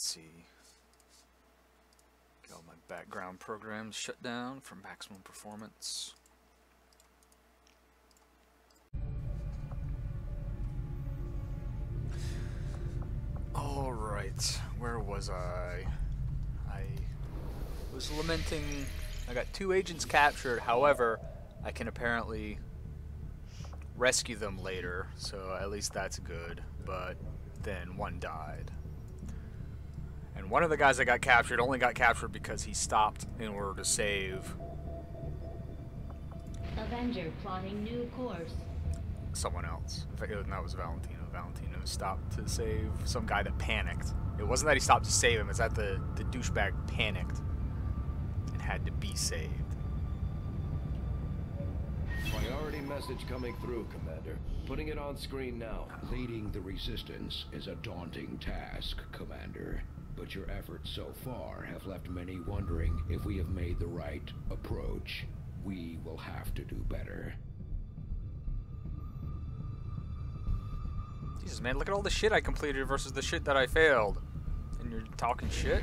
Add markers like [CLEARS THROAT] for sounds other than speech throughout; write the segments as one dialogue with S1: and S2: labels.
S1: let's see. Get all my background programs shut down for maximum performance. Alright, where was I? I was lamenting I got two agents captured, however, I can apparently rescue them later, so at least that's good, but then one died. And one of the guys that got captured only got captured because he stopped in order to save
S2: Avenger plotting new course.
S1: someone else. In fact, that was Valentino. Valentino stopped to save some guy that panicked. It wasn't that he stopped to save him, it's that the, the douchebag panicked and had to be saved.
S3: Priority message coming through, Commander. Putting it on screen now.
S4: Leading the resistance is a daunting task, Commander. But your efforts so far have left many wondering if we have made the right approach. We will have to do better.
S1: Jesus, man, look at all the shit I completed versus the shit that I failed. And you're talking shit?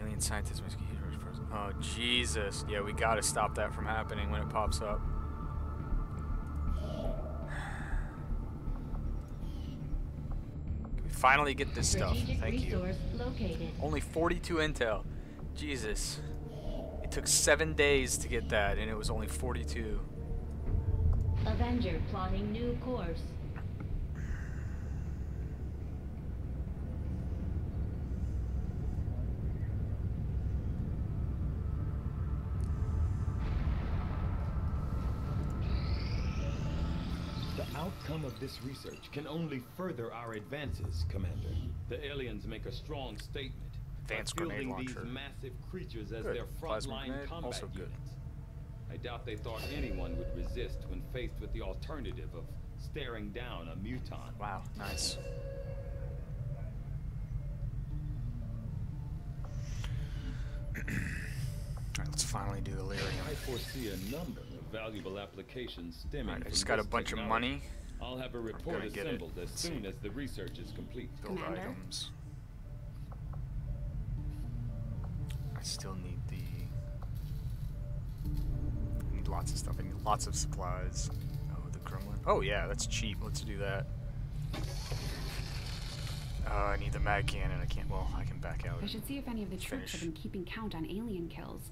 S1: Alien scientists Jesus. Yeah, we gotta stop that from happening when it pops up. Can we finally get this stuff? Thank you.
S2: located.
S1: Only 42 intel. Jesus. It took seven days to get that, and it was only 42.
S2: Avenger plotting new course.
S5: Outcome of this research can only further our advances, Commander. The aliens make a strong statement
S1: Advanced
S5: by
S1: grenade
S5: fielding these massive creatures as
S1: Good.
S5: their
S1: Plasma
S5: frontline combat
S1: also good.
S5: units. I doubt they thought anyone would resist when faced with the alternative of staring down a muton.
S1: Wow, nice. [CLEARS THROAT] Alright, let's finally do
S5: I
S1: Elerium.
S5: foresee a number of valuable applications stemming
S1: Alright, I
S5: from
S1: just got a
S5: this
S1: bunch of money.
S5: I'll have a report
S1: gonna get it.
S5: assembled as soon
S1: see.
S5: as the research is complete.
S1: Build
S6: Commander?
S1: items. I still need the... I need lots of stuff. I need lots of supplies. Oh, the gremlin. Oh yeah, that's cheap. Let's do that. Uh, I need the mag cannon. I can't. Well, I can back out.
S6: I should see if any of the troops have been keeping count on alien kills.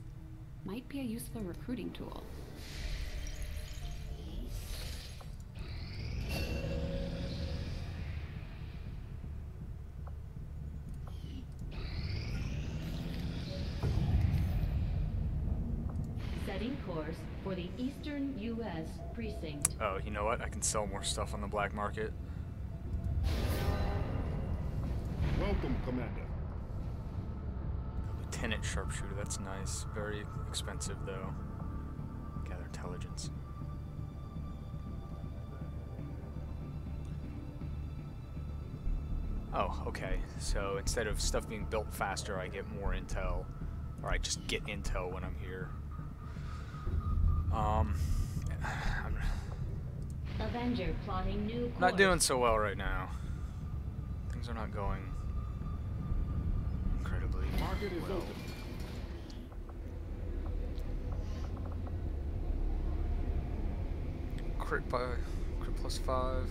S6: Might be a useful recruiting tool.
S2: Setting course for the Eastern U.S. precinct.
S1: Oh, you know what? I can sell more stuff on the black market.
S7: Welcome, Commander.
S1: Lieutenant sharpshooter. That's nice. Very expensive though. Gather intelligence. Oh, okay. So instead of stuff being built faster, I get more intel, or I just get intel when I'm here. Um, I'm
S2: Avenger plotting new course.
S1: not doing so well right now. Things are not going incredibly
S7: Target is
S1: well.
S7: open.
S1: Crit by crit plus five.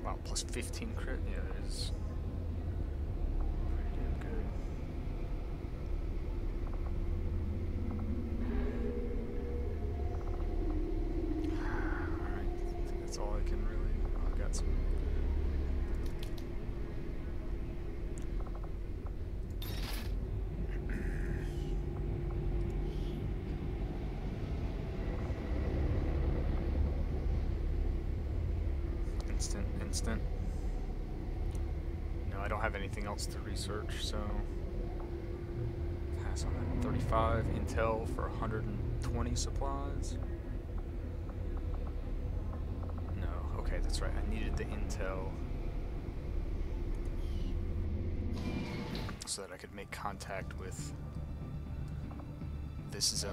S1: Wow, plus 15 crit? Yeah, that is pretty damn good. Alright, I think that's all I can really. oh, I've got some. instant. No, I don't have anything else to research, so pass on that. 35 intel for 120 supplies. No, okay, that's right. I needed the intel so that I could make contact with this zone.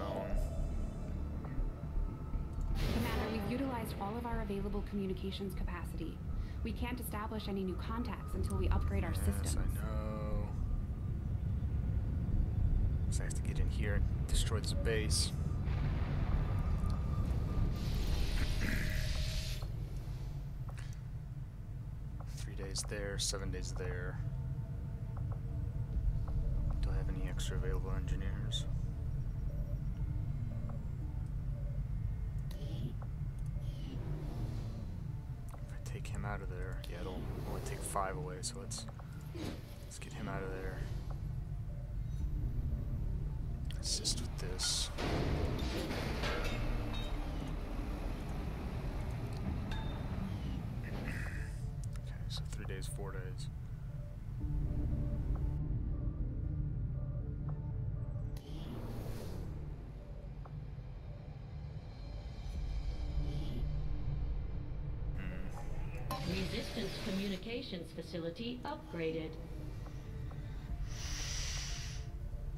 S6: Commander, we've utilized all of our available communications capacity. We can't establish any new contacts until we upgrade our
S1: Yes,
S6: systems.
S1: I know. So I have to get in here and destroy this base. [CLEARS THROAT] Three days there, seven days there. Do I have any extra available engineers? If I take him out of there, yeah, it'll only take five away, so let's let's get him out of there.
S2: Communications facility upgraded.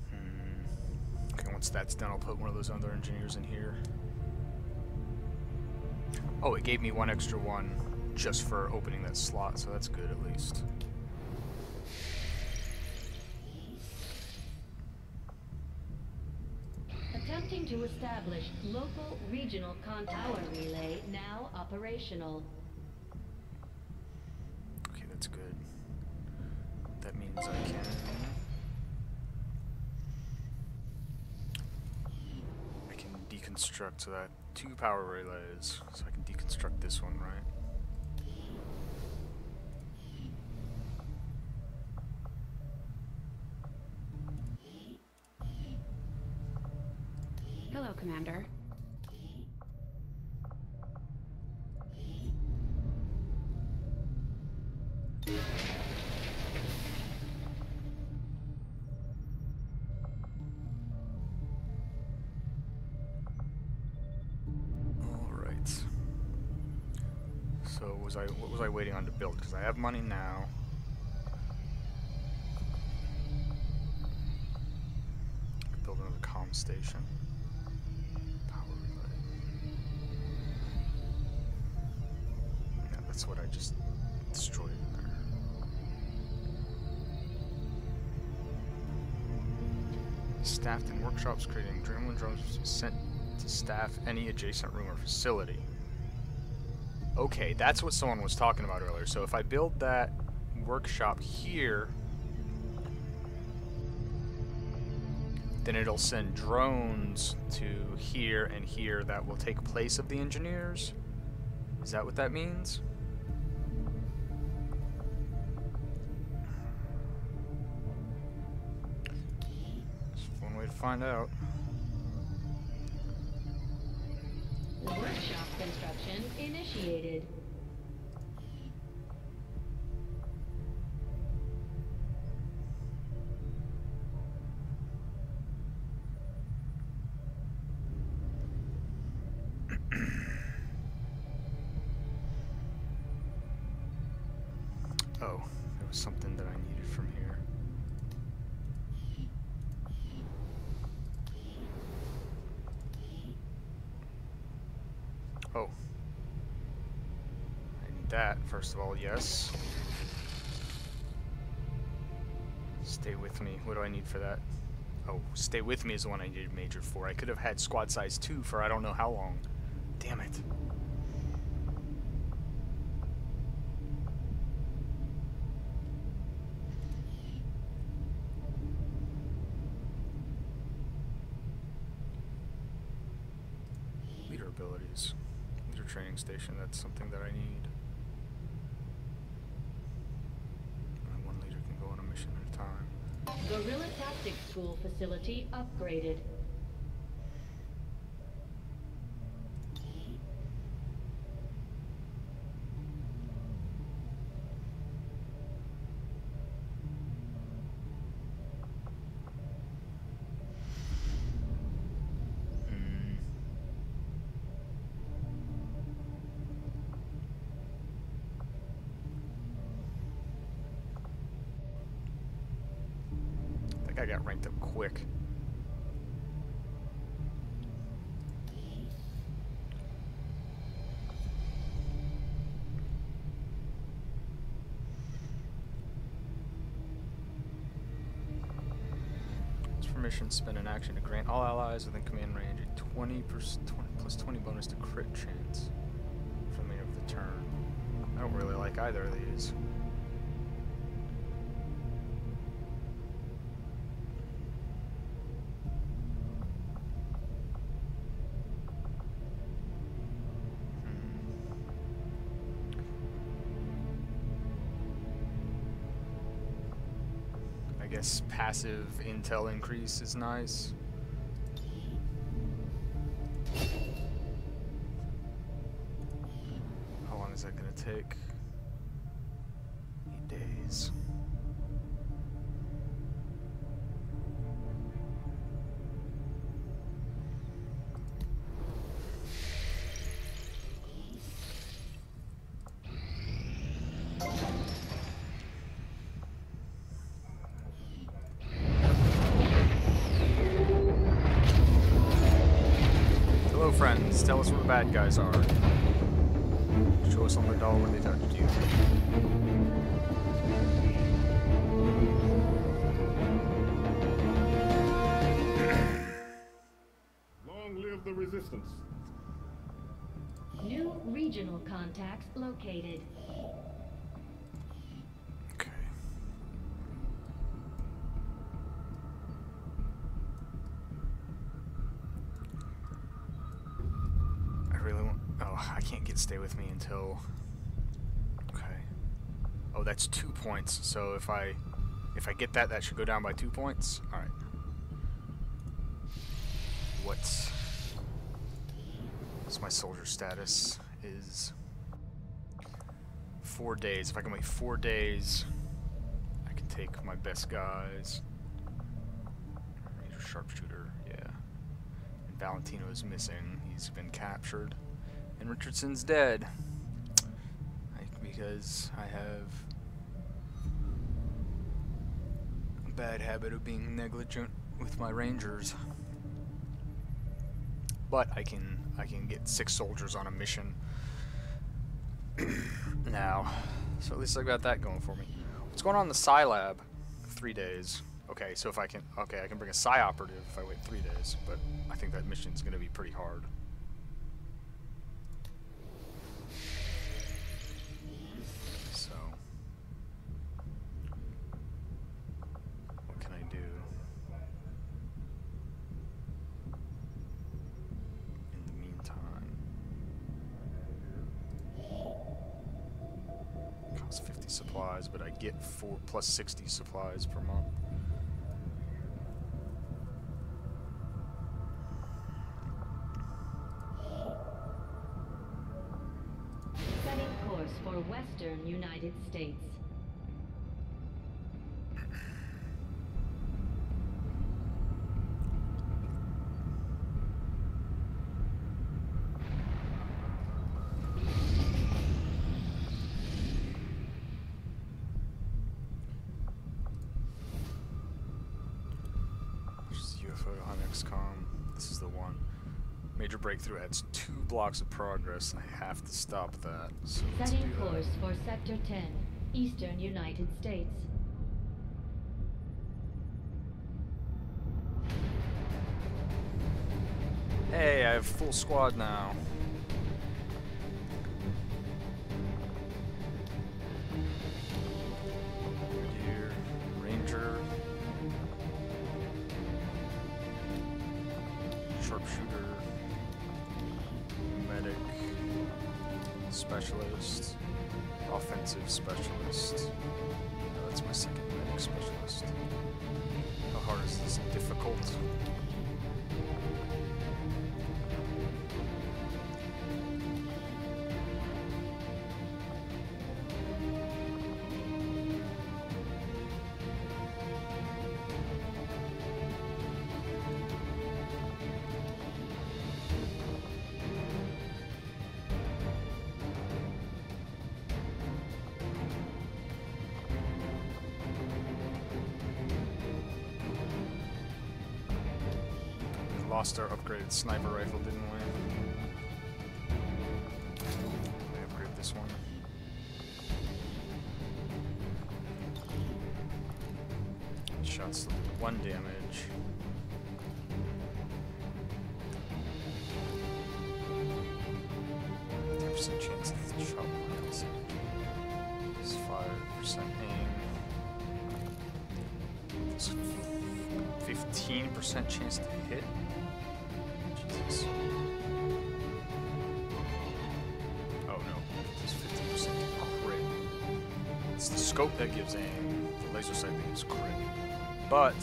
S1: Hmm. Okay, once that's done, I'll put one of those other engineers in here. Oh, it gave me one extra one just for opening that slot, so that's good at least.
S2: Attempting to establish local regional con power relay now operational.
S1: That's good. That means I can. I can deconstruct so that two power relays, so I can deconstruct this one, right?
S6: Hello, Commander.
S1: To build? Because I have money now. Build another comm station. Power relay. Yeah, that's what I just destroyed there. Staffed in workshops creating adrenaline drones sent to staff any adjacent room or facility. Okay, that's what someone was talking about earlier. So if I build that workshop here, then it'll send drones to here and here that will take place of the engineers. Is that what that means? That's one way to find out.
S2: Initiated.
S1: First of all, yes. Stay with me. What do I need for that? Oh, stay with me is the one I needed major for. I could have had squad size 2 for I don't know how long. Damn it. upgraded. Hmm. I got ranked up quick. Transformation spend an action to grant all allies within command range a 20, 20 plus 20 bonus to crit chance the remainder of the turn. I don't really like either of these. Hmm. I guess passive intel increase is nice. Bad guys are. Stay with me until. Okay. Oh, that's two points. So if I, if I get that, that should go down by two points. All right. What's, what's my soldier status? Is four days. If I can wait four days, I can take my best guys. Sharpshooter, yeah. And Valentino is missing. He's been captured. And Richardson's dead. Like, because I have a bad habit of being negligent with my rangers. But I can I can get six soldiers on a mission [CLEARS THROAT] now. So at least I got that going for me. What's going on in the Psi Lab? Three days. Okay, so if I can, okay, I can bring a Psi operative if I wait three days, but I think that mission's gonna be pretty hard. Get 4 plus 60 supplies per month.
S2: Setting course for western United States.
S1: Breakthrough adds two blocks of progress. I have to stop that. So
S2: Setting
S1: do that.
S2: course for Sector 10, eastern United States.
S1: Hey, I have full squad now. Difficult? Lost our upgraded sniper rifle, didn't we? Let me upgrade this one. Shots one damage. Ten percent chance to shot miles. It's five percent aim. It's fifteen percent chance to hit. Oh no, it's 50% crit. It's the scope that gives aim. The laser sight gives crit. But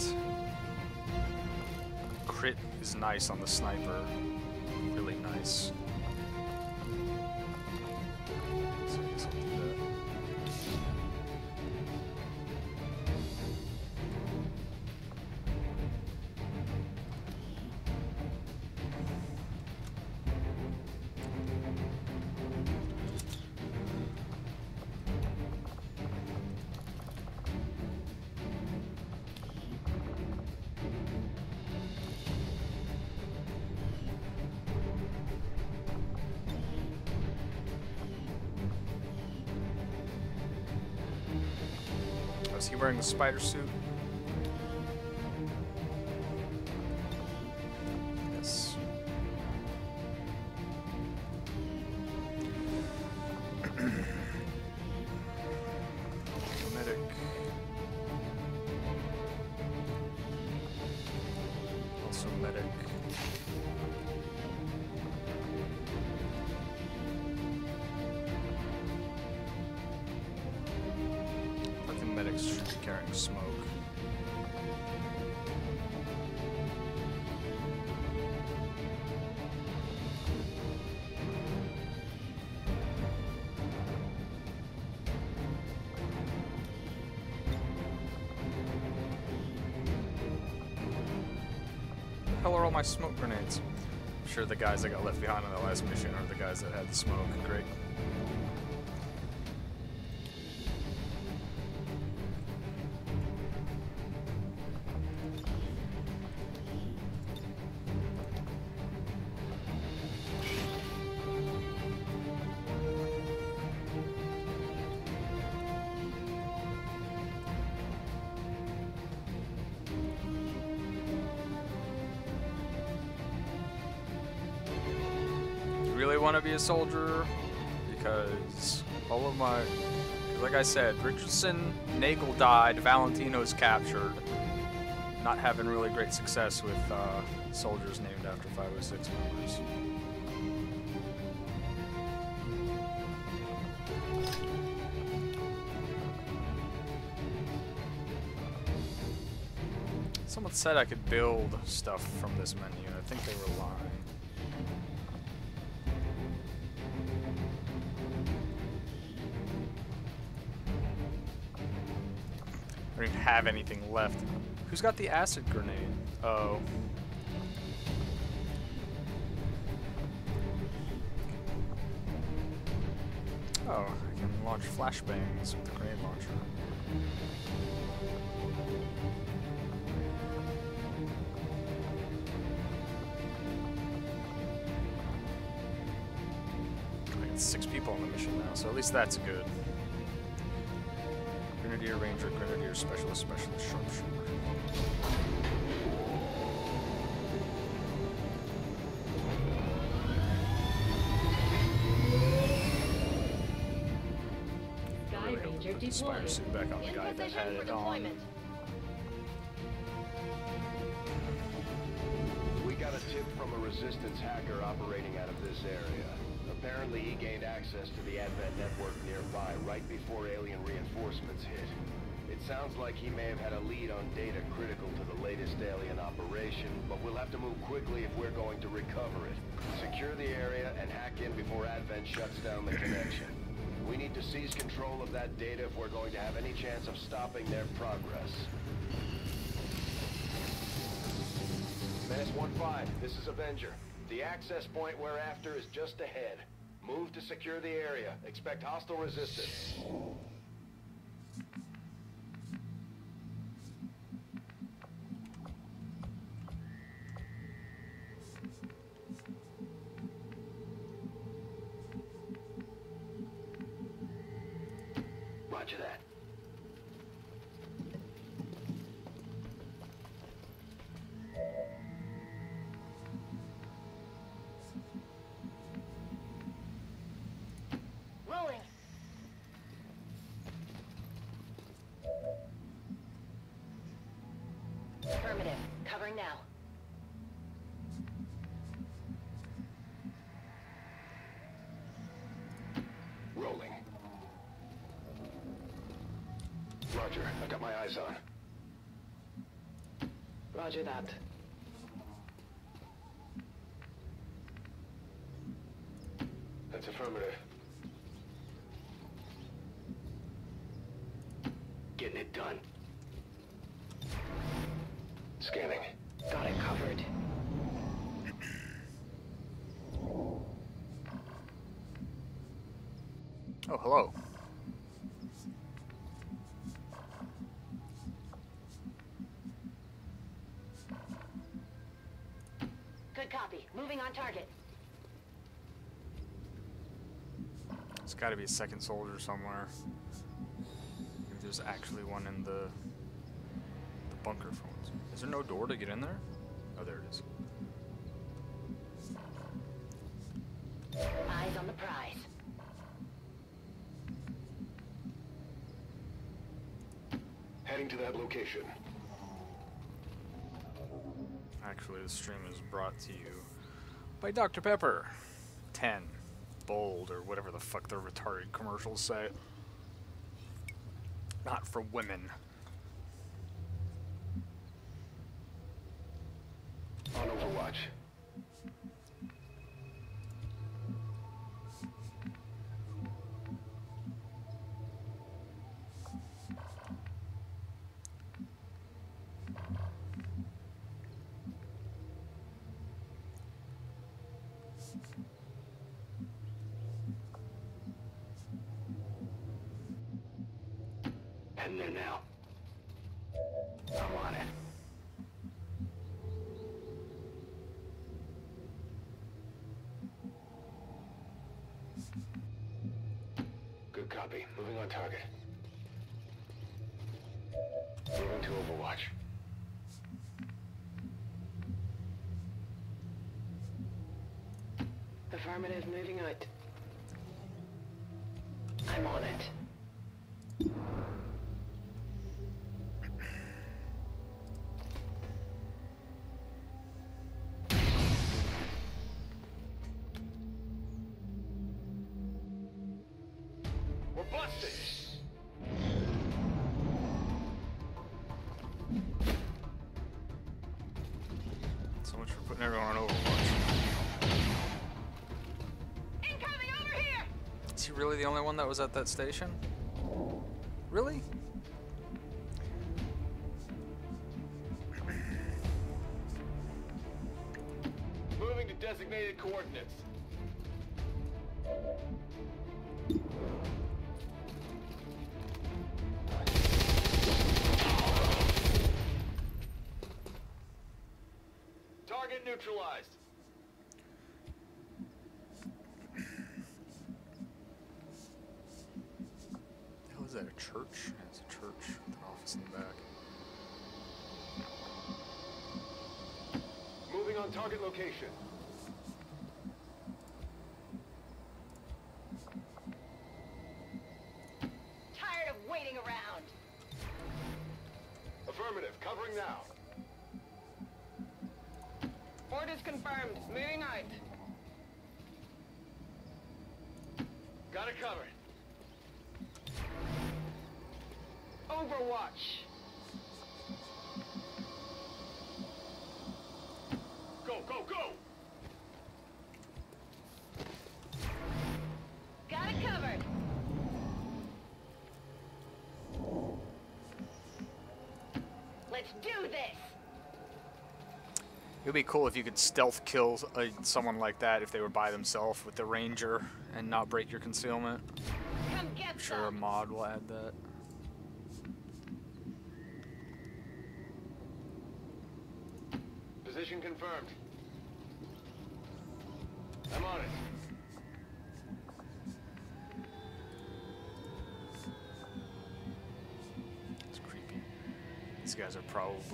S1: crit is nice on the sniper. Really nice. Wearing the spider suit? Guys that got left behind on the last mission are the guys that had the smoke. Great. A soldier because all of my... like I said, Richardson, Nagel died, Valentino's captured. Not having really great success with uh, soldiers named after 506 members. Someone said I could build stuff from this menu. I think they were lying. Have anything left. Who's got the acid grenade? Oh. Oh, I can launch flashbangs with the grenade launcher. Six people on the mission now, so at least that's good. Grenadier, Ranger, Grenadier, Specialist, Specialist, Sharpshooter.
S2: Sky Ranger
S1: put the spider suit back on the
S2: In
S1: guy that had it on.
S3: We got a tip from a resistance hacker operating out of this area. Apparently he gained access to the Advent network nearby right before alien reinforcements hit. Sounds like he may have had a lead on data critical to the latest alien operation, but we'll have to move quickly if we're going to recover it. Secure the area and hack in before Advent shuts down the connection. We need to seize control of that data if we're going to have any chance of stopping their progress. Menace 1-5, this is Avenger. The access point we're after is just ahead. Move to secure the area. Expect hostile resistance. Roger that. That's affirmative. Getting it done. Scanning.
S8: Got it covered.
S1: Oh, hello. Got to be a second soldier somewhere. Maybe there's actually one in the the bunker phones. Is there no door to get in there? Oh, there it is.
S8: Eyes on the prize.
S3: Heading to that location.
S1: Actually, the stream is brought to you by Dr. Pepper. 10. Bold, or whatever the fuck the retarded commercials say. Not for women.
S8: Affirmative. Moving out.
S1: Really the only one that was at that station? Really?
S7: Moving to designated coordinates. Target neutralized.
S1: The hell is that, a church? Yeah, it's a church with an office in the back.
S3: Moving on target location.
S8: Tired of waiting around.
S3: Affirmative. Covering now.
S8: Orders confirmed. Moving out.
S7: Got it covered.
S8: Let's do this.
S1: It would be cool if you could stealth kill uh, someone like that if they were by themselves with the ranger and not break your concealment.
S8: Come get
S1: I'm sure a mod will add that.
S3: Position confirmed.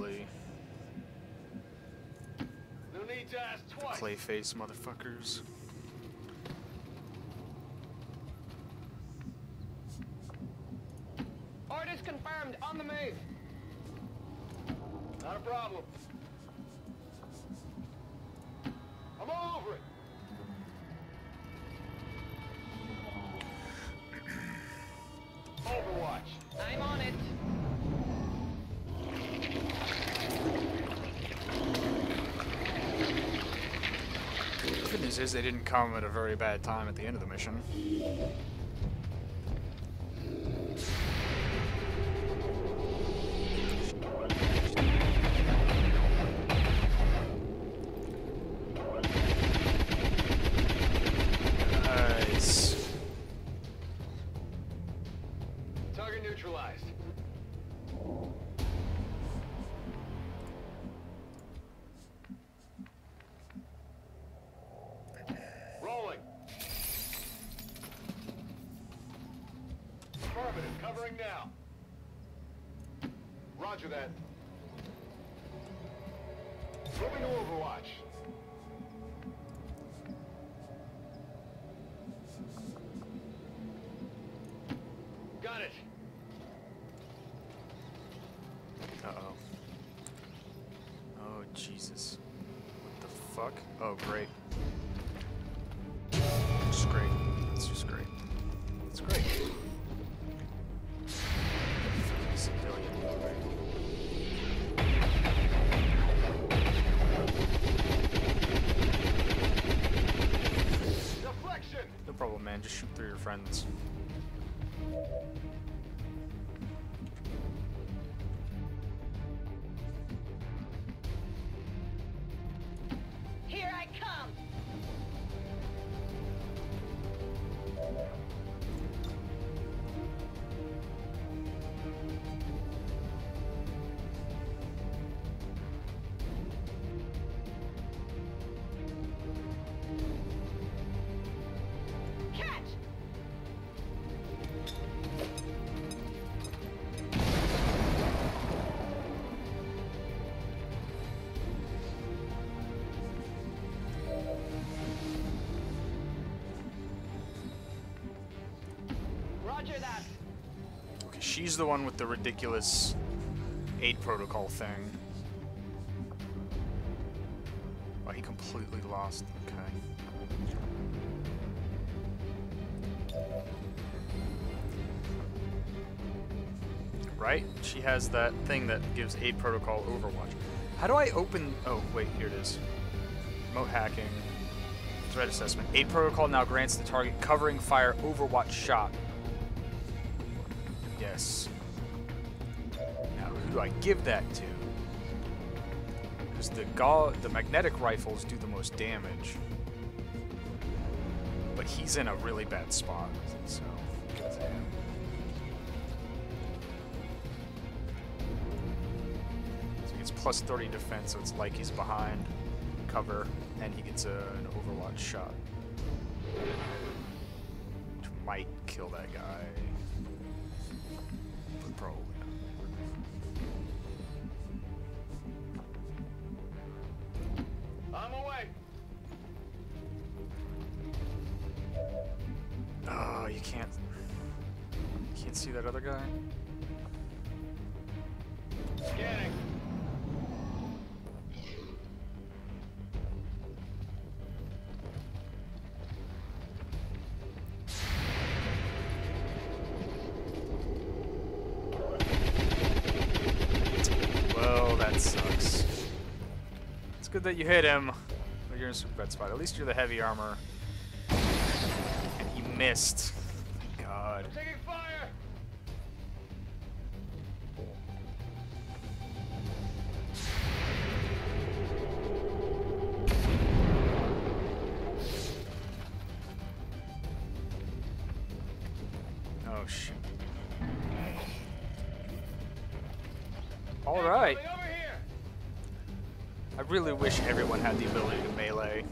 S1: Probably
S3: No need to ask twice.
S1: clayface motherfuckers.
S9: Orders confirmed. On the move.
S3: Not a problem.
S1: They didn't come at a very bad time at the end of the mission. Friends. She's the one with the ridiculous aid protocol thing. Oh, he completely lost. Okay. Right? She has that thing that gives aid protocol Overwatch. How do I open? Oh, wait, here it is. Remote hacking. Threat assessment. Aid protocol now grants the target covering fire Overwatch shot. Now, who do I give that to? Because the the magnetic rifles do the most damage. But he's in a really bad spot, so gets plus 30 defense, so it's like he's behind cover, and he gets a, an Overwatch shot. Which might kill that guy. That you hit him, but you're in a super bad spot. At least you're the heavy armor. And he missed. God.
S3: Taking fire.
S1: Oh, shoot.
S3: Coming over here.
S1: I really wish everyone had the ability to melee.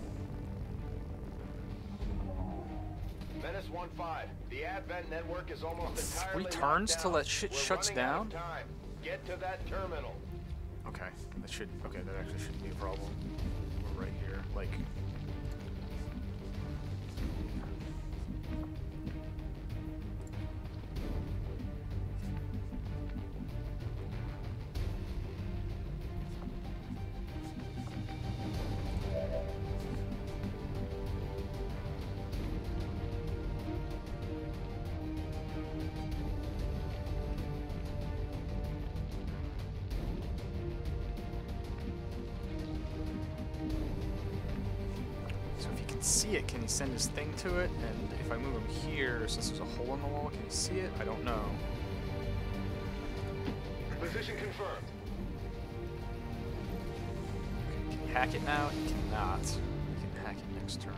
S3: Menace 1-5, the Advent network is almost entirely
S1: Three
S3: turns
S1: till that shit
S3: We're
S1: shuts down?
S3: Get to that terminal.
S1: Okay, that should, okay, that actually shouldn't be a problem. We're right here, like... to it? And if I move him here, since there's a hole in the wall, can he see it? I don't know.
S3: Position confirmed.
S1: Can he hack it now? He cannot. He can hack it next turn.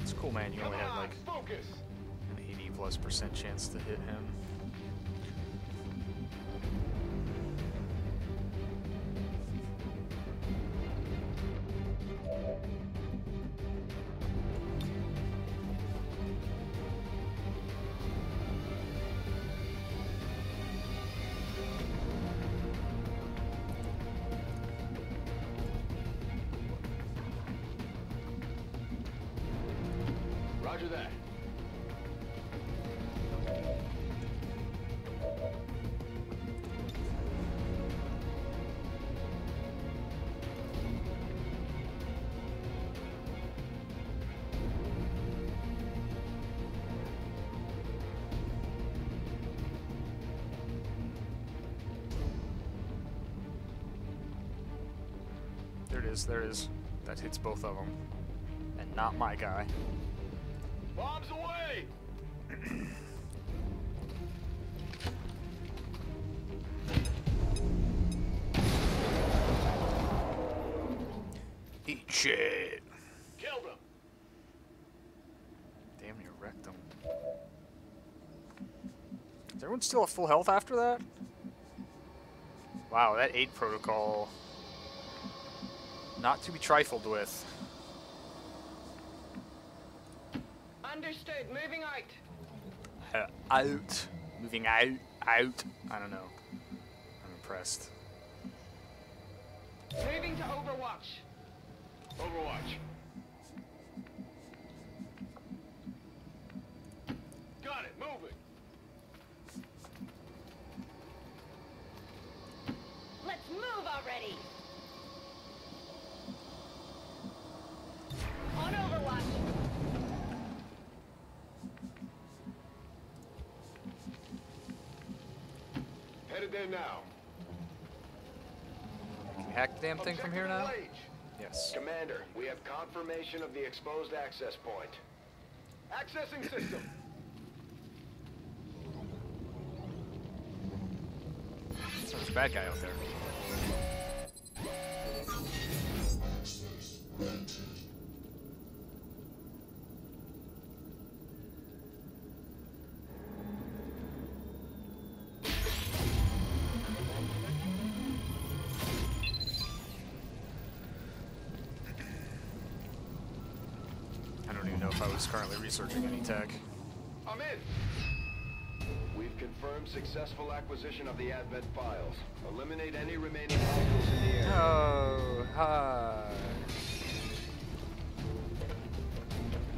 S1: It's cool, man. You
S3: Come
S1: only have like
S3: focus.
S1: an 80 plus percent chance to hit him. Is. There it is. That hits both of them, and not my guy.
S3: Bombs away! [CLEARS THROAT]
S1: Eat shit.
S3: Killed him.
S1: Damn near wrecked him. Is everyone still at full health after that? Wow, that Aid Protocol. Not to be trifled with.
S9: Understood. Moving out.
S1: Uh, out. Moving out. Out. I don't know. I'm impressed.
S9: Moving to Overwatch.
S3: Overwatch. Got it, moving.
S2: Let's move already! On Overwatch!
S3: Headed there now.
S1: Can you hack the damn thing from here now?
S3: Objective Rage.
S1: Yes.
S3: Commander, we have confirmation of the exposed access point. Accessing system.
S1: There's a bad guy out there. I don't even know if I was currently researching any tech.
S3: I'm in. We've confirmed successful acquisition of the Advent files. Eliminate any remaining hostiles in the area.
S1: Oh, hi.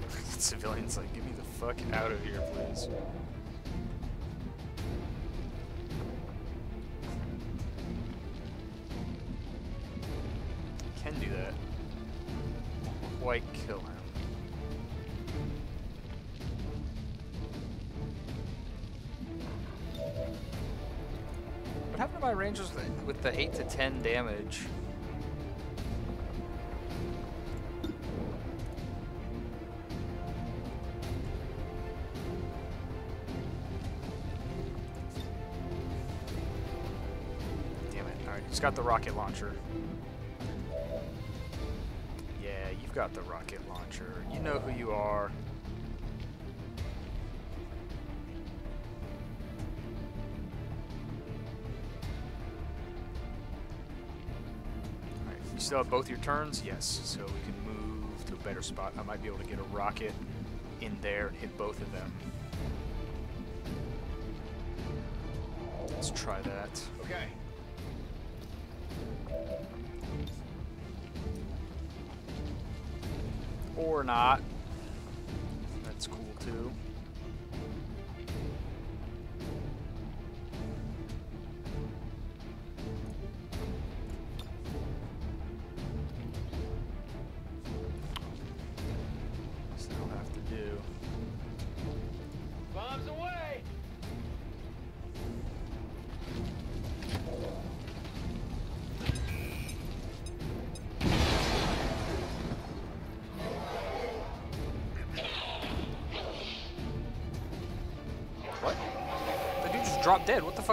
S1: [LAUGHS] Civilians like, get me the fuck out of here, please. To 10 damage? Damn it. Alright, he's got the rocket launcher? Yeah, you've got the rocket launcher. You know who you are. Still have both your turns? Yes. So we can move to a better spot. I might be able to get a rocket in there and hit both of them. Let's try that.
S3: Okay.
S1: Or not.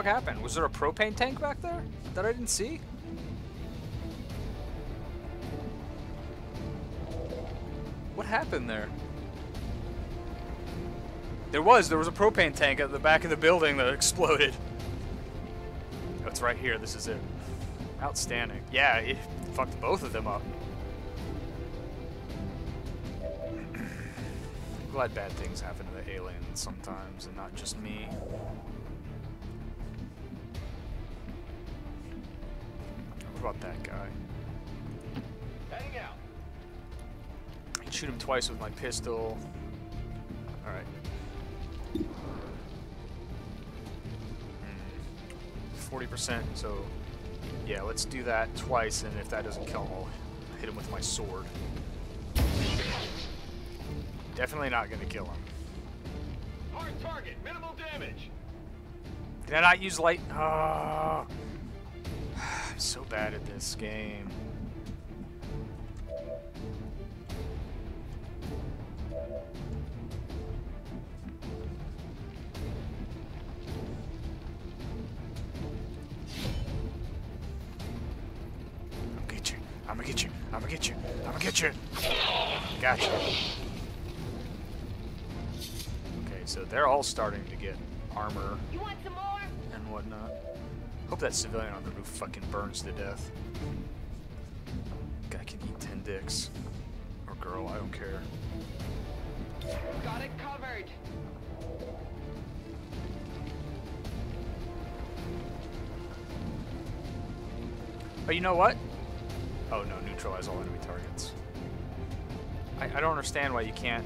S1: Fuck happened? Was there a propane tank back there that I didn't see? What happened there? There was. There was a propane tank at the back of the building that [LAUGHS] exploded. Oh, it's right here. This is it. Outstanding. Yeah, it fucked both of them up. [CLEARS THROAT] I'm glad bad things happen to the aliens sometimes and not just me. Shoot him twice with my pistol. Alright. Hmm. Forty percent, so yeah, let's do that twice, and if that doesn't kill him, I'll hit him with my sword. Definitely not gonna kill him.
S3: Hard target, minimal damage.
S1: Did I not use light? Oh, [SIGHS] I'm so bad at this game. Starting to get armor
S9: You want some more?
S1: and whatnot. Hope that civilian on the roof fucking burns to death. Guy can eat ten dicks. Or girl, I don't care.
S9: Got it covered.
S1: Oh, you know what? Oh no, neutralize all enemy targets. I, I don't understand why you can't.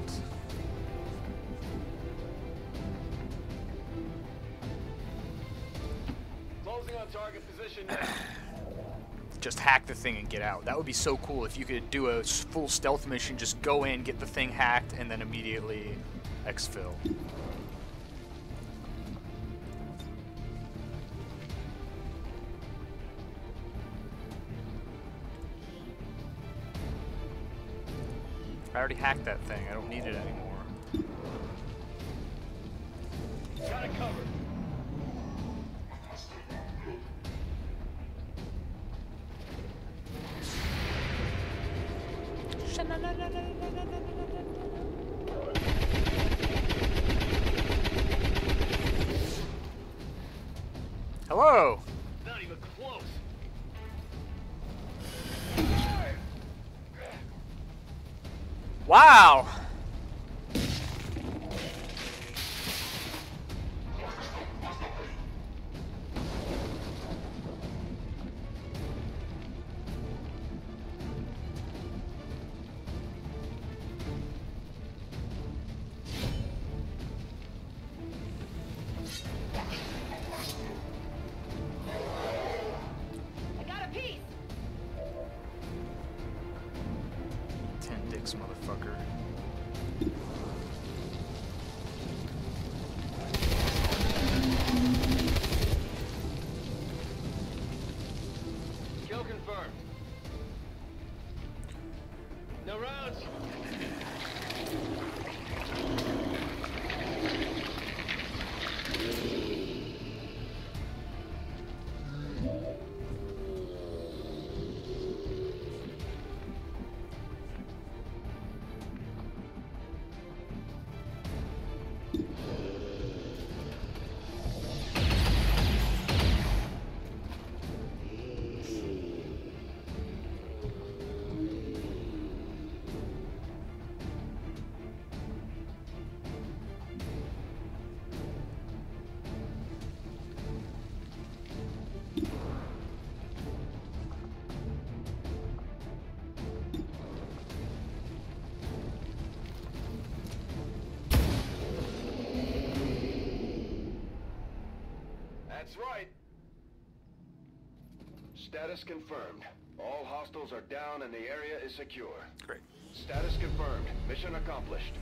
S1: [CLEARS THROAT] just hack the thing and get out. That would be so cool if you could do a full stealth mission, just go in, get the thing hacked, and then immediately exfil. I already hacked that thing. I don't need it anymore.
S3: That's right. Status confirmed. All hostiles are down and the area is secure.
S1: Great.
S3: Status confirmed. Mission accomplished.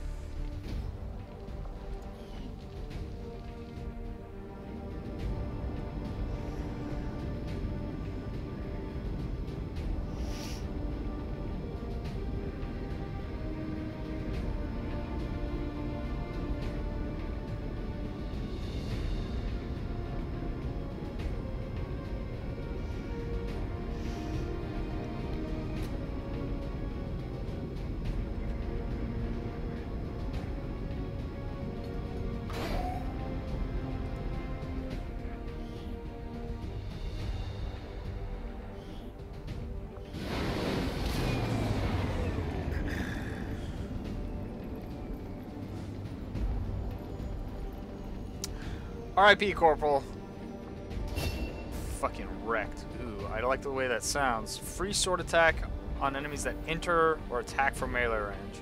S1: R.I.P. Corporal. Fucking wrecked. Ooh, I like the way that sounds. Free sword attack on enemies that enter or attack from melee range.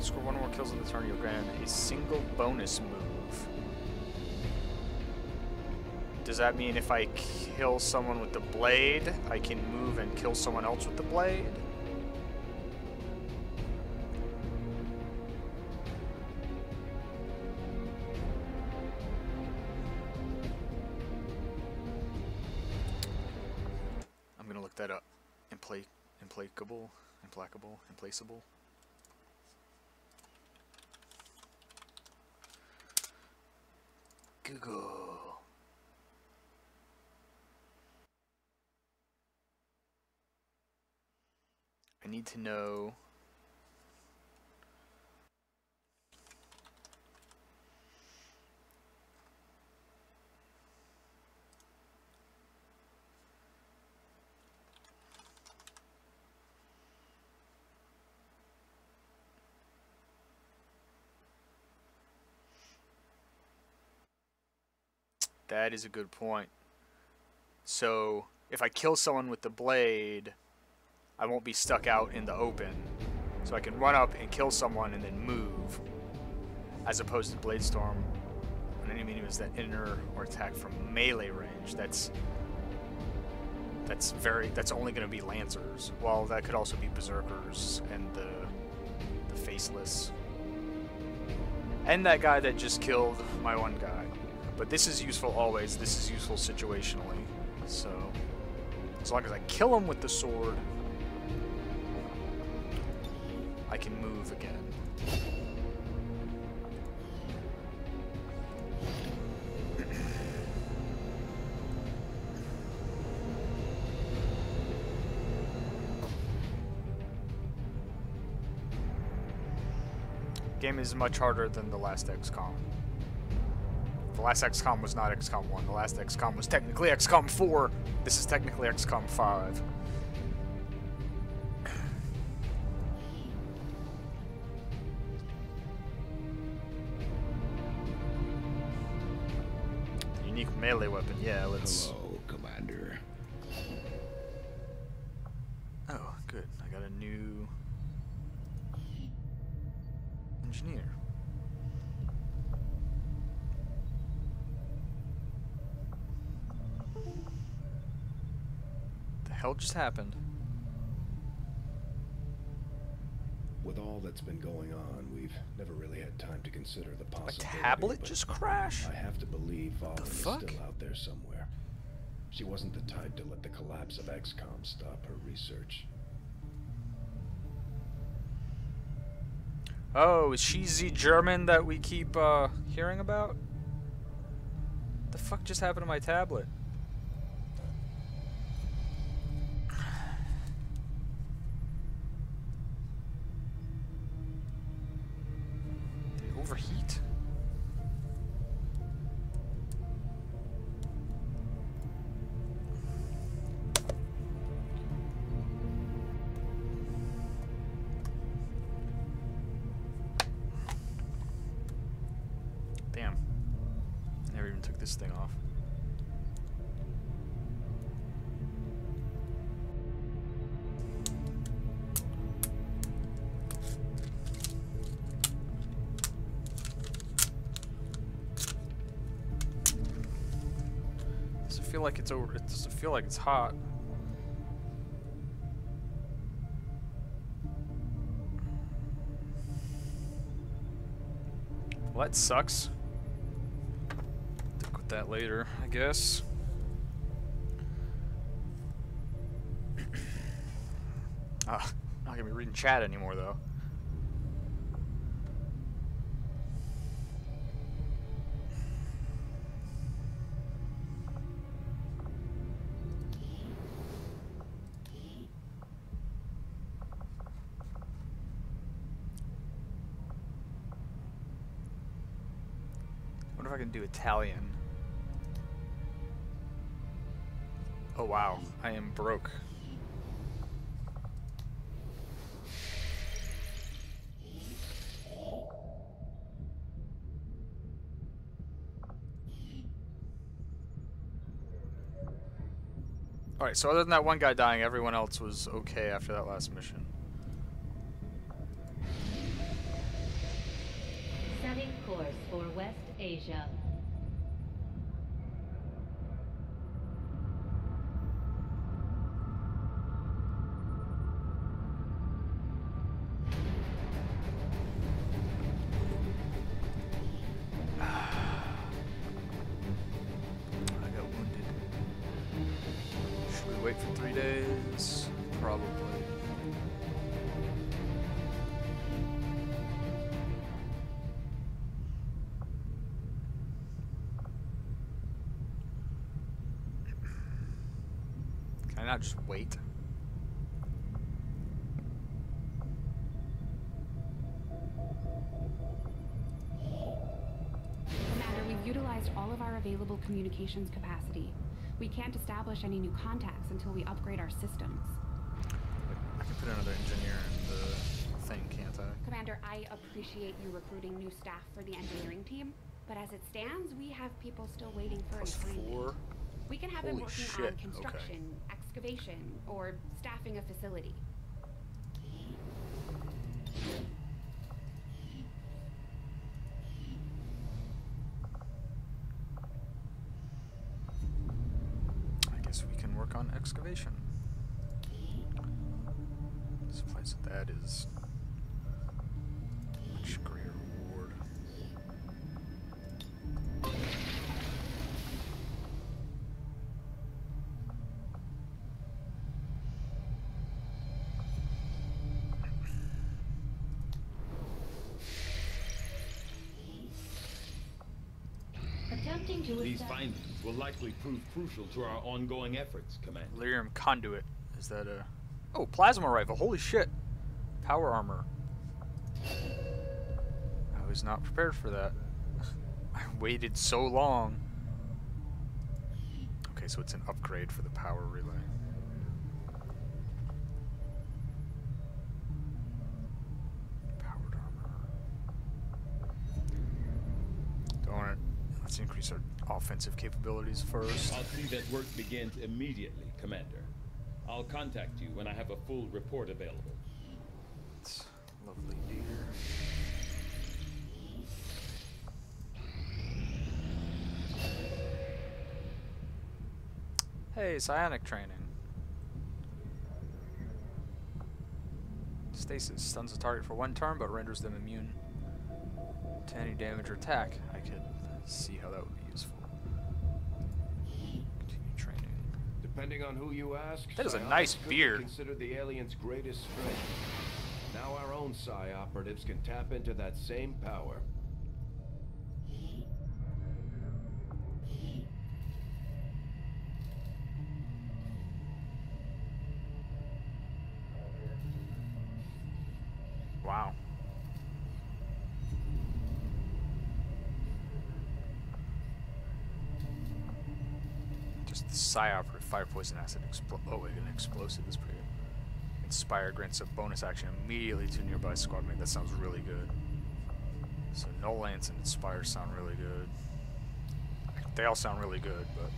S1: Score one more kills in the turn, you'll grant a single bonus move. Does that mean if I kill someone with the blade, I can move and kill someone else with the blade? Implaceable. Google. I need to know. That is a good point. So, if I kill someone with the blade, I won't be stuck out in the open. So I can run up and kill someone and then move. As opposed to Blade Storm, an enemy is that enter or attack from melee range. That's that's very that's only going to be lancers. Well, that could also be berserkers and the the faceless. And that guy that just killed my one guy. But this is useful always. This is useful situationally. So, as long as I kill him with the sword, I can move again. [CLEARS THROAT] Game is much harder than the last XCOM. The last XCOM was not XCOM 1. The last XCOM was technically XCOM 4. This is technically XCOM 5. Just happened?
S3: With all that's been going on, we've never really had time to consider the possibility.
S1: tablet just crashed?
S3: I have to believe Vahlen is still out there somewhere. She wasn't the type to let the collapse of XCOM stop her research.
S1: Oh, is she the German that we keep uh, hearing about? The fuck just happened to my tablet? Feel like it's hot. Well, that sucks. Deal with that later, I guess. [COUGHS] Ah, not gonna be reading chat anymore though. Do Italian? Oh wow, I am broke. Alright, so other than that one guy dying, everyone else was okay after that last mission.
S2: Asia.
S1: Just wait?
S6: Commander, we've utilized all of our available communications capacity. We can't establish any new contacts until we upgrade our systems.
S1: I can put another engineer in the thing, can't I?
S6: Commander, I appreciate you recruiting new staff for the engineering team, but as it stands, we have people still waiting for
S1: Plus
S6: assignment.
S1: four.
S6: We can have them working
S1: shit,
S6: on
S1: okay.
S6: Excavation, or staffing a facility.
S1: I guess we can work on excavation.
S5: These
S2: establish.
S5: findings will likely prove crucial to our ongoing efforts, Commander.
S1: Elerium conduit. Is that a. Oh, plasma rifle. Holy shit. Power armor. I was not prepared for that. [LAUGHS] I waited so long. Okay, so it's an upgrade for the power relay. Powered armor. Darn it. Let's increase our offensive capabilities first.
S5: I'll see that work begins immediately, Commander. I'll contact you when I have a full report available.
S1: It's lovely deer. Hey, psionic training. Stasis stuns the target for one turn but renders them immune to any damage or attack. I could see how that would be useful. Continue training.
S3: Depending on who you ask,
S1: That is a nice beard.
S3: Considered the alien's greatest strength. Now our own psi operatives can tap into that same power.
S1: Wow. Just the psyop for fire poison acid explo- oh wait, an explosive is pretty good. Inspire grants a bonus action immediately to nearby squad mate. That sounds really good. So Null Lance and inspire sound really good. They all sound really good, but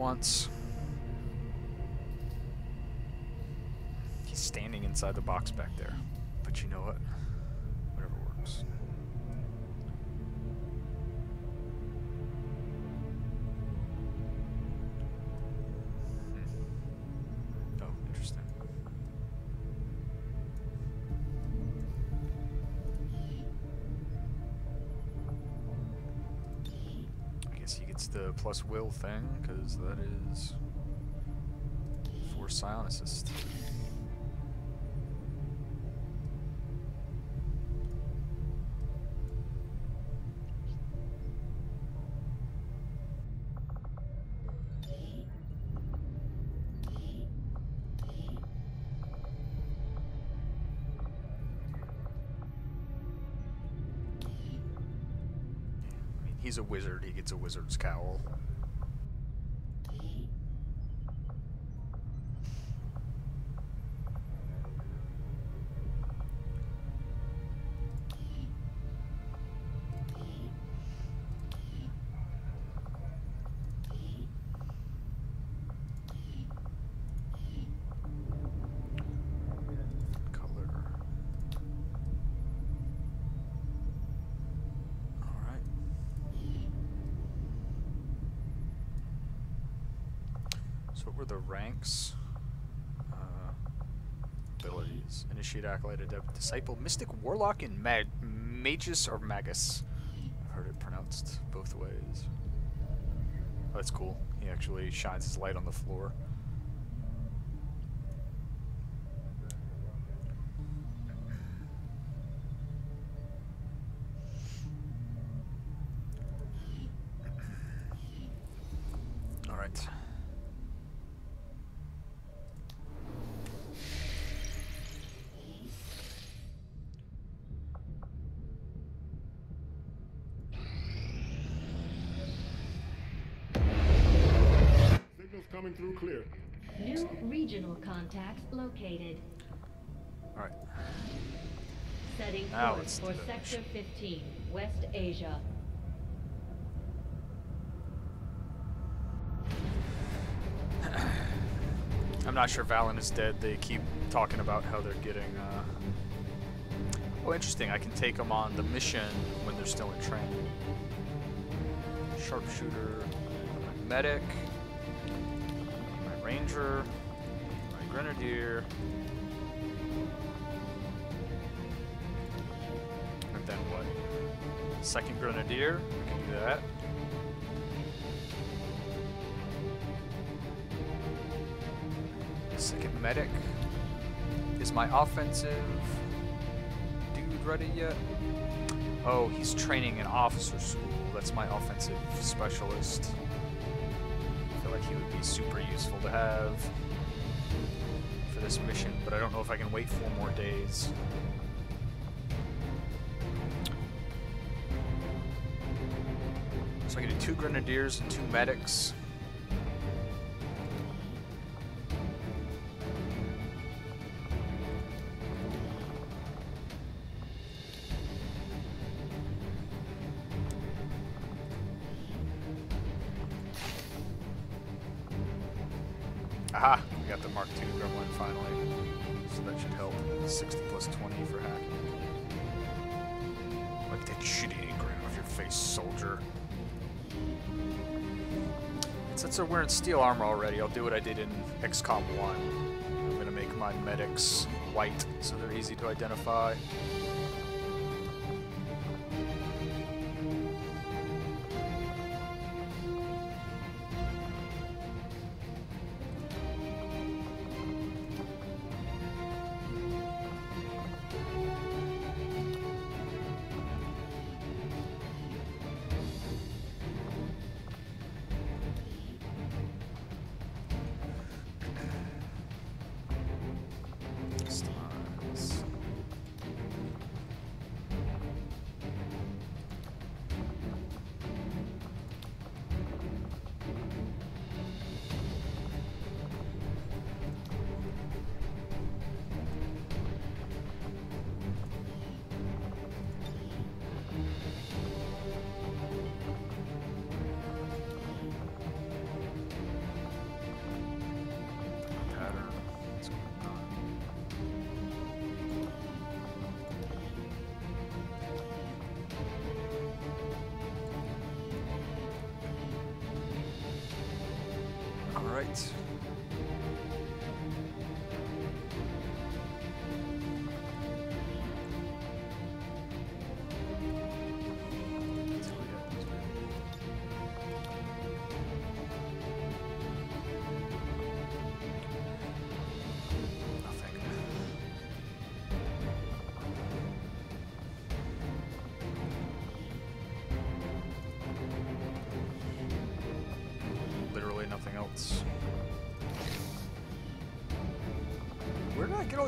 S1: once. He's standing inside the box back there. But you know what? Plus will thing, because that is for. I mean, he's a wizard. Gets a wizard's cowl. The ranks? Uh, abilities. Initiate, Acolyte, Adept, Disciple, Mystic, Warlock, and Mag Magus or Magus. I've heard it pronounced both ways. Oh, that's cool. He actually shines his light on the floor.
S2: For Sector 15, West Asia. [CLEARS THROAT]
S1: I'm not sure Vahlen is dead. They keep talking about how they're getting. Uh... Oh, interesting. I can take them on the mission when they're still in training. Sharpshooter, my medic, my ranger, my grenadier, Second grenadier. We can do that. Second medic. Is my offensive dude ready yet? Oh, he's training in officer school. That's my offensive specialist. I feel like he would be super useful to have for this mission, but I don't know if I can wait four more days. Two grenadiers and two medics. Aha! We got the Mark II gremlin finally. So that should help. 60 plus 20 for hacking. Wipe that shitty ink right off your face, soldier. Since they're wearing steel armor already, I'll do what I did in XCOM 1. I'm gonna make my medics white so they're easy to identify.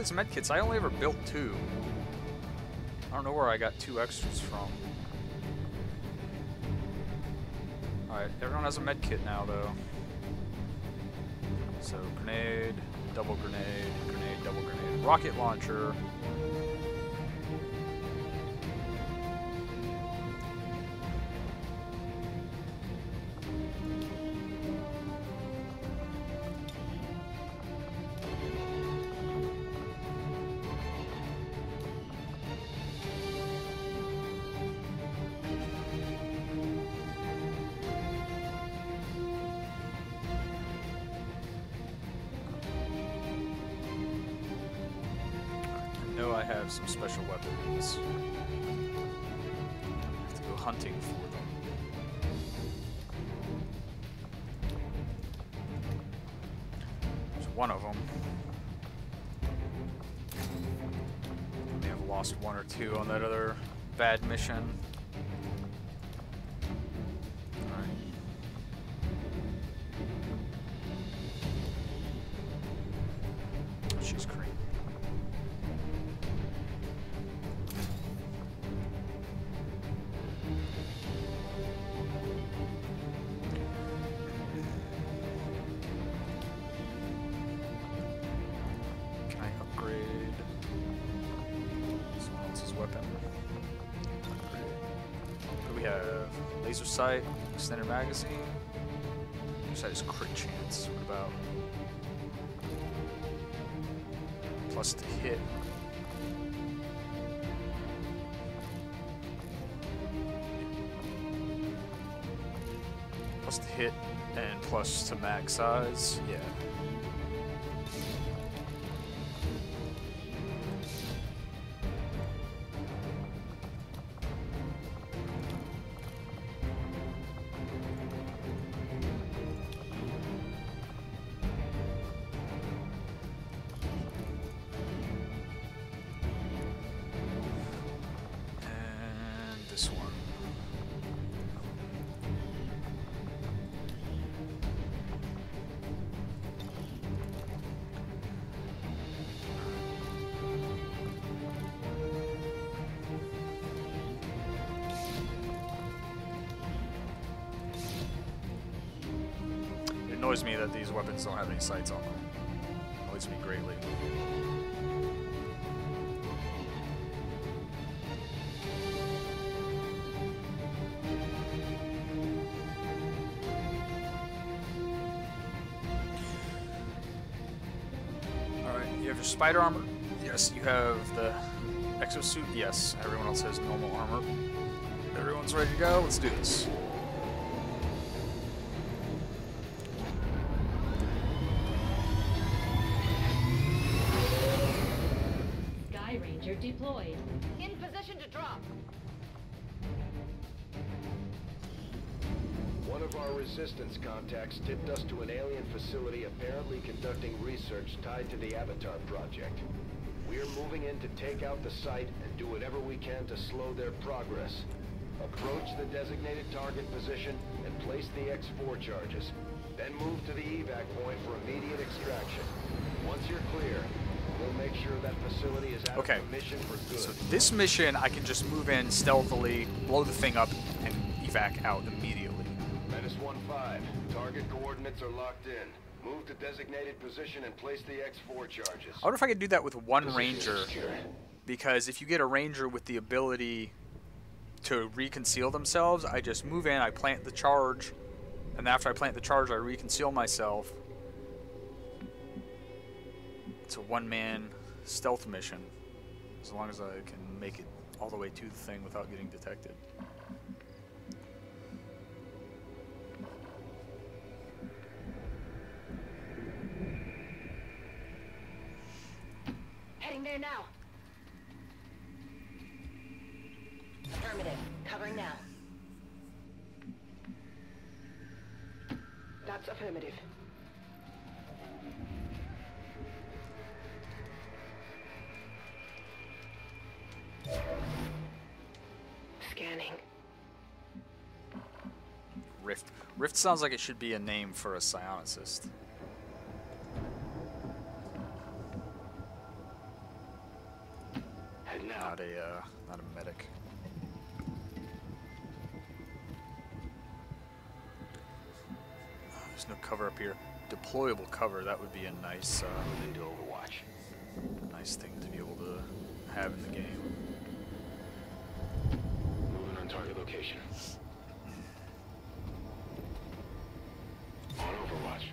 S1: These medkits? I only ever built two. I don't know where I got two extras from. Alright, everyone has a medkit now though. So grenade, double grenade, grenade, double grenade, rocket launcher. One of them. May have lost one or two on that other bad mission. Magazine. Sight crit chance. What about plus to hit? Plus to hit and plus to max size. Yeah. Spider armor. Yes, you have the exosuit. Yes, everyone else has normal armor. Everyone's ready to go. Let's do this.
S3: Our resistance contacts tipped us to an alien facility apparently conducting research tied to the Avatar project. We're moving in to take out the site and do whatever we can to slow their progress. Approach the designated target position and place the X4 charges. Then move to the evac point for immediate extraction. Once you're clear, we'll make sure that facility is out
S1: Okay.
S3: of commission for good.
S1: So this mission, I can just move in stealthily, blow the thing up, and evac out immediately.
S3: Menace 1-5. Target coordinates are locked in. Move to designated position and place the X4 charges.
S1: I wonder if I could do that with one
S3: Position
S1: ranger, because if you get a ranger with the ability to reconceal themselves, I just move in, I plant the charge, and after I plant the charge, I reconceal myself. It's a one-man stealth mission, as long as I can make it all the way to the thing without getting detected.
S8: Covering there now. Affirmative. Covering now.
S10: That's affirmative. Scanning.
S1: Rift. Rift sounds like it should be a name for a psionicist.
S11: Out.
S1: Not a, uh, not a medic. Oh, There's no cover up here. Deployable cover, that would be a nice, uh,
S11: Into Overwatch.
S1: nice thing to be able to have in the game.
S11: Moving on target location. On Overwatch.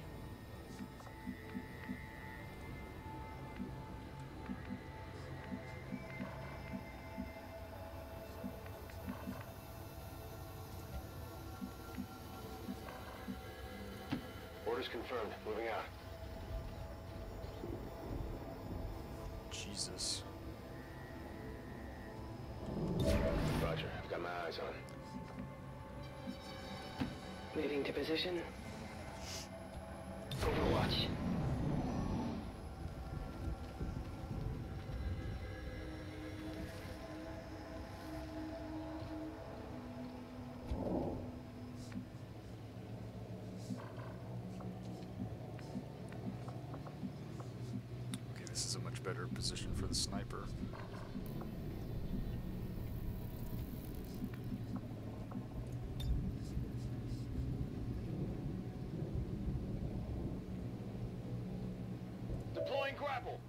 S10: Position.
S11: Overwatch.
S1: Okay, this is a much better position for the sniper.
S11: Deploying grapple.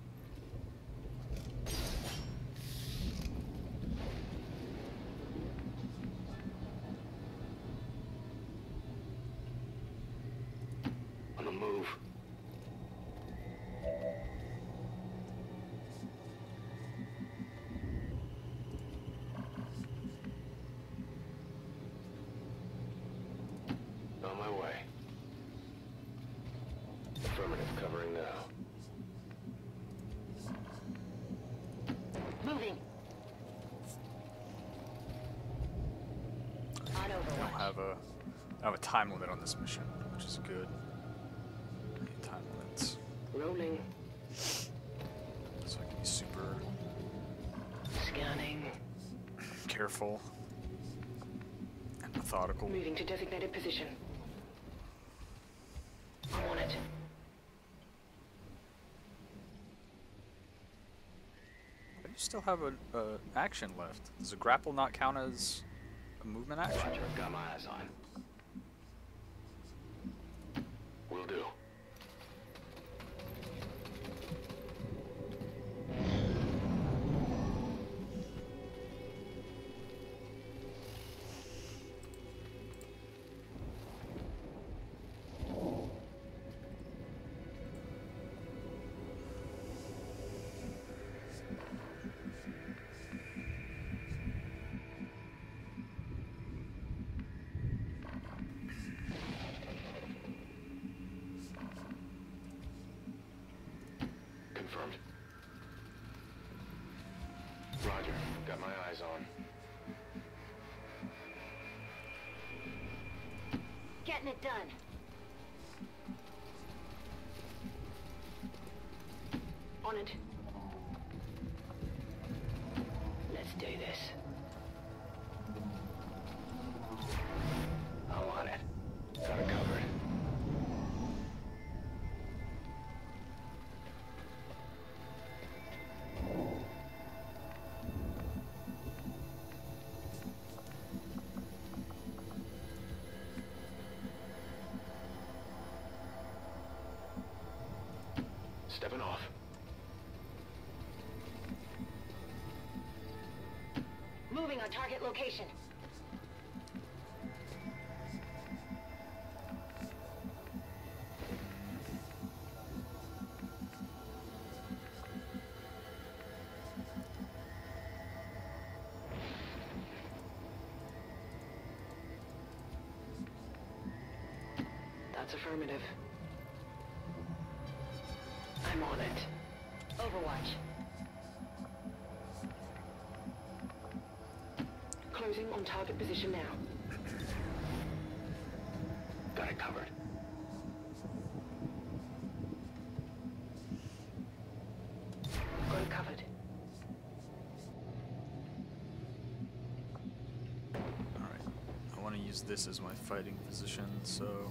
S11: On the move. On my way. Affirmative covering now.
S8: Moving. On
S1: I don't
S8: Overwatch.
S1: have a, I have a time limit on this mission, which is good. Time limits,
S10: Rolling.
S1: so I can be super
S10: Scanning.
S1: careful and methodical.
S10: Moving to designated position. I'm on it.
S1: You still have an action left. Does a grapple not count as movement action?
S11: I've got my eyes on. Stepping off.
S8: Moving on target location.
S10: Closing on target position now.
S11: Got it covered.
S10: Got it covered.
S1: Alright. I want to use this as my fighting position, so.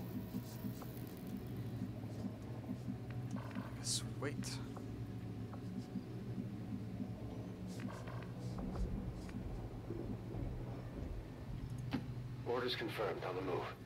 S11: Orders confirmed. On the move.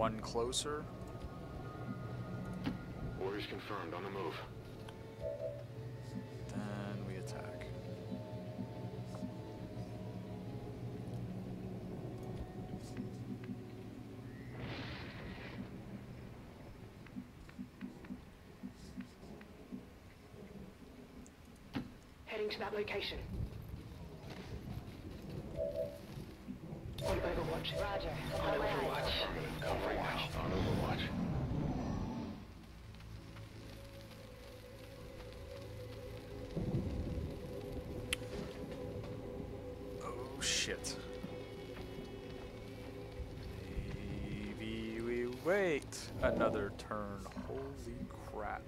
S1: One closer.
S11: Orders confirmed. On the move.
S1: Then we attack.
S10: Heading to that location.
S1: Another turn. Holy crap.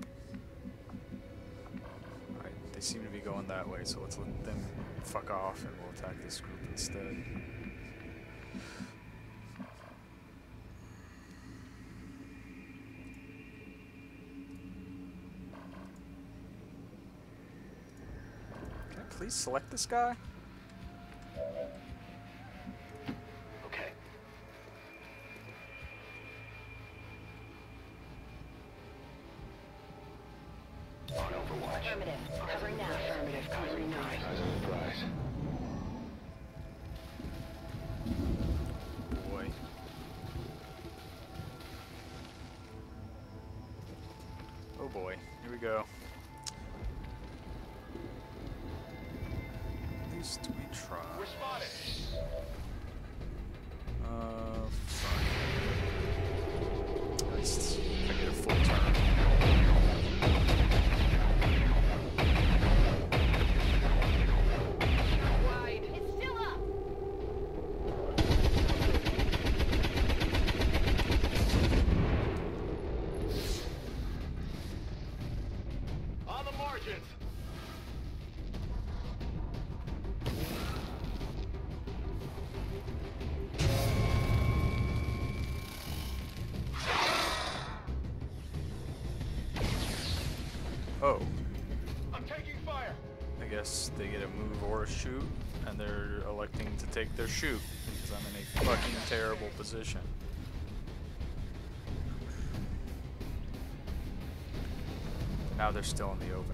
S1: Alright, they seem to be going that way, so let's let them fuck off and we'll attack this group instead. Can I please select this guy? To take their shoot because I'm in a fucking terrible position. Now they're still in the open,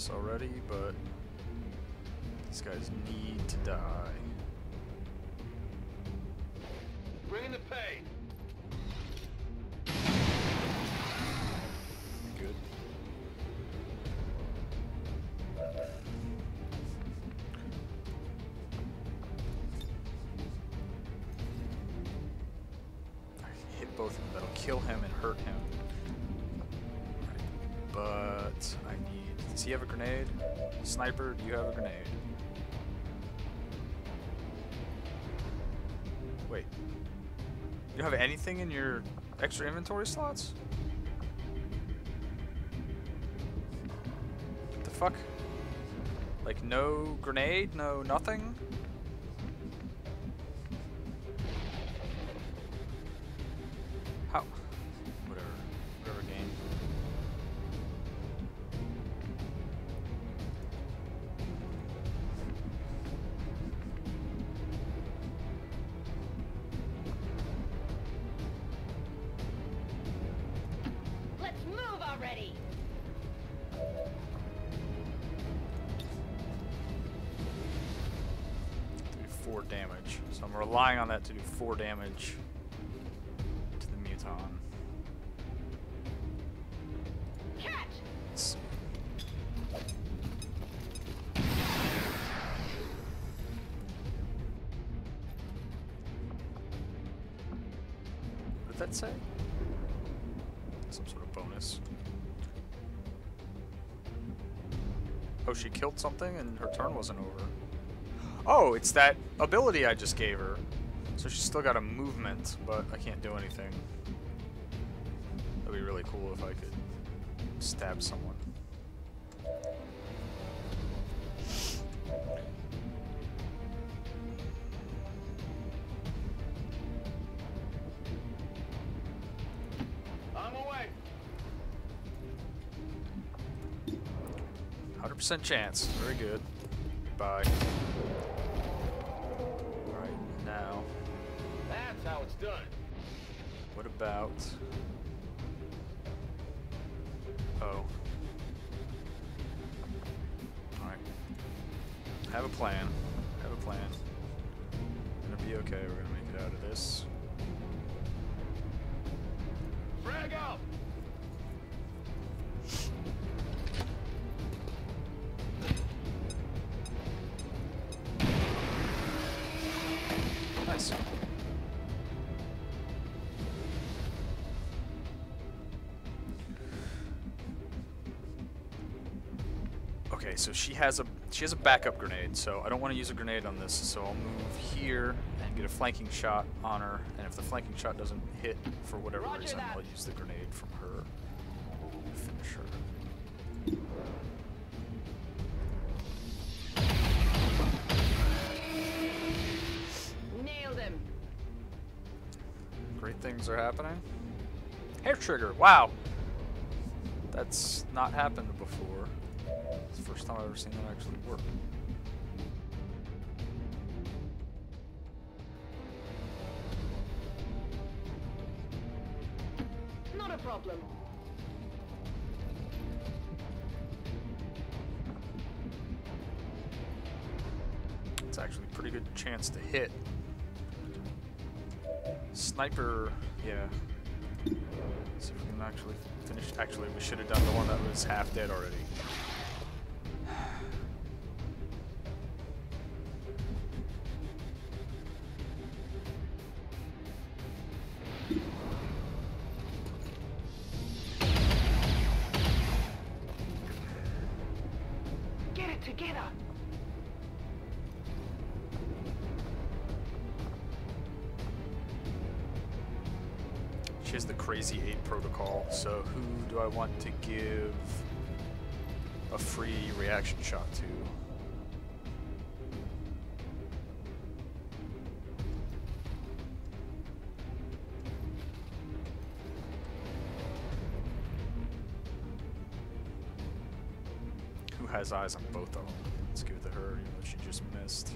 S1: this already, but these guys need to die.
S3: Bring in the pain.
S1: Good. I hit both of them. That'll kill him and hurt him. Does have a grenade? Sniper, do you have a grenade? Wait. You don't have anything in your extra inventory slots? What the fuck? Like no grenade, no nothing? 4 damage to the Muton.
S2: Catch!
S1: What did that say? Some sort of bonus. Oh, she killed something and her turn wasn't over. Oh, it's that ability I just gave her. Still got a movement, but I can't do anything. That'd be really cool if I could stab someone.
S3: I'm away.
S1: 100% chance. Very good. So she has a she has a backup grenade, so I don't want to use a grenade on this, so I'll move here and get a flanking shot on her, and if the flanking shot doesn't hit for whatever
S9: Roger
S1: reason,
S9: that.
S1: I'll use the grenade from her to finish.
S9: Nailed him.
S1: Great things are happening. Hair trigger, wow! That's not happened before. It's the first time I've ever seen that actually work.
S8: Not a problem.
S1: It's actually a pretty good chance to hit. Sniper, yeah. See if we can actually finish. Actually, we should have done the one that was half dead already. Has eyes on both of them? Let's give it to her, even though she just missed.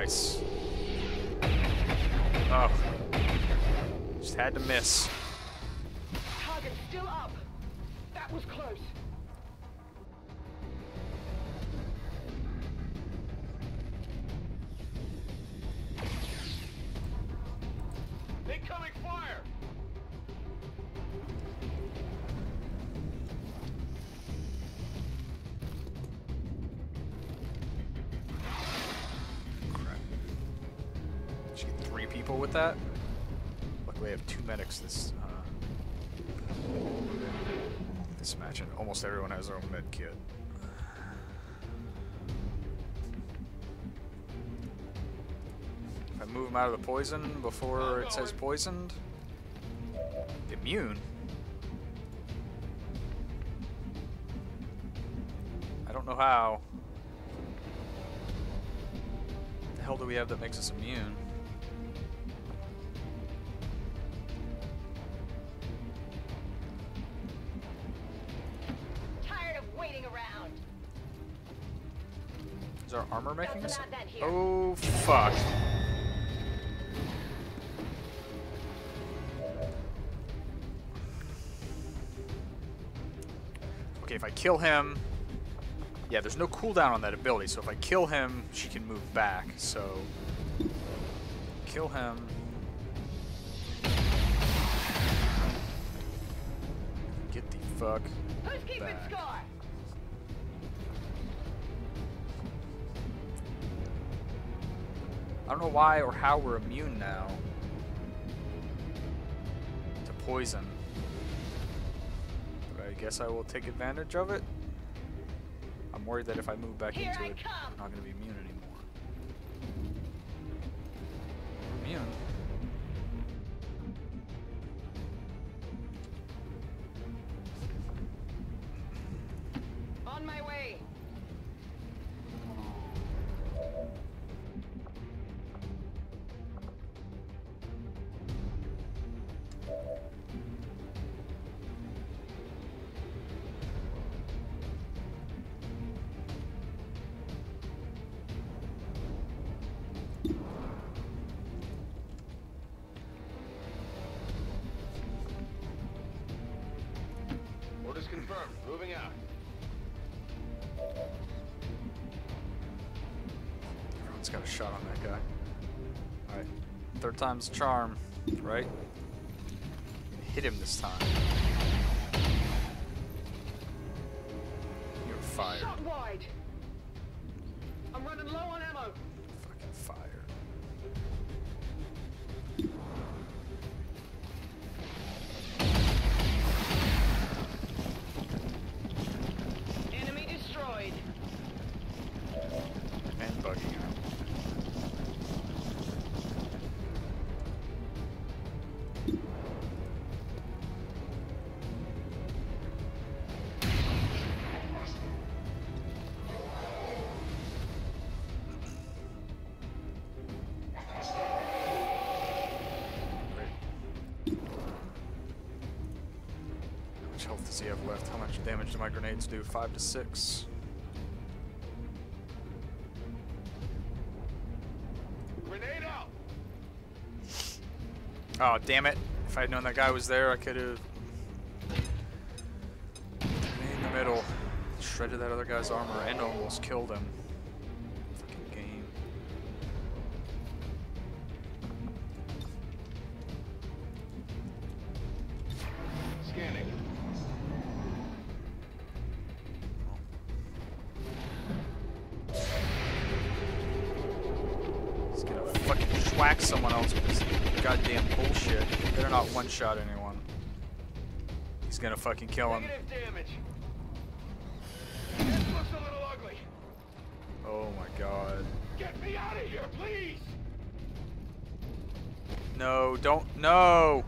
S1: Nice. Oh. Just had to miss. I have two medics this uh, this match, and almost everyone has their own med kit. If I move him out of the poison before it says poisoned, immune. I don't know how. the hell do we have that makes us immune? Fuck! Okay, if I kill him, yeah, there's no cooldown on that ability. So if I kill him, she can move back. So kill him. Get the fuck
S8: Who's keeping
S1: back.
S8: score?
S1: I don't know why or how we're immune now to poison. But I guess I will take advantage of it. I'm worried that if I move back
S8: Here
S1: into
S8: I
S1: it,
S8: come.
S1: I'm not going to be immune anymore. Immune? Time's charm, right? Hit him this time. Grenades do? Five to six.
S3: Grenade out!
S1: Oh, damn it. If I had known that guy was there, I could have... In the middle. Shredded that other guy's armor and almost killed him. He's kill him.
S3: Negative damage. This looks a little ugly.
S1: Oh my god.
S3: Get me out of here, please!
S1: No, don't, no!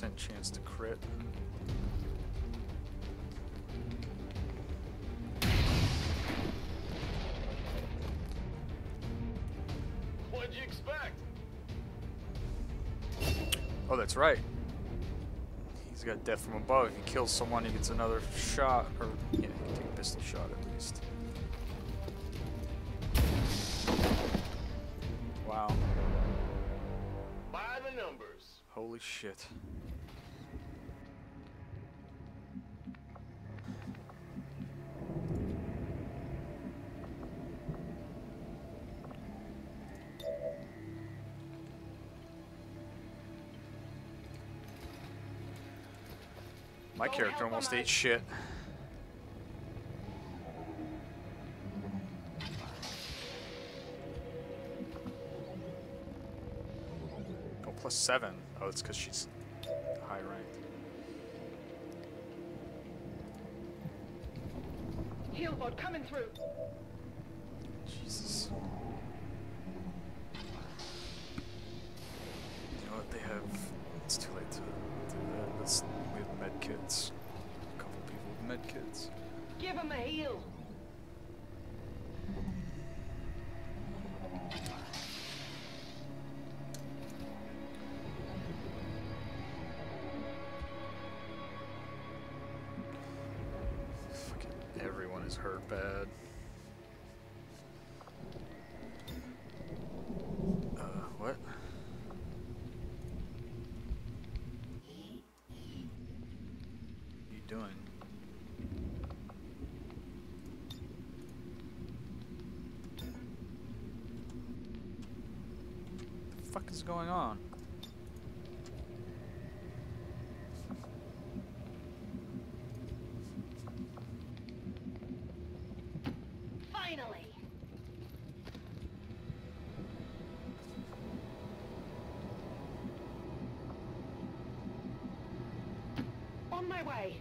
S1: Percent chance to crit.
S7: What'd you expect?
S1: Oh, that's right. He's got death from above. If he kills someone, he gets another shot. My character almost ate shit. Oh, plus seven. Oh, it's because she's high ranked.
S9: Healbot coming through.
S1: Jesus. You know what? They have. It's too late to do that. Let's. We have med kits. A couple people with med kits.
S9: Give him a heal.
S1: Fuck is going on?
S8: Finally!
S9: On my way.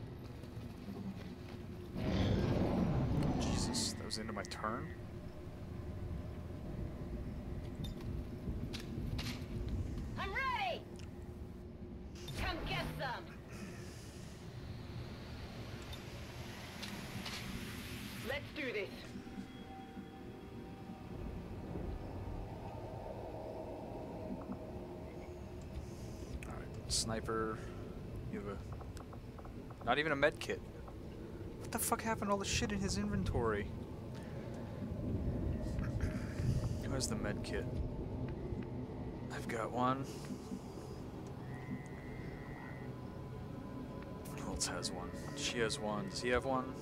S1: Jesus, that was the end of my turn?
S8: I'm ready! Come get some!
S9: Let's do this.
S1: Sniper. You have a. Not even a med kit. What the fuck happened to all the shit in his inventory? Where's the med kit? I've got one. Who else has one? She has one. Does he have one?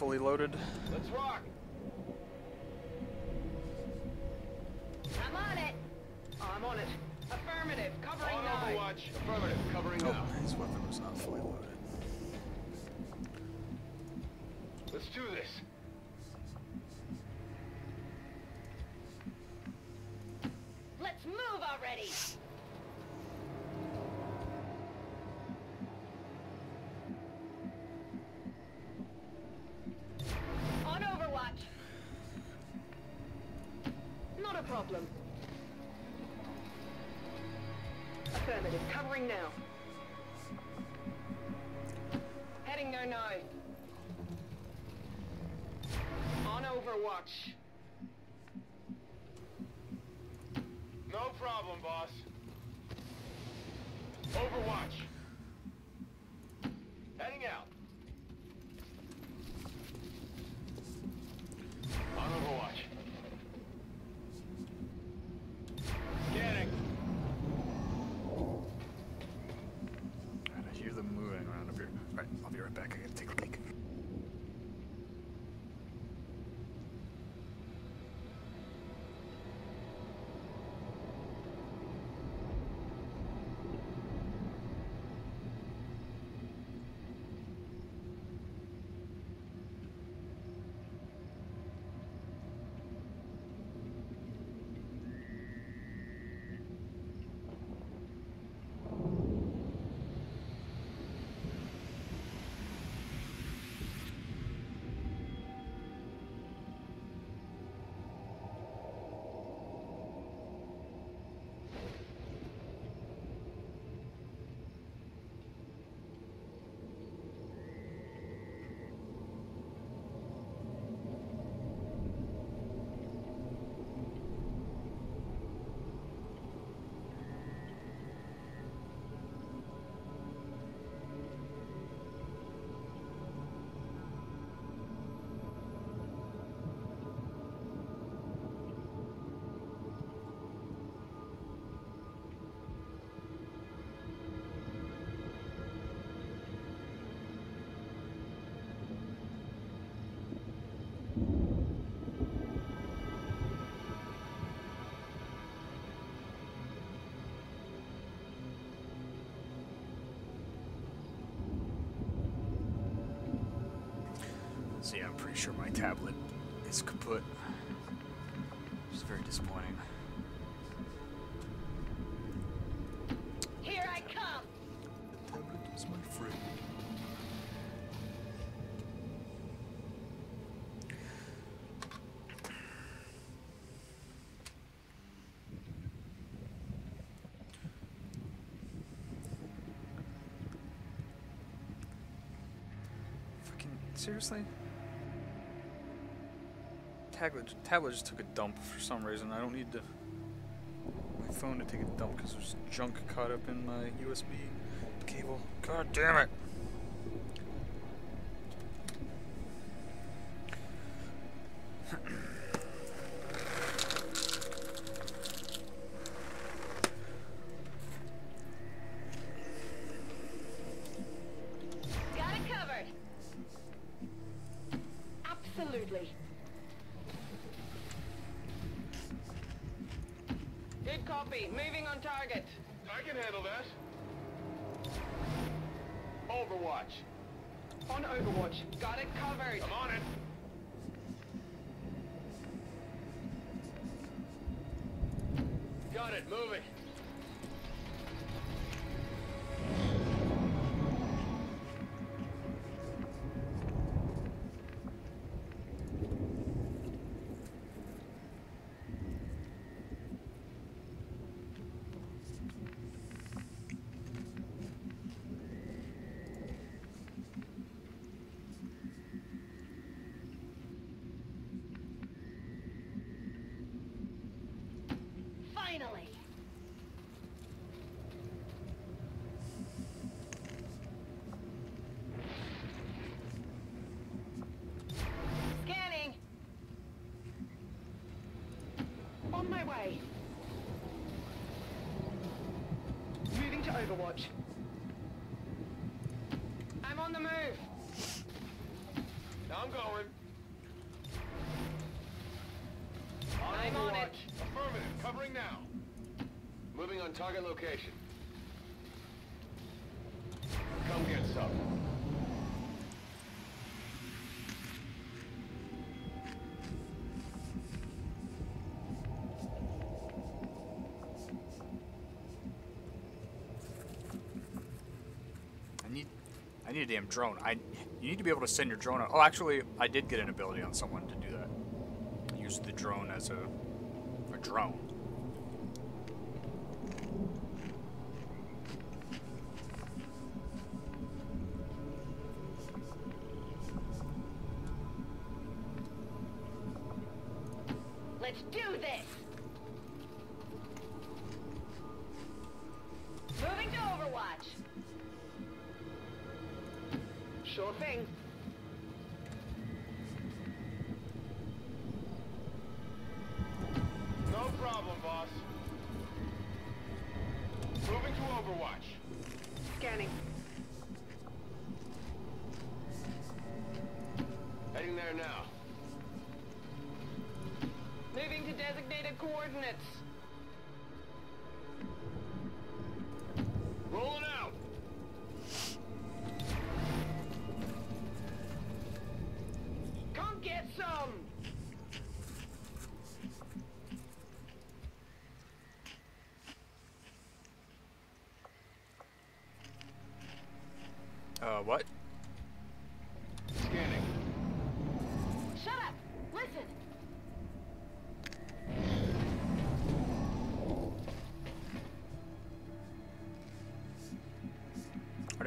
S1: Fully loaded?
S7: Let's rock.
S8: I'm on it!
S9: I'm on it. Affirmative. Covering
S7: On
S9: now.
S7: Overwatch. Affirmative. Covering
S1: Oh,
S7: now.
S1: his weapon was not fully loaded.
S7: Let's do this.
S9: Problem.
S8: Affirmative. Covering now.
S9: Heading there now. On Overwatch.
S1: So yeah, I'm pretty sure my tablet is kaput. It's very disappointing.
S9: Here I come.
S1: The tablet is my friend. Fucking seriously? Tablet, tablet just took a dump for some reason. I don't need to my phone to take a dump because there's junk caught up in my USB cable. God damn it!
S9: On target
S3: location. Come get some.
S1: I need, I need a damn drone. I, you need to be able to send your drone out. Oh, actually, I did get an ability on someone to do that. Use the drone as a, a drone.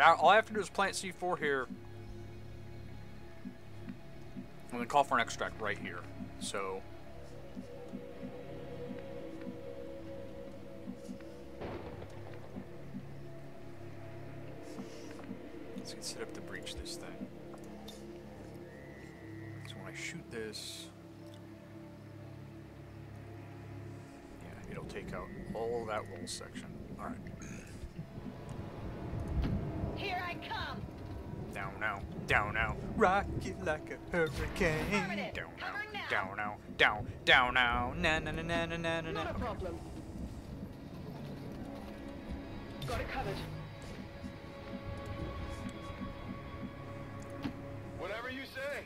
S1: All I have to do is plant C4 here. And then call for an extract right here. So. Let's get set up to breach this thing. So when I shoot this. Yeah, it'll take out all that wall section. Alright.
S8: Here I come!
S1: Down now, down now, rock it like a hurricane.
S8: Affirmative.
S1: Down now,
S8: Covering now.
S1: down now, down, down now, na na na na na na na.
S9: Not a problem. Got it covered.
S3: Whatever you say.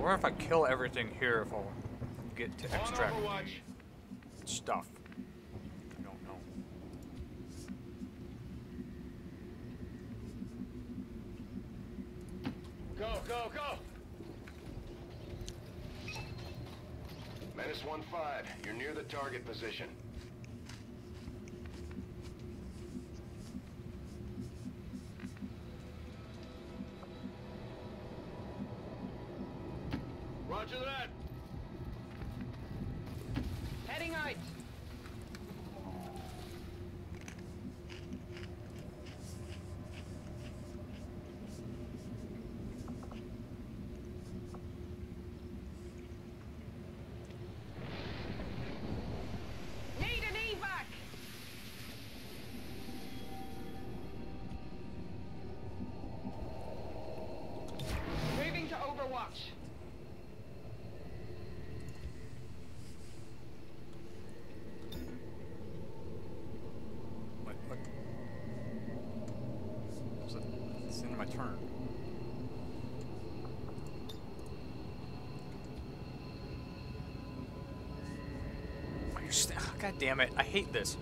S1: Or if I kill everything here, if I'll get to
S3: On
S1: extract
S3: Overwatch. Roger that!
S1: Turn. Oh, you're [LAUGHS] God damn it! I hate this.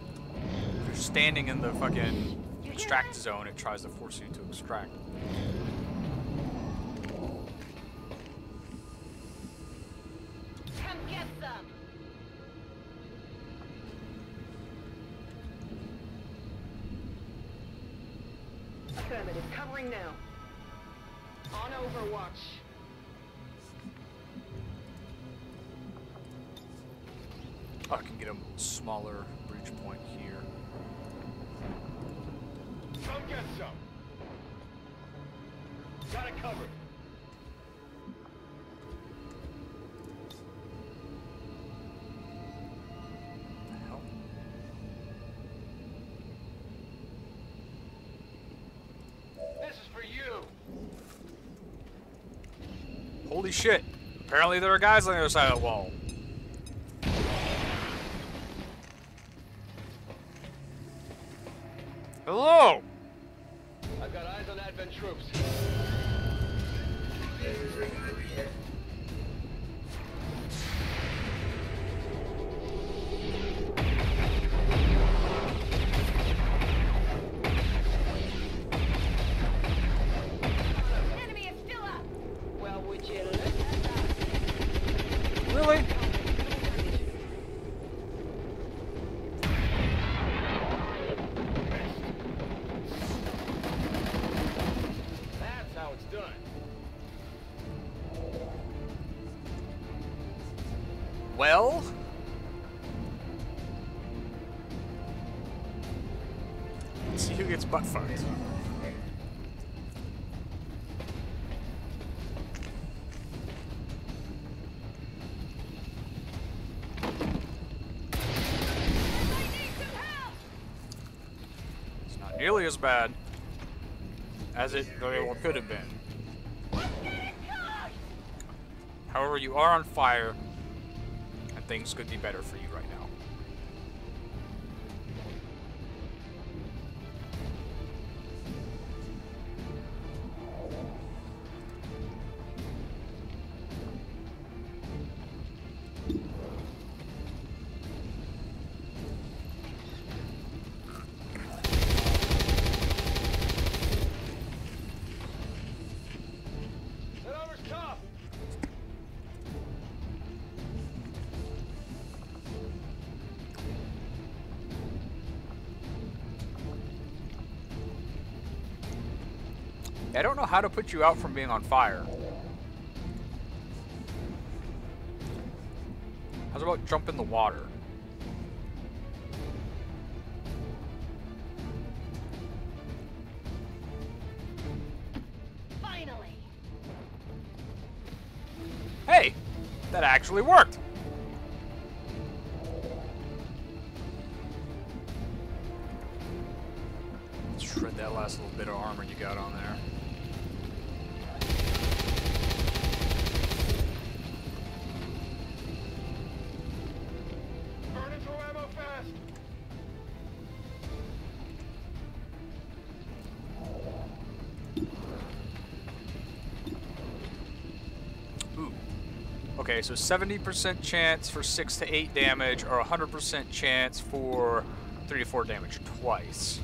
S1: If you're standing in the fucking extract zone, it tries to force you to extract. Apparently there are guys on the other side of the wall. As bad as it could have been. However, you are on fire, and things could be better for you right how to put you out from being on fire. How's about jump in the water?
S2: Finally!
S1: Hey! That actually worked! Ooh. Okay, so 70% chance for 6 to 8 damage, or 100% chance for 3 to 4 damage twice.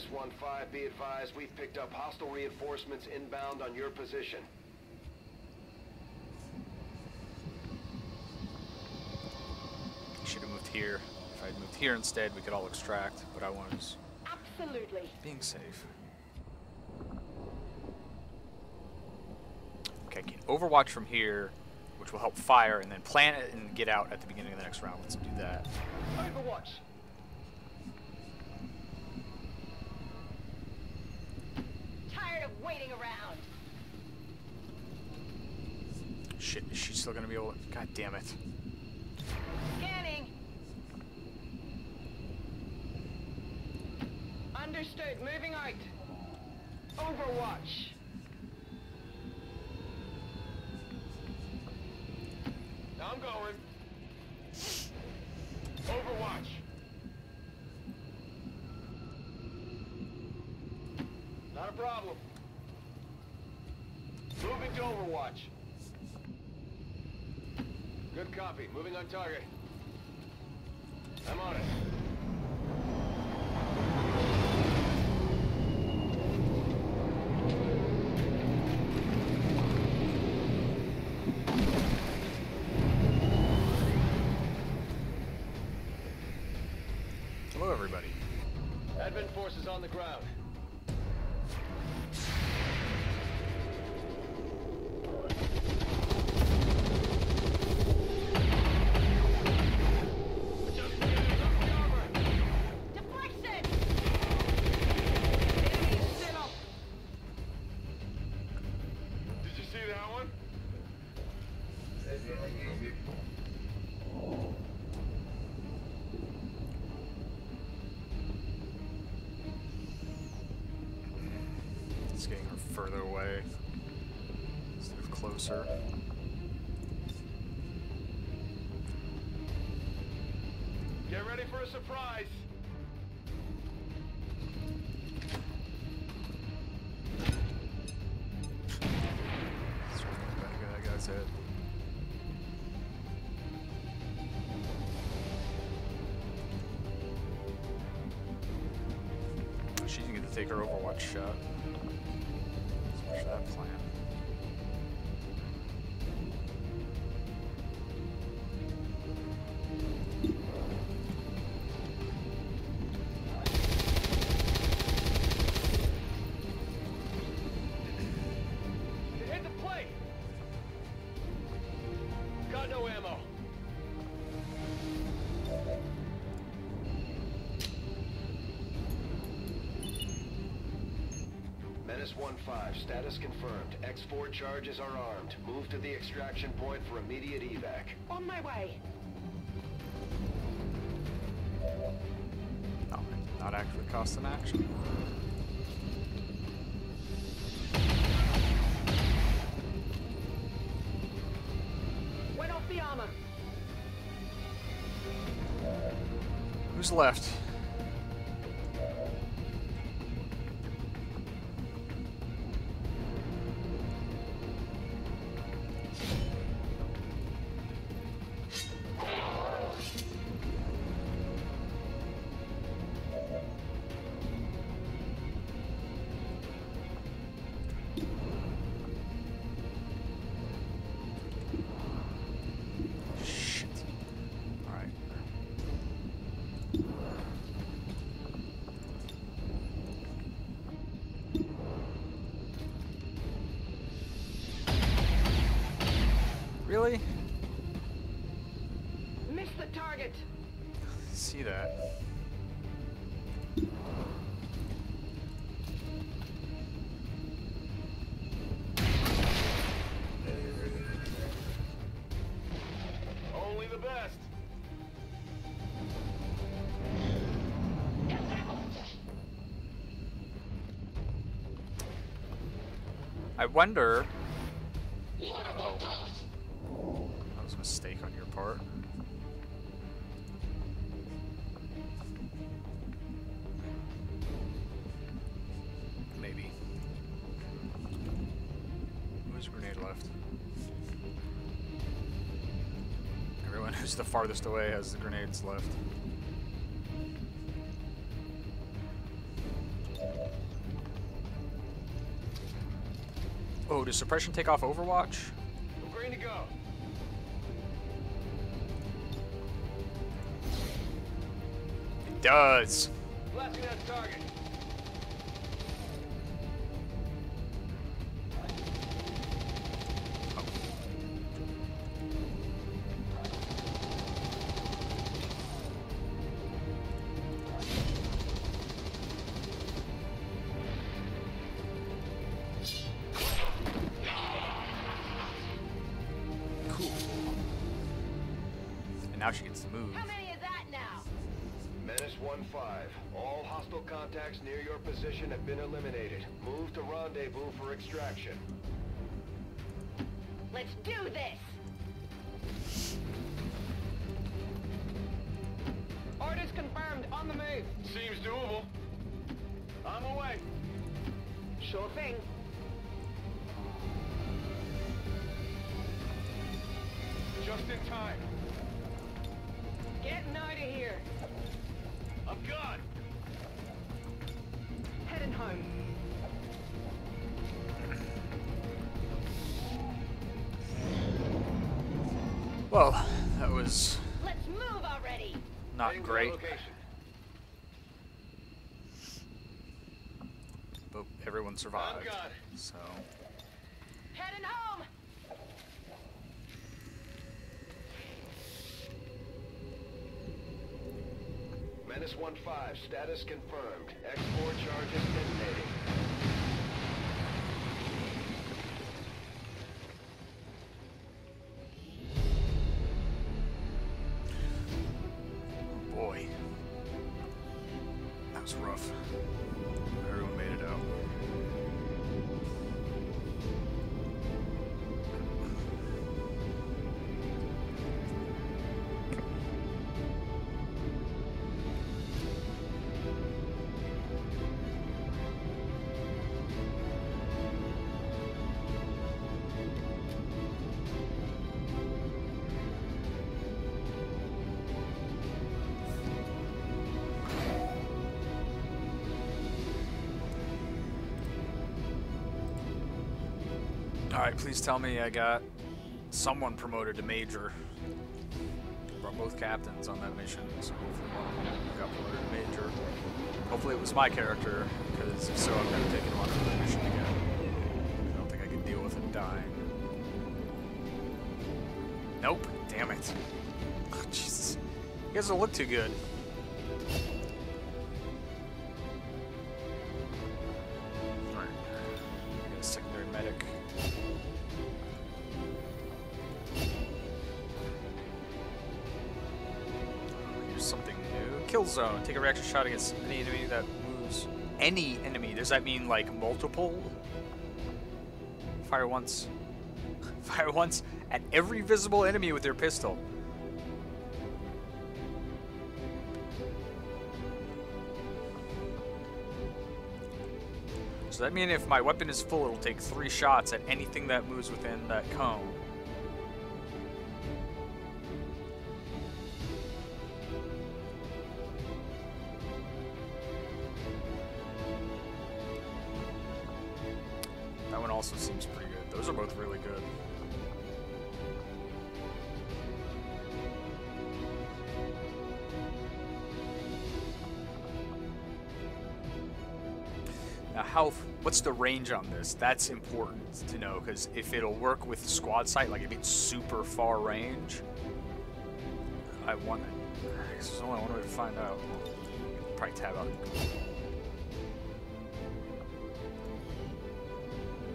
S3: S-15, be advised, we've picked up hostile reinforcements inbound on your position.
S1: Should have moved here. If I'd moved here instead, we could all extract, but I wanted.
S8: Absolutely.
S1: Being safe. Okay, I can overwatch from here, which will help fire, and then plant it and get out at the beginning of the next round. Let's do that.
S8: Overwatch.
S2: Waiting around!
S1: Shit, is she still gonna be able to? God damn it.
S8: Scanning. Understood. Moving out. Overwatch.
S3: Now I'm going. Overwatch. Not a problem. Moving to Overwatch. Good copy. Moving on target. I'm on it.
S1: Hello, everybody.
S3: Advent forces on the ground.
S1: Further away instead of closer.
S3: Get ready for a surprise.
S1: Let's try to get back at that guy's head. She didn't get to take her Overwatch shot.
S3: 615, status confirmed. X4 charges are armed. Move to the extraction point for immediate evac.
S8: On my way.
S1: Oh, no, not actually cost an action.
S8: Went off the armor.
S1: Who's left? I wonder. Oh. That was a mistake on your part. Maybe. Who's grenade left? Everyone who's the farthest away has the grenades left. Does suppression take off Overwatch?
S3: We're green to go.
S1: It does.
S3: Blasting that target. Extraction.
S8: Let's do this. Orders confirmed. On the move.
S3: Seems doable. I'm away.
S8: Sure thing.
S3: Just in time.
S8: Getting out of here.
S3: I'm gone.
S8: Heading home.
S1: Well, that was
S8: Let's move already.
S1: not
S3: Heading to the
S1: great, but everyone survived. So,
S8: Heading home.
S3: Menace 1-5. Status confirmed. X4 charges detonating.
S1: Boy, that was rough. Please tell me I got someone promoted to major. Brought both captains on that mission, so hopefully one of them got promoted to major. Hopefully it was my character, because if so, I'm never taking him on another mission again. I don't think I can deal with him dying. Nope, damn it. Oh, [LAUGHS] Jesus. He doesn't look too good. Shot against any enemy that moves. Any enemy. Does that mean like multiple? Fire once. [LAUGHS] Fire once at every visible enemy with your pistol. So that means if my weapon is full, it'll take three shots at anything that moves within that cone. Range on this? That's important to know because if it'll work with the squad sight, like if it's super far range, I want it. There's only one way to find out. Probably tab out.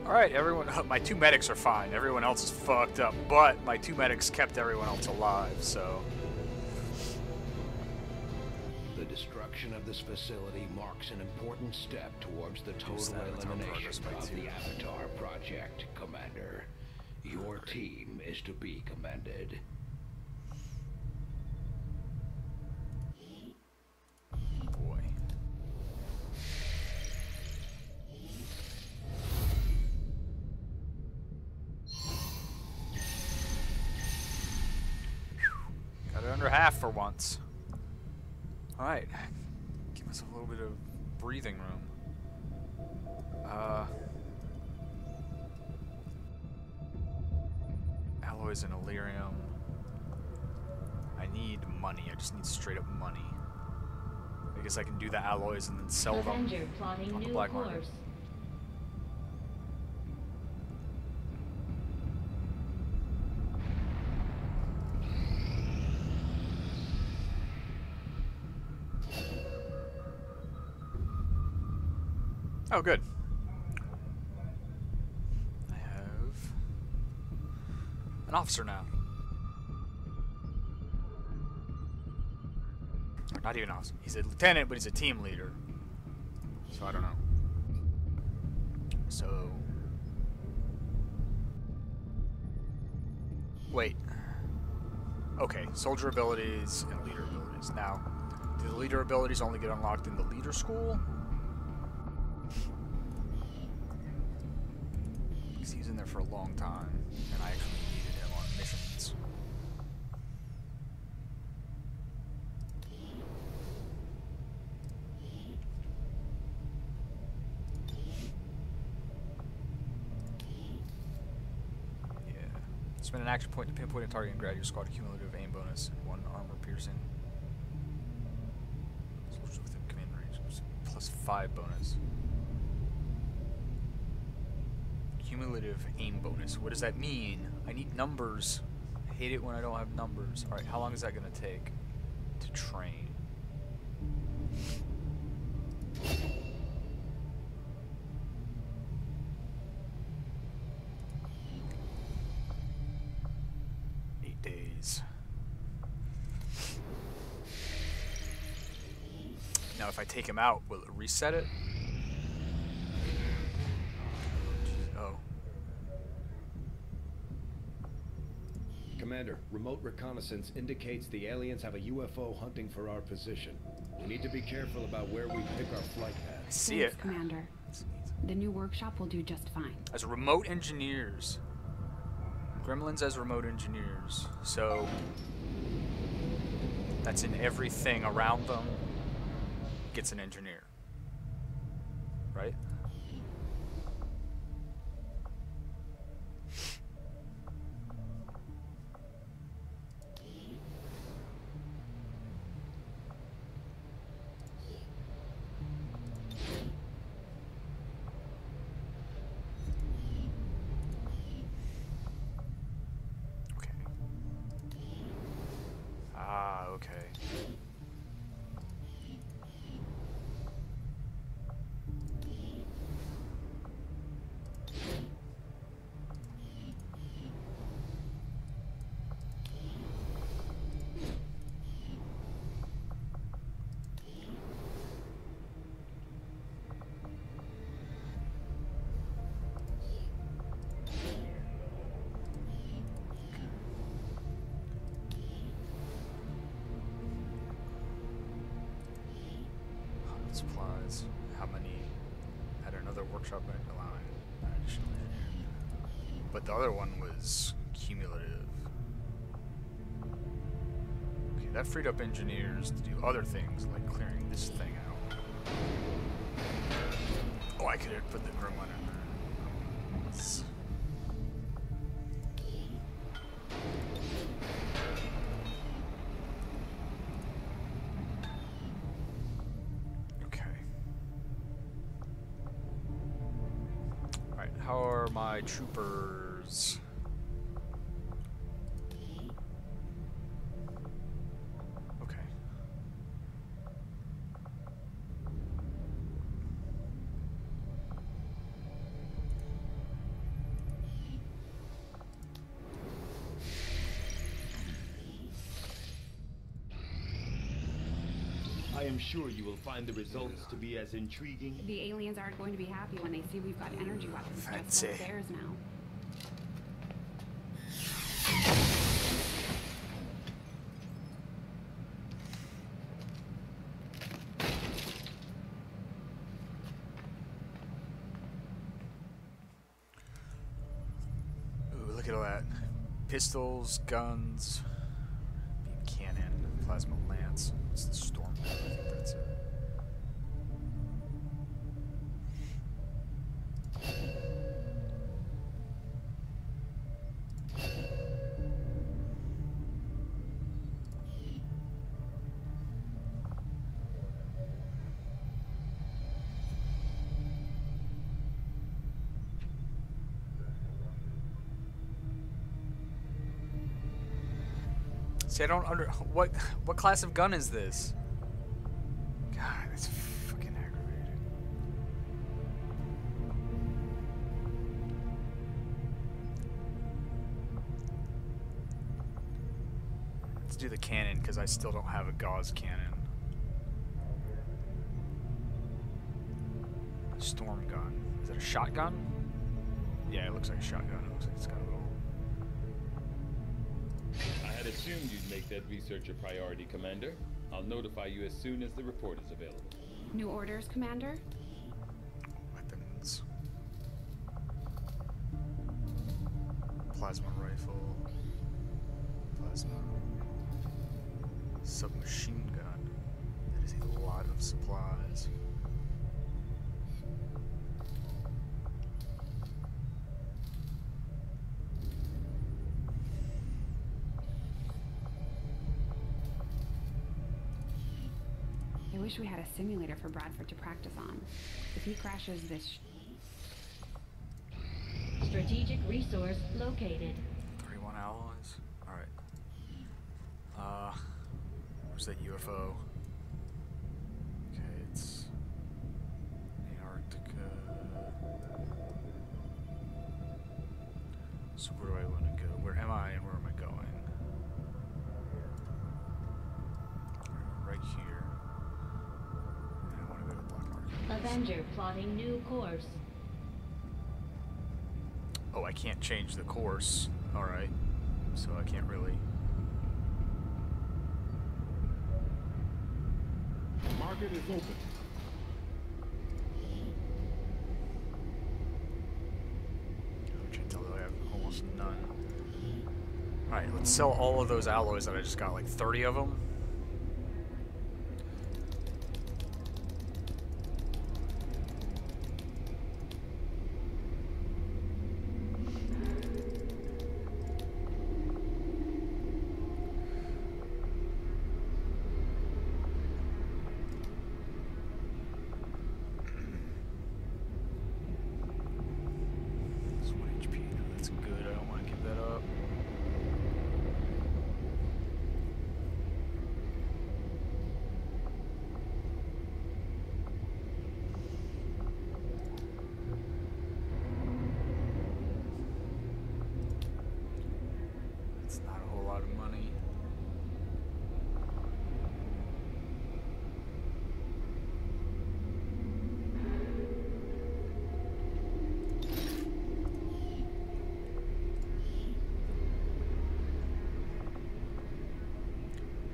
S1: All right, everyone. [LAUGHS] My two medics are fine. Everyone else is fucked up, but my two medics kept everyone else alive. So.
S4: The destruction of this facility marks an important step towards the total
S1: that it's on progress
S4: elimination of the Avatar Project, Commander. Your team is to be commended.
S1: Boy. Phew. It under half for once. Alright. Myself a little bit of breathing room. Uh. Alloys and Elerium. I need money. I just need straight up money. I guess I can do the alloys and then sell them
S2: Avenger plotting
S1: on the
S2: new
S1: black market. Oh, good. I have an officer now. Not even officer. He's a lieutenant, but he's a team leader. So I don't know. So. Wait. Okay, soldier abilities and leader abilities. Now, do the leader abilities only get unlocked in the leader school? Because he's in there for a long time, and I actually needed him on missions. Yeah. Spend an action point to pinpoint a target and grab your squad a cumulative aim bonus and one armor piercing. Soldiers within command range plus five bonus. Cumulative aim bonus. What does that mean? I need numbers. I hate it when I don't have numbers. Alright, how long is that going to take to train? Eight days. Now, if I take him out, will it reset it?
S3: Remote reconnaissance indicates the aliens have a UFO hunting for our position. We need to be careful about where we pick our flight
S1: I
S3: path.
S1: see
S6: Thanks,
S1: it.
S6: Commander. The new workshop will do just fine.
S1: As remote engineers. Gremlins as remote engineers. So that's in everything around them gets an engineer. Right? The other one was cumulative. Okay, that freed up engineers to do other things like clearing this thing out. Oh, I could have put the gremlin in there. It's- Okay.
S5: I am sure you will find the results to be as intriguing.
S6: The aliens aren't going to be happy when they see we've got energy weapons just
S1: Fancy.
S6: like theirs now.
S1: Ooh, look at all that. Pistols, guns, See, I don't under what what class of gun is this? God, it's fucking aggravating. Let's do the cannon because I still don't have a Gauss cannon. Storm gun. Is it a shotgun? Yeah, it looks like a shotgun. It looks like it's got a
S5: assumed you'd make that research a priority, Commander. I'll notify you as soon as the report is available.
S6: New orders, Commander? Wish we had a simulator for Bradford to practice on. If he crashes this
S2: Strategic resource located.
S1: 31 alloys. Alright. Uh, where's that UFO?
S2: Plotting new course.
S1: Oh, I can't change the course. Alright. So I can't really.
S7: Market is open.
S1: Which I tell you I have almost none. Alright, let's sell all of those alloys that I just got, like 30 of them. It's 1 HP. That's good. I don't want to give that up. It's not a whole lot of money.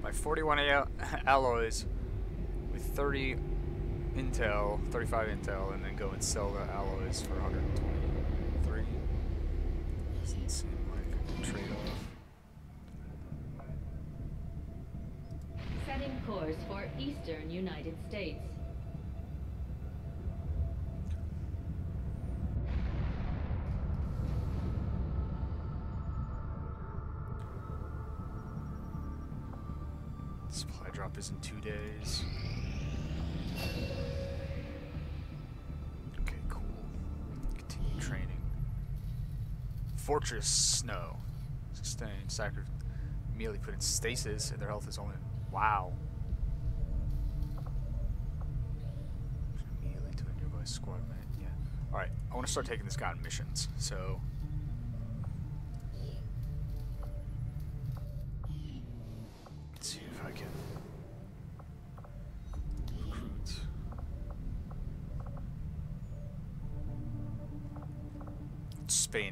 S1: My 41 al- [LAUGHS] alloys with 30 intel, 35 intel, and then go and sell the alloys for 123. Doesn't seem like a trade-off.
S2: Setting course for eastern United States.
S1: Fortress Snow. Sustain. Sacred. Immediately put in stasis, and their health is only. Wow. Immediately to a nearby squad mate. Yeah. Alright, I want to start taking this guy on missions. So.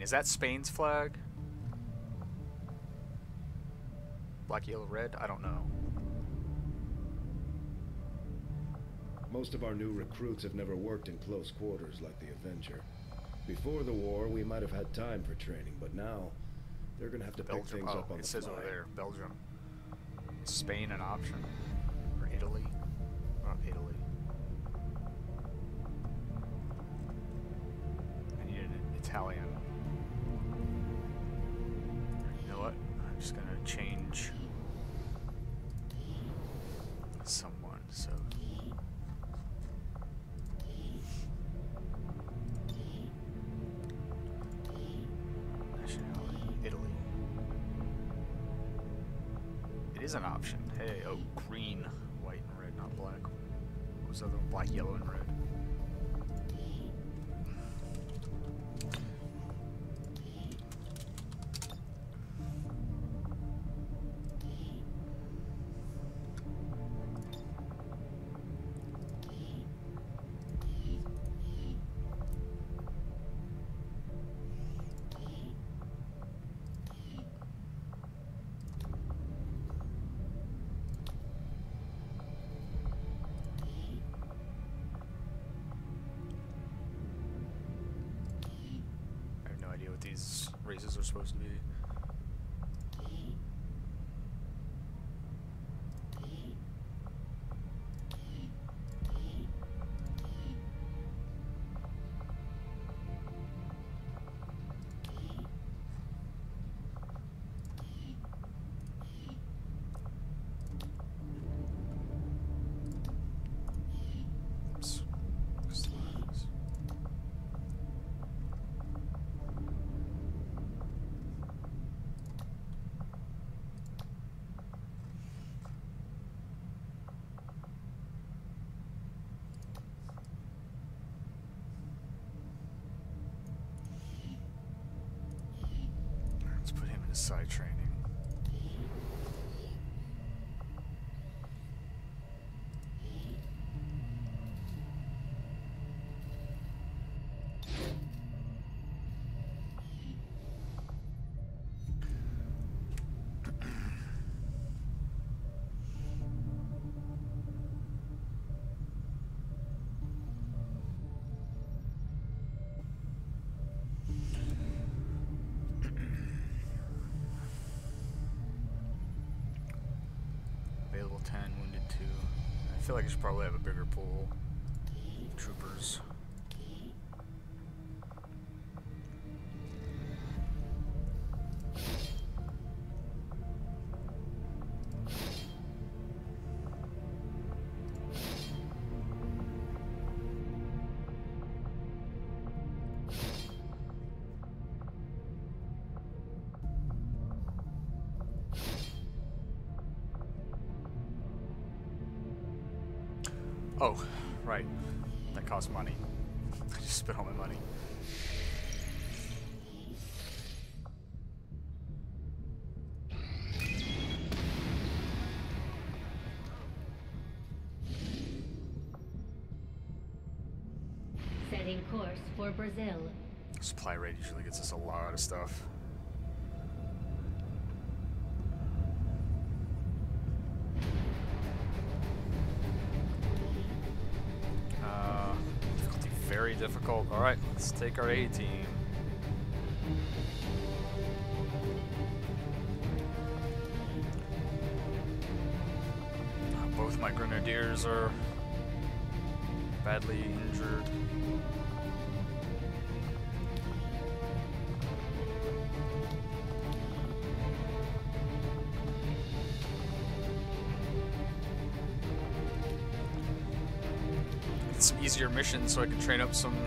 S1: Is that Spain's flag? Black, yellow, red? I don't know.
S3: Most of our new recruits have never worked in close quarters like the Avenger. Before the war, we might have had time for training, but now they're gonna have to pick
S1: Belgium.
S3: things
S1: Oh,
S3: up on
S1: it
S3: the
S1: says
S3: fly.
S1: over there, Belgium. Is Spain an option? Or Italy? Not Italy. I need an Italian. Side training. Should probably have a bigger pool. Costs money. I just spent all my money.
S2: Setting course for Brazil.
S1: Supply rate usually gets us a lot of stuff. Take our A team. Uh, both my grenadiers are badly injured. Get some easier missions so I can train up some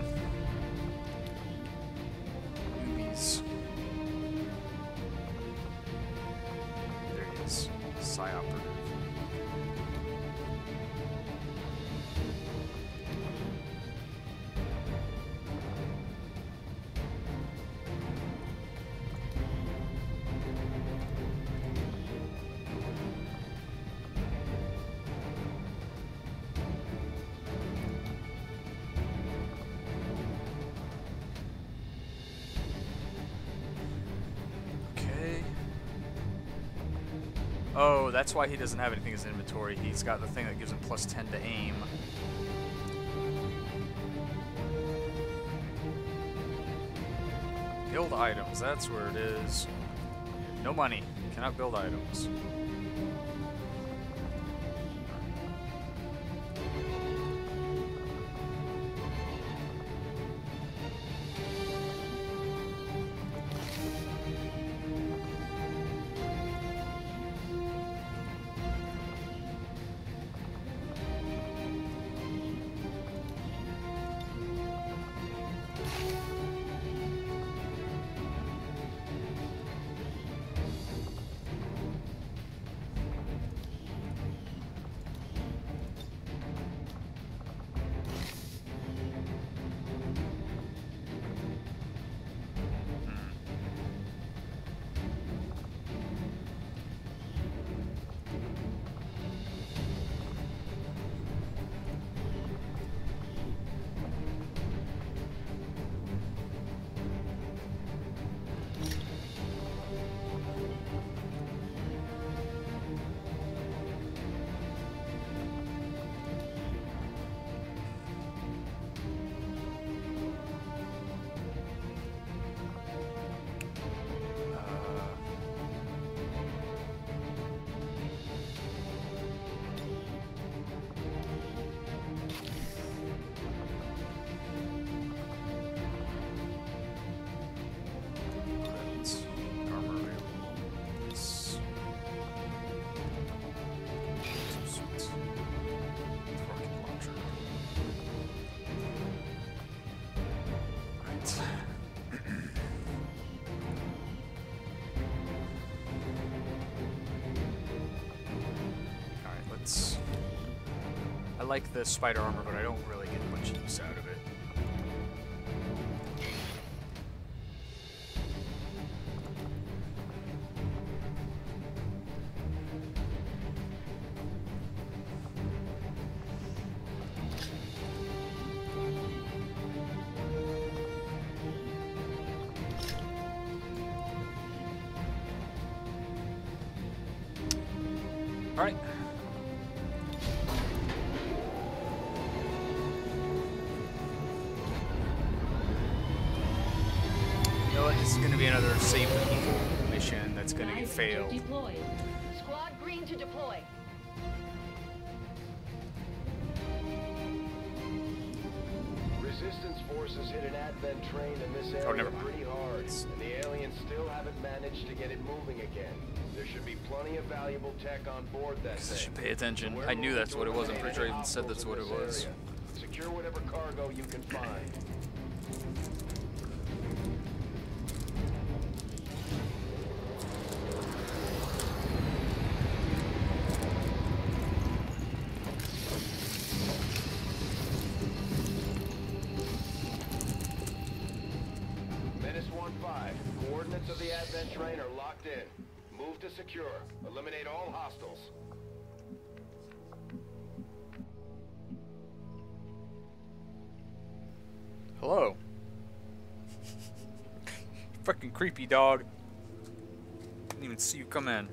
S1: that's why he doesn't have anything in his inventory. He's got the thing that gives him plus 10 to aim. Build items, that's where it is. No money. Cannot build items. Spider armor,
S3: forces hit an advent train in this area
S1: Oh, never mind.
S3: pretty hard, and the aliens still haven't managed to get it moving again. There should be plenty of valuable tech on board that
S1: I
S3: thing.
S1: should pay attention. I knew that's what it was. I'm pretty sure I even said that's what it was.
S3: area. Secure whatever cargo you can find. secure. Eliminate all hostiles.
S1: Hello. [LAUGHS] Fucking creepy dog. Didn't even see you come in.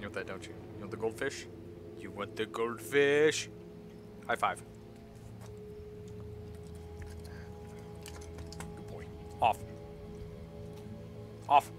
S1: You want that, don't you? You want the goldfish? You want the goldfish? High five.
S2: Good boy. Off. Off.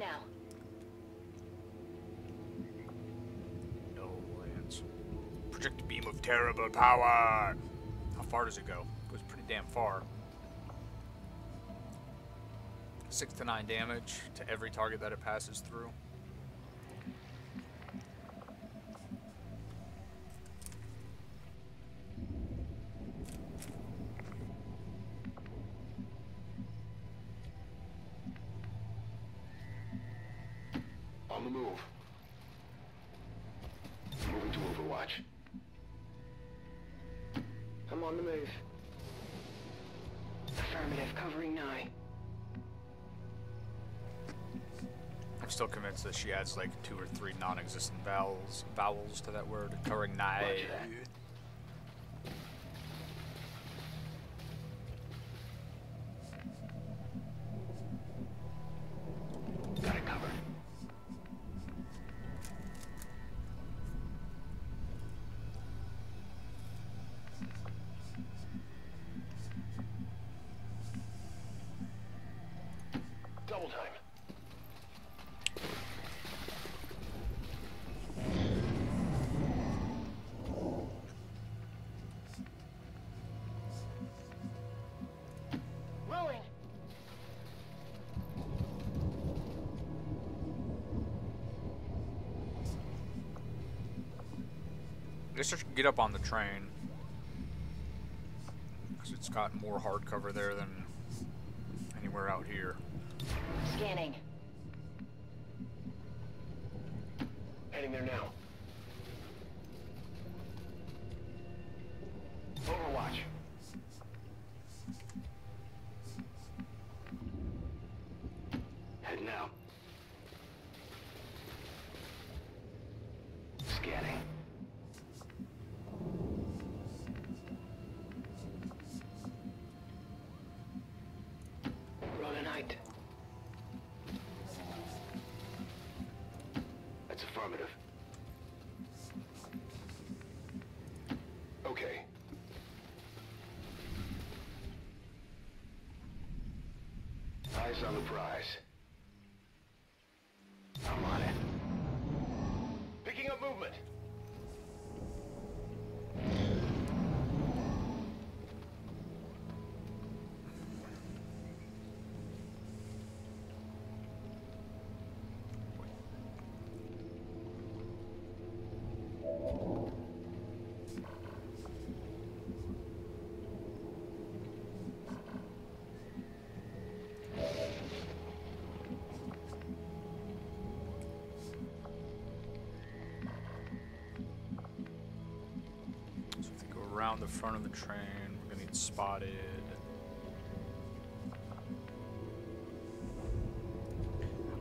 S2: Now.
S1: Null Lance. Project beam of terrible power. How far does it go? It goes pretty damn far. Six to nine damage to every target that it passes through. That she adds like two or three non-existent vowels vowels to that word, covering. Guess I should get up on the train. Because it's got more hard cover there than anywhere out here.
S2: Scanning.
S1: Around the front of the train, we're gonna get spotted.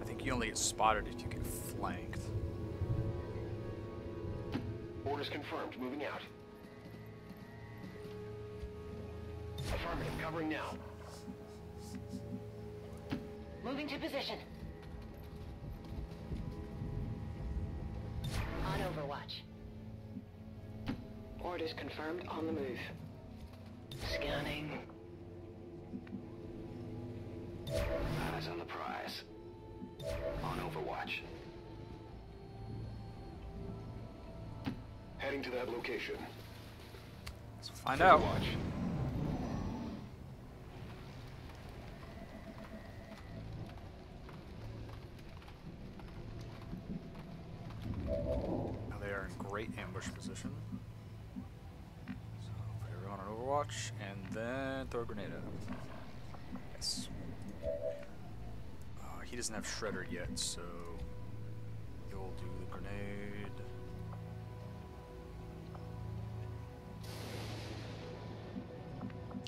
S1: I think you only get spotted if you get flanked.
S3: Orders confirmed. Moving out. Affirmative. Covering now.
S2: Moving to position.
S8: Confirmed on the move. Scanning.
S3: Eyes on the prize. On Overwatch. Heading to that location.
S1: Let's find out.
S3: Overwatch.
S1: Now they are in great ambush position. So put everyone on Overwatch and then throw a grenade at him. Yes. Uh, he doesn't have Shredder yet, so you'll do the grenade.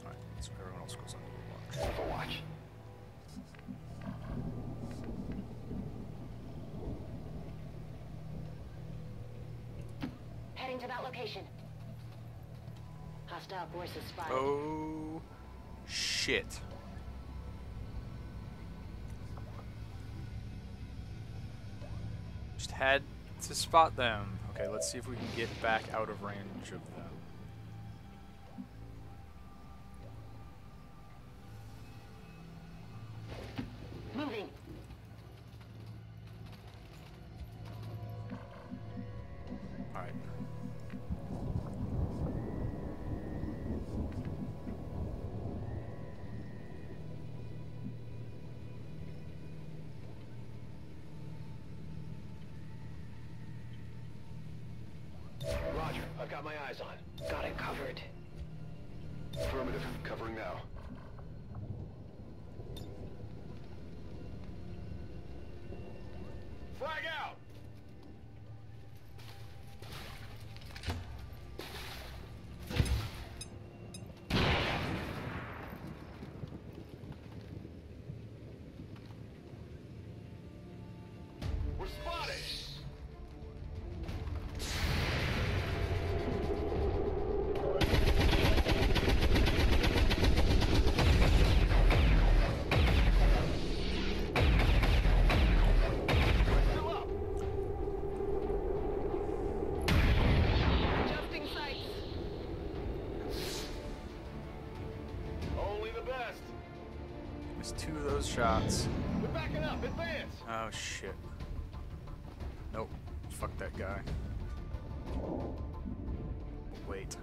S1: Alright, So everyone else goes on Overwatch.
S7: Overwatch.
S8: Heading to that location. Hostile forces spotted.
S1: Oh shit. Had to spot them. Okay, let's see if we can get back out of range of them. Shots.
S7: We're backing up! Advance!
S1: Oh shit. Nope. Fuck that guy. Wait.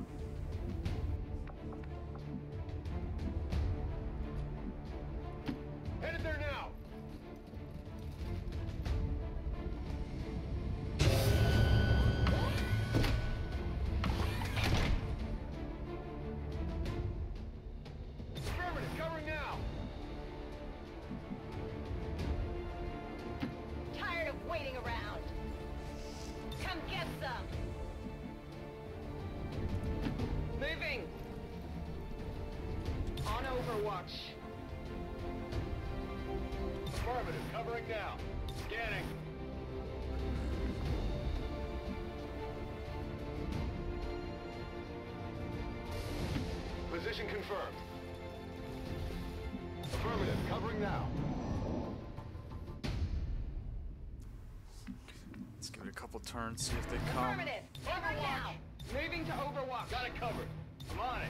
S1: Couple turns, see if they come.
S8: Affirmative. Cover now.
S9: Moving to Overwatch.
S7: Got it covered. I'm on it.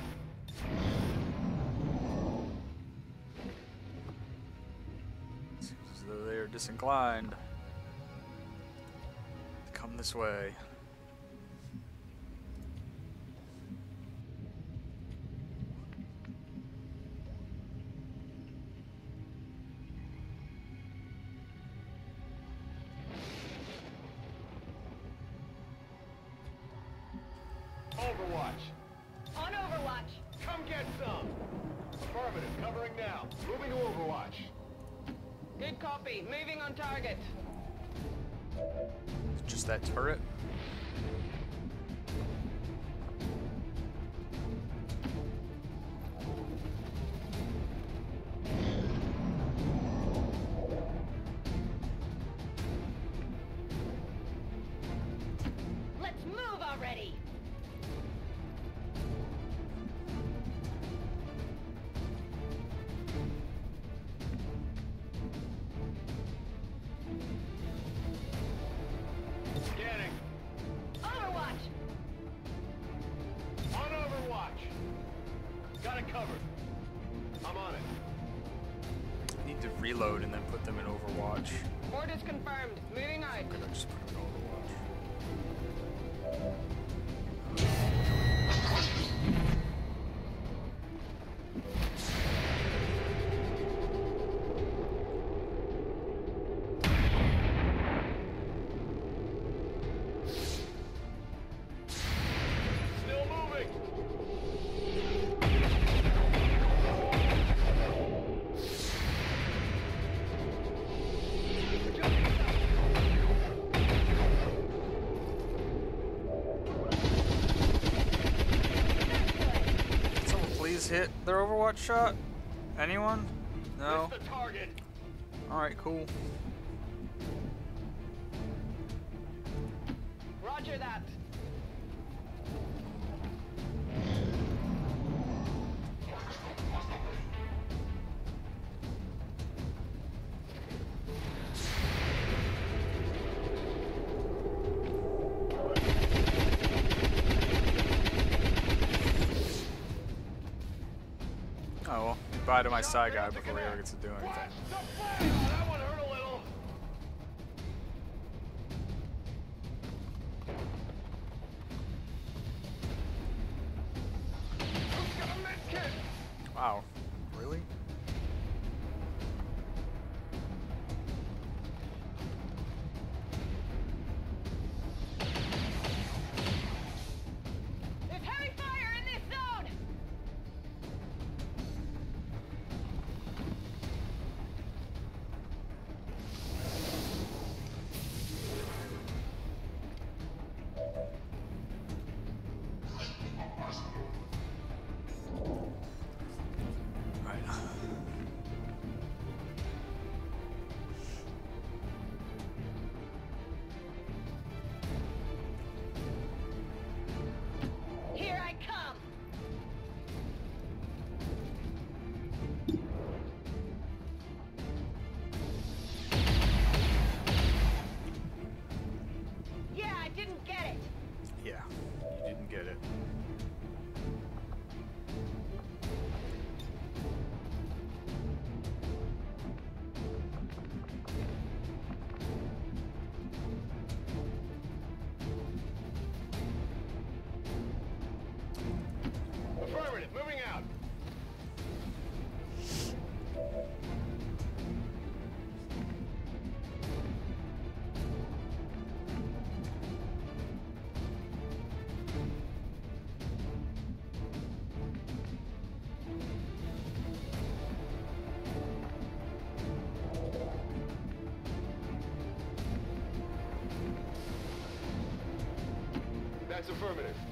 S1: Seems as though they are disinclined. Come this way. Their Overwatch shot? Anyone? No?
S3: Missed the target.
S1: Alright, cool. Side guy before he ever gets to do anything.
S3: Affirmative.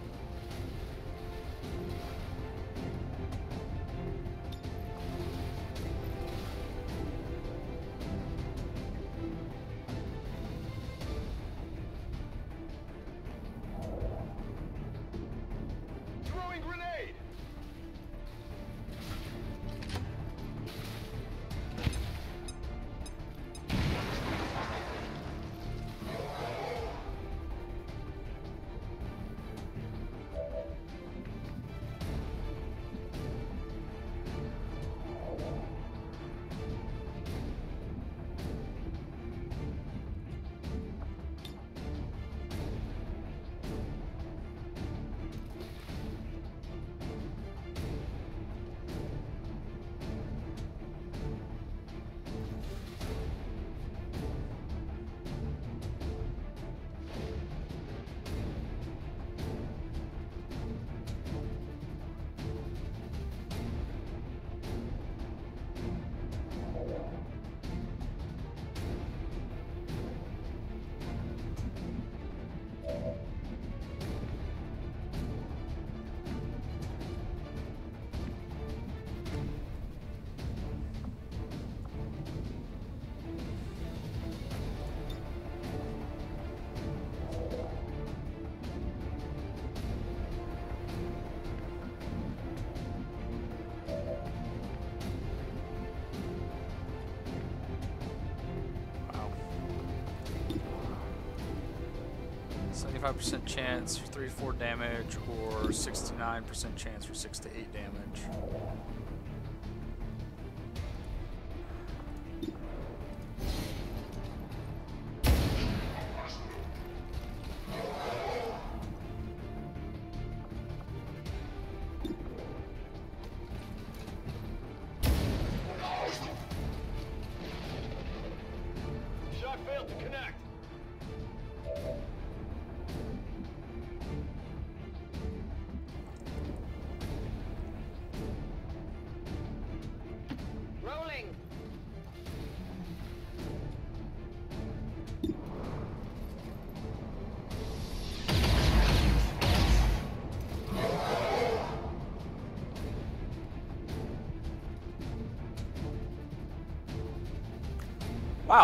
S1: 75% chance for 3 4 damage, or 69% chance for 6 to 8 damage.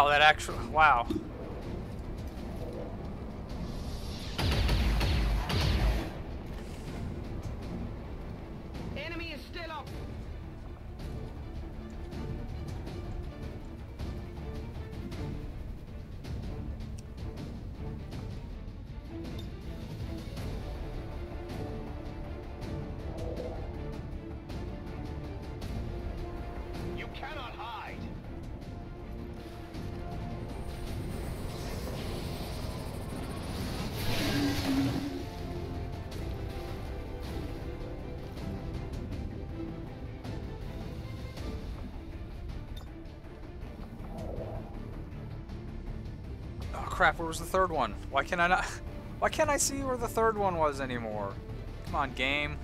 S1: That actually, wow. Crap, where was the third one? Why can I not, [LAUGHS] why can't I see where the third one was anymore? Come on, game.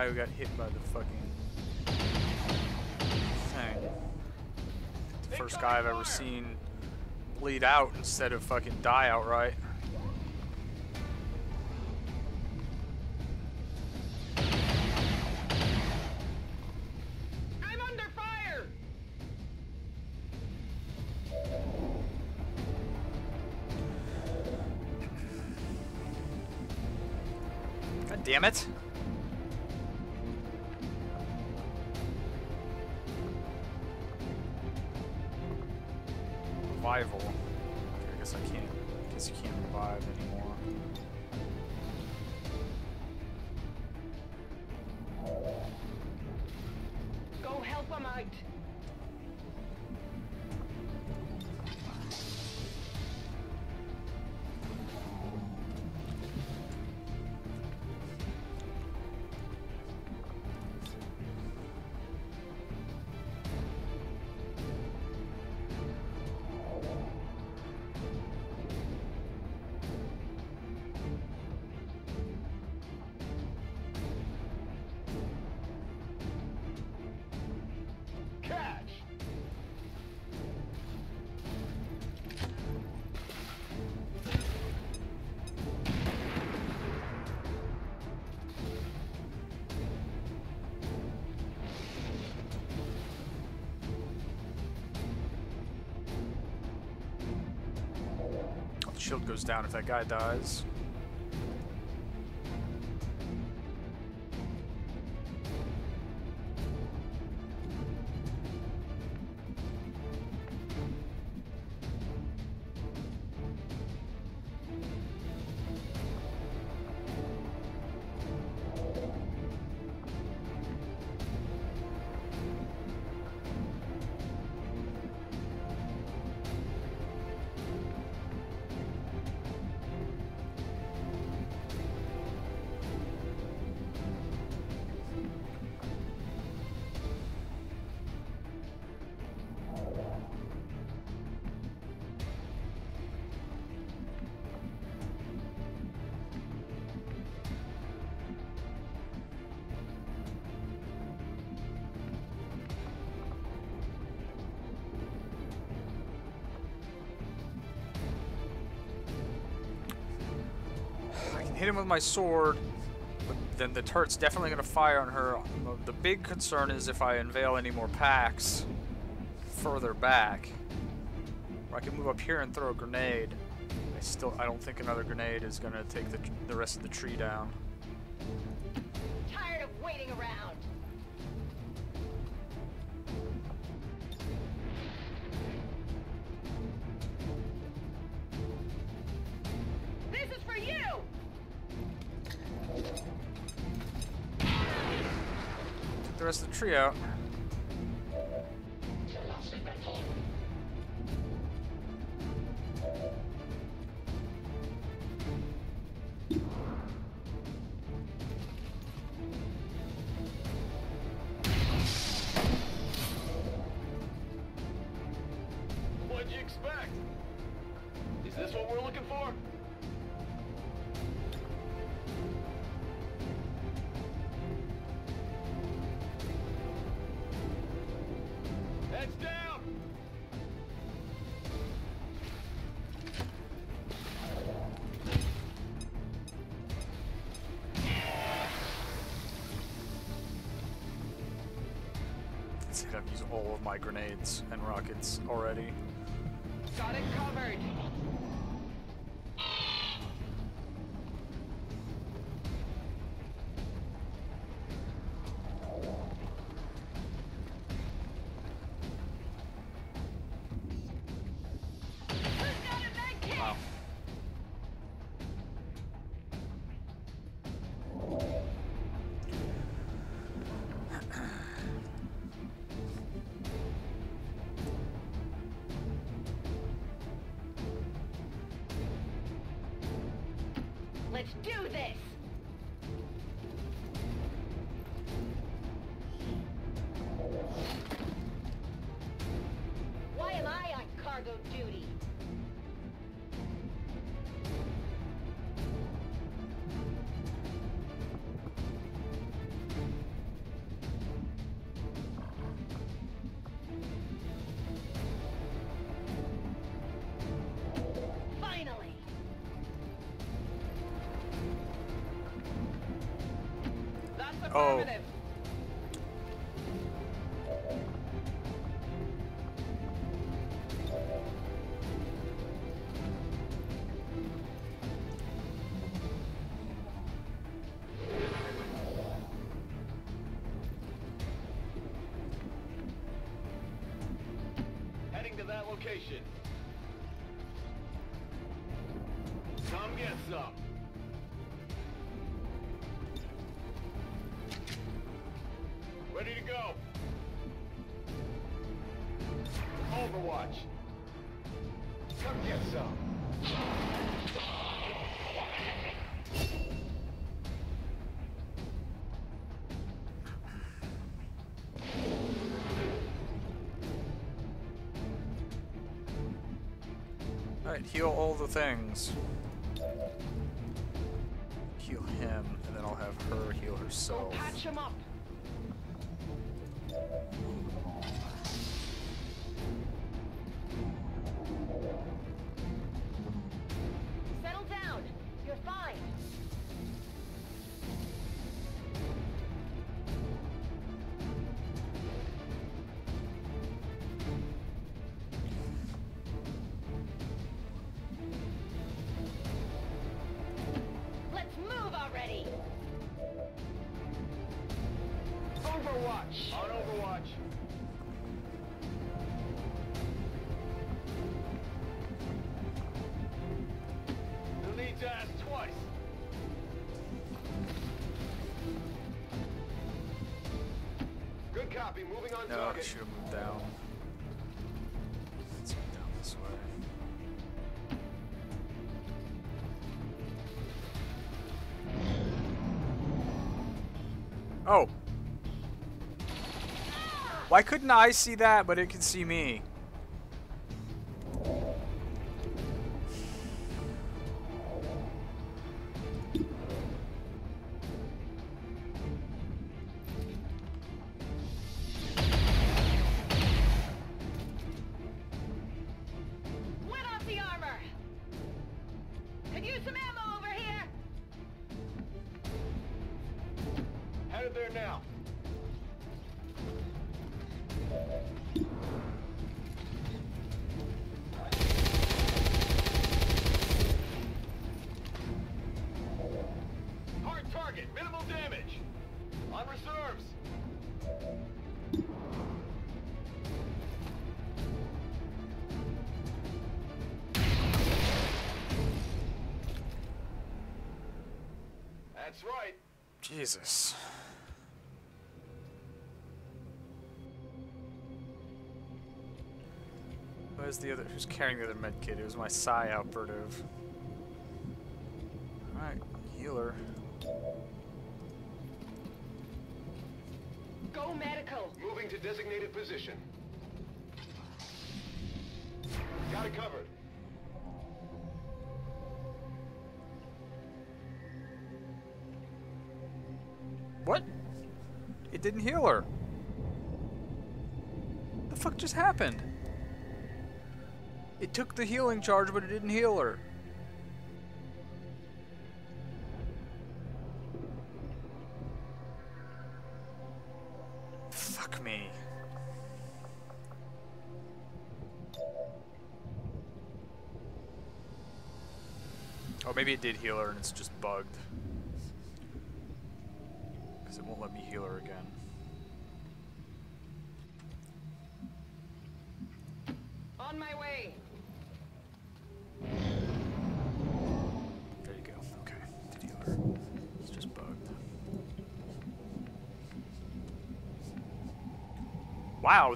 S1: Guy who got hit by the fucking thing. The first guy I've ever seen bleed out instead of fucking die outright. If that guy dies. My sword, but then the turret's definitely going to fire on her. Uh, the big concern is if I unveil any more packs further back. Or I can move up here and throw a grenade. I still, I don't think another grenade is going to take the, the rest of the tree down. Out. Rockets already. Oh. Alright, heal all the things. Heal him, and then I'll have her heal herself.
S8: patch him up.
S3: Overwatch. On Overwatch. You'll need to ask twice. Good copy. Moving on
S1: No, I see that, but it can see me? Carrying the other med kit? It was my psi operative. Alright, healer.
S8: Go medical.
S3: Moving to designated position. Got it covered.
S1: What? It didn't heal her. The fuck just happened? It took the healing charge, but it didn't heal her. Fuck me. Oh, maybe it did heal her and it's just bugged. Because it won't let me heal her again.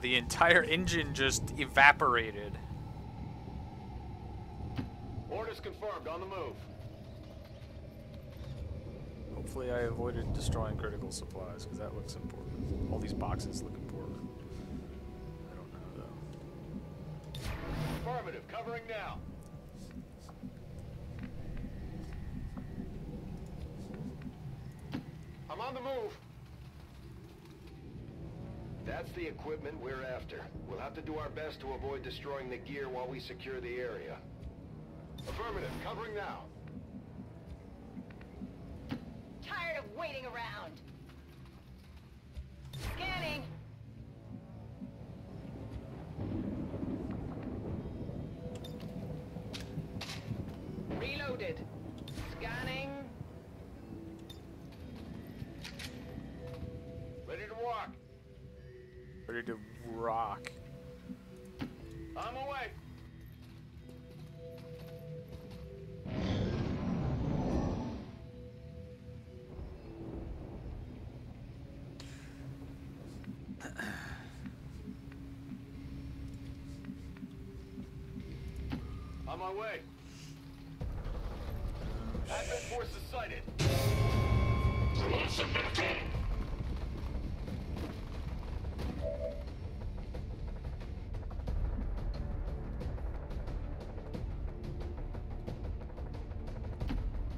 S1: The entire engine just evaporated.
S3: Orders confirmed. On the move.
S1: Hopefully I avoided destroying critical supplies, because that looks important. All these boxes look important. I don't know, though.
S3: Affirmative. Covering now. I'm on the move. That's the equipment we're after. We'll have to do our best to avoid destroying the gear while we secure the area. Affirmative. Covering now. My way. Advent forces sighted.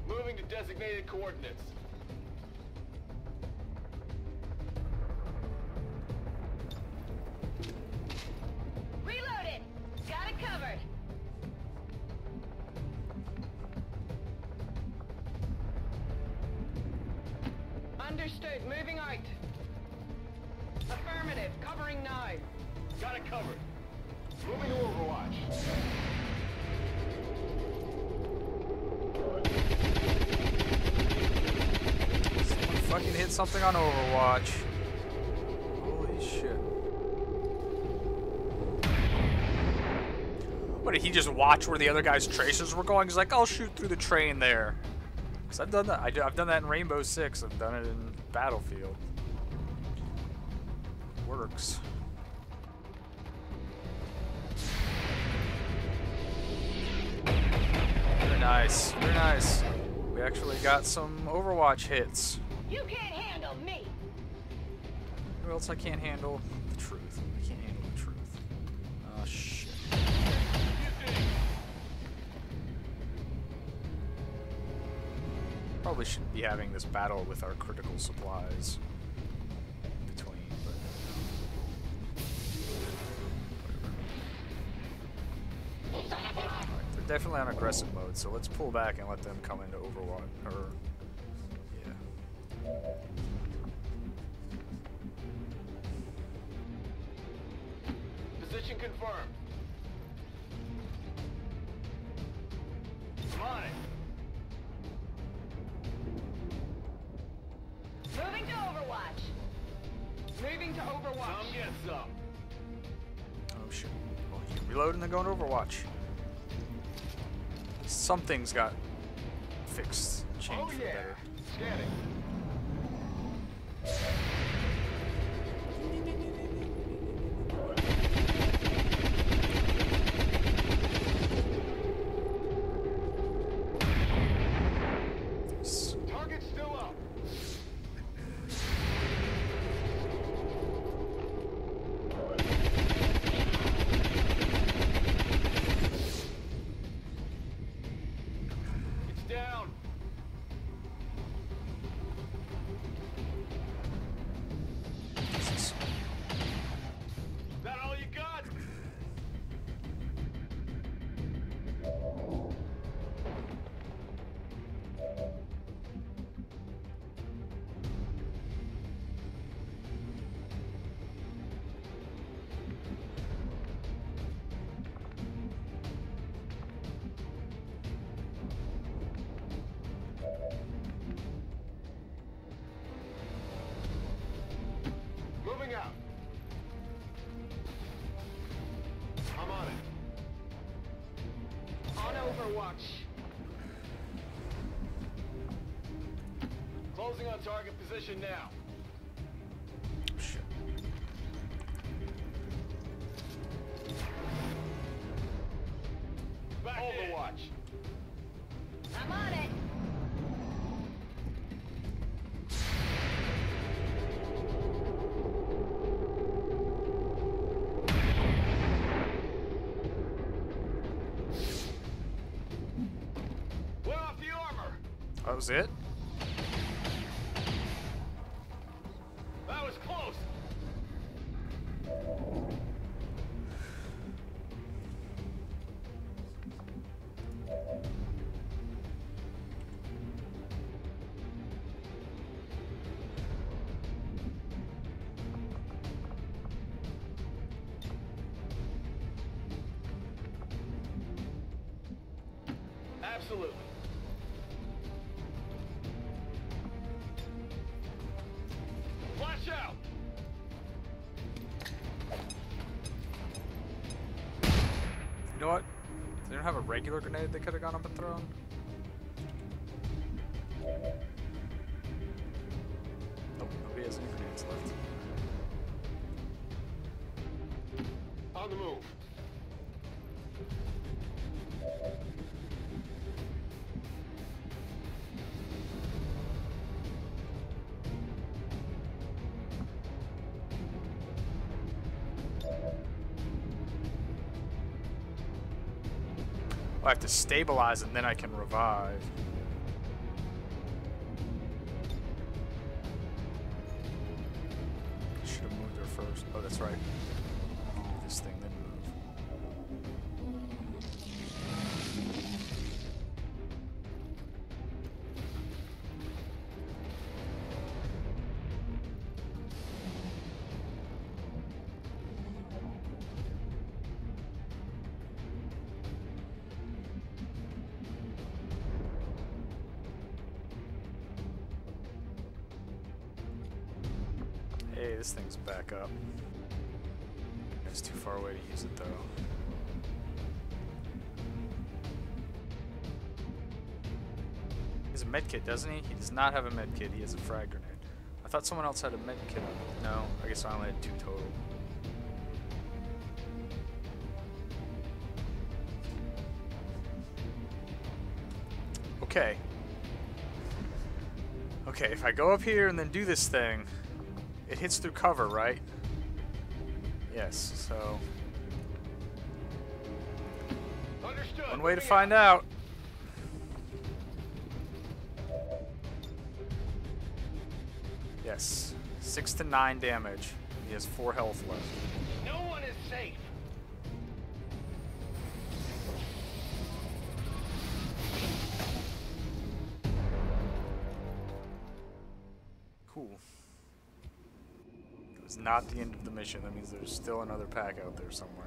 S3: Moving to designated coordinates.
S1: Something on Overwatch. Holy shit. What, did he just watch where the other guy's tracers were going? He's like, I'll shoot through the train there. Because I've done that. I do, I've done that in Rainbow Six. I've done it in Battlefield. Works. Very nice. Very nice. We actually got some Overwatch hits.
S8: You can't handle me.
S1: Or else I can't handle the truth. I can't handle the truth. Oh shit. Probably shouldn't be having this battle with our critical supplies between, but they're definitely on aggressive mode, so let's pull back and let them come into Overwatch. Or Something's got
S3: target position now.
S1: Shit.
S3: Back Overwatch.
S8: I'm on it.
S3: Wear off the armor.
S1: That was it? Regular grenade they could have gone up and thrown? To stabilize and then I can revive. Up. It's too far away to use it though. He has a med kit, doesn't he? He does not have a med kit. He has a frag grenade. I thought someone else had a med kit. No, I guess I only had two total. Okay. Okay, if I go up here and then do this thing, it hits through cover, right? Yes, so
S3: Understood.
S1: one way to find
S3: out.
S1: Yes, six to nine damage. He has four health left.
S3: No one is safe.
S1: Cool. It was not the end mission. That means there's still another pack out there somewhere.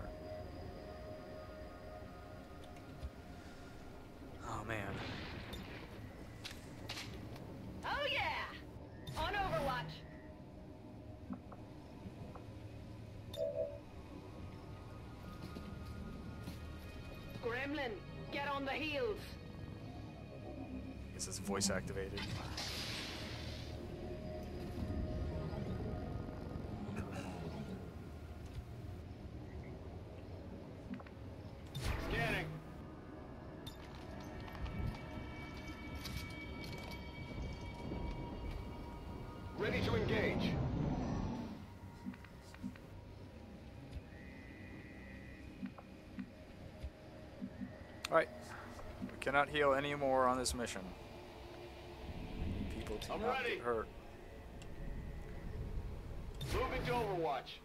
S1: Cannot heal any more on this mission. People to
S3: I'm
S1: not
S3: ready.
S1: get hurt.
S3: Moving to Overwatch.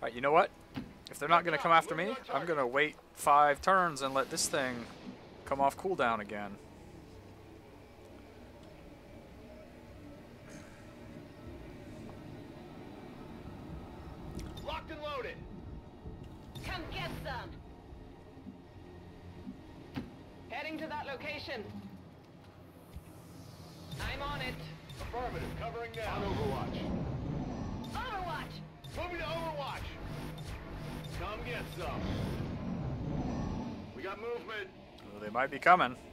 S1: Alright, you know what? If they're not going to come after me, I'm going to wait five turns and let this thing come off cooldown again. Coming.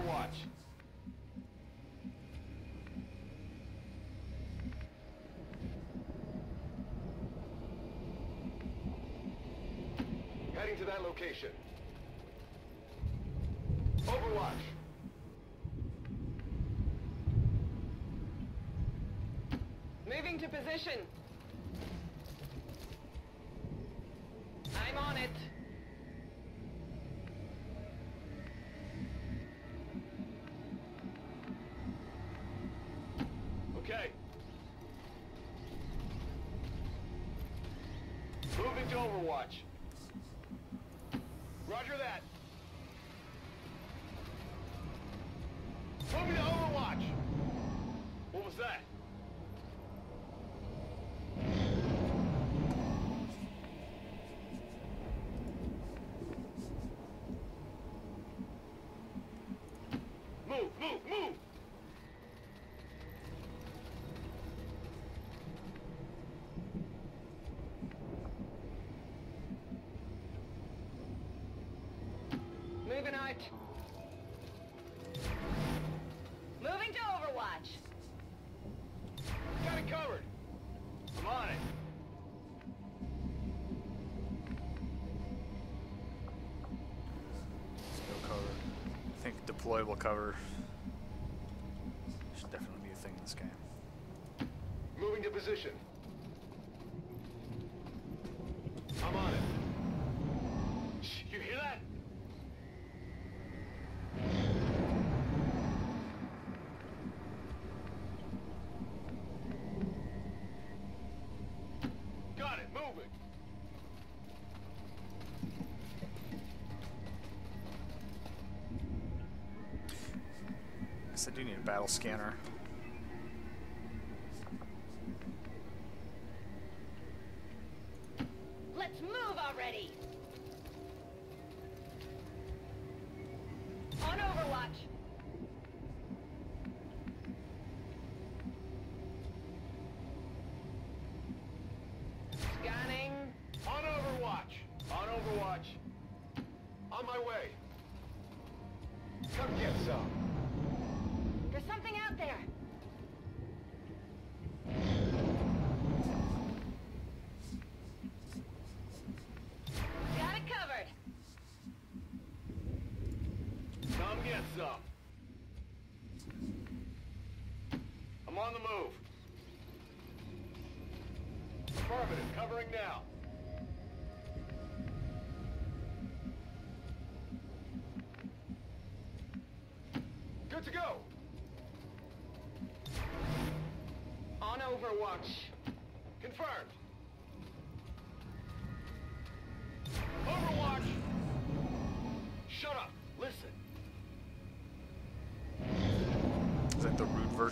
S7: to
S3: watch. Heading to that location. Overwatch.
S7: Moving to position.
S1: deployable cover. Should definitely be a thing in this game.
S3: Moving to position.
S1: guess I do need a battle scanner.
S7: Let's move already! On Overwatch! Scanning.
S3: On Overwatch! On Overwatch! On my way! Come get some!
S1: something out there.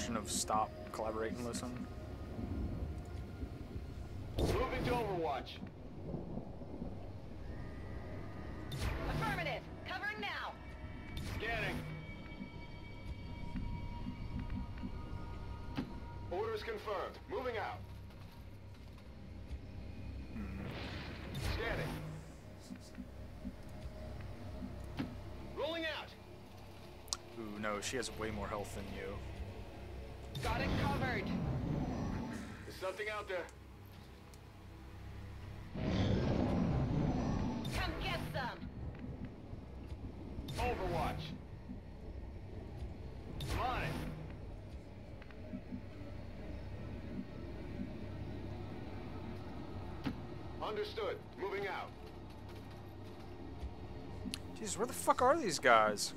S1: Rude version of stop, collaborate, and listen?
S3: Moving to Overwatch.
S8: Affirmative. Covering now.
S3: Scanning. Orders confirmed. Moving out. Scanning. Rolling out.
S1: Ooh, no, she has way more health than you.
S8: Got it covered.
S3: There's something out there.
S8: Come get some.
S3: Overwatch. Mine. Understood. Moving out.
S1: Jesus, where the fuck are these guys?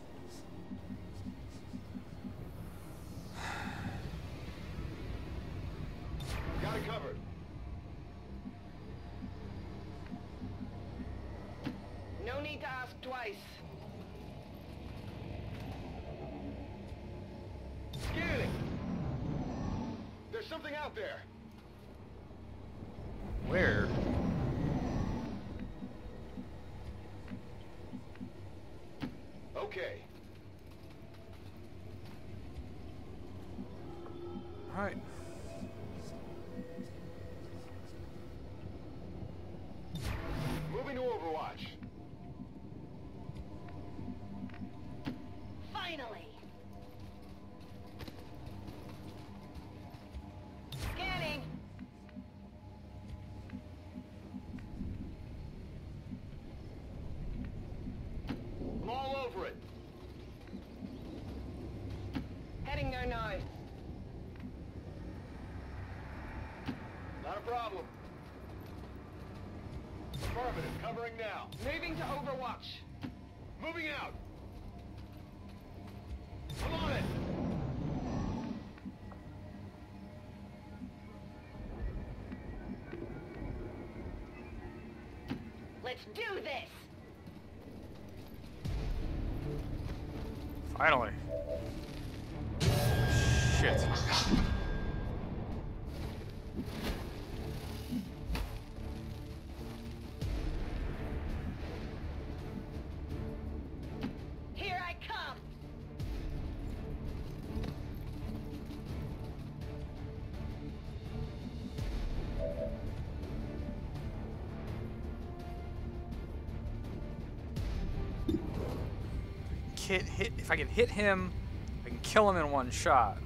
S8: Let's do this.
S1: Finally. Hit, hit. If I can hit him, I can kill him in one shot.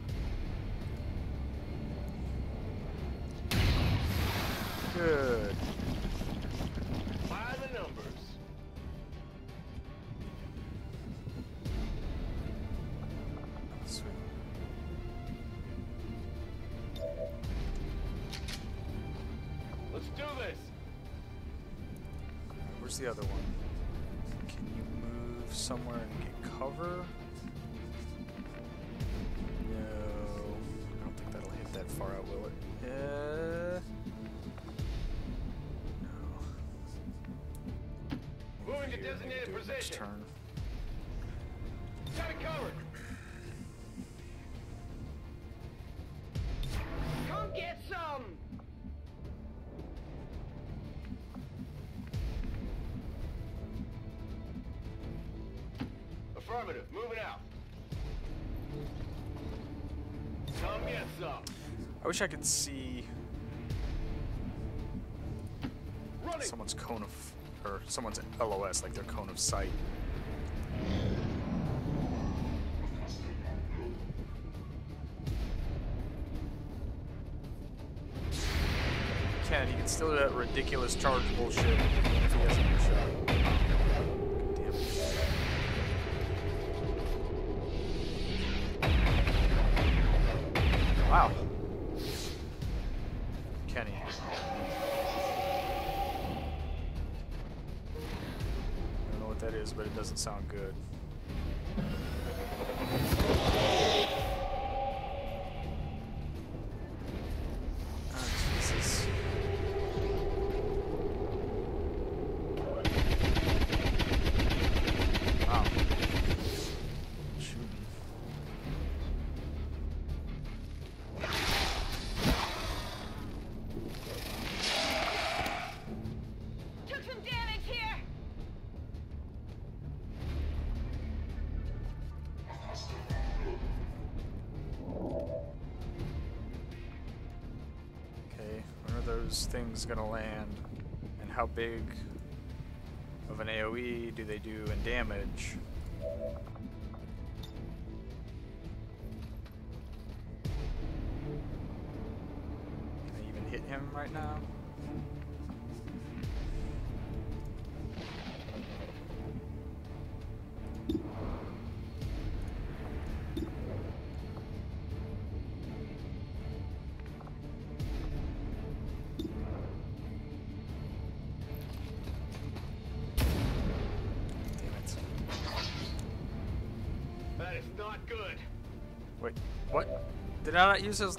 S1: wish I could see someone's cone of or someone's LOS, like their cone of sight. Ken, he can still do that ridiculous charge bullshit if he has a shot. Those things gonna land? And how big of an AoE do they do in damage? Did I not use his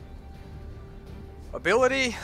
S1: ability?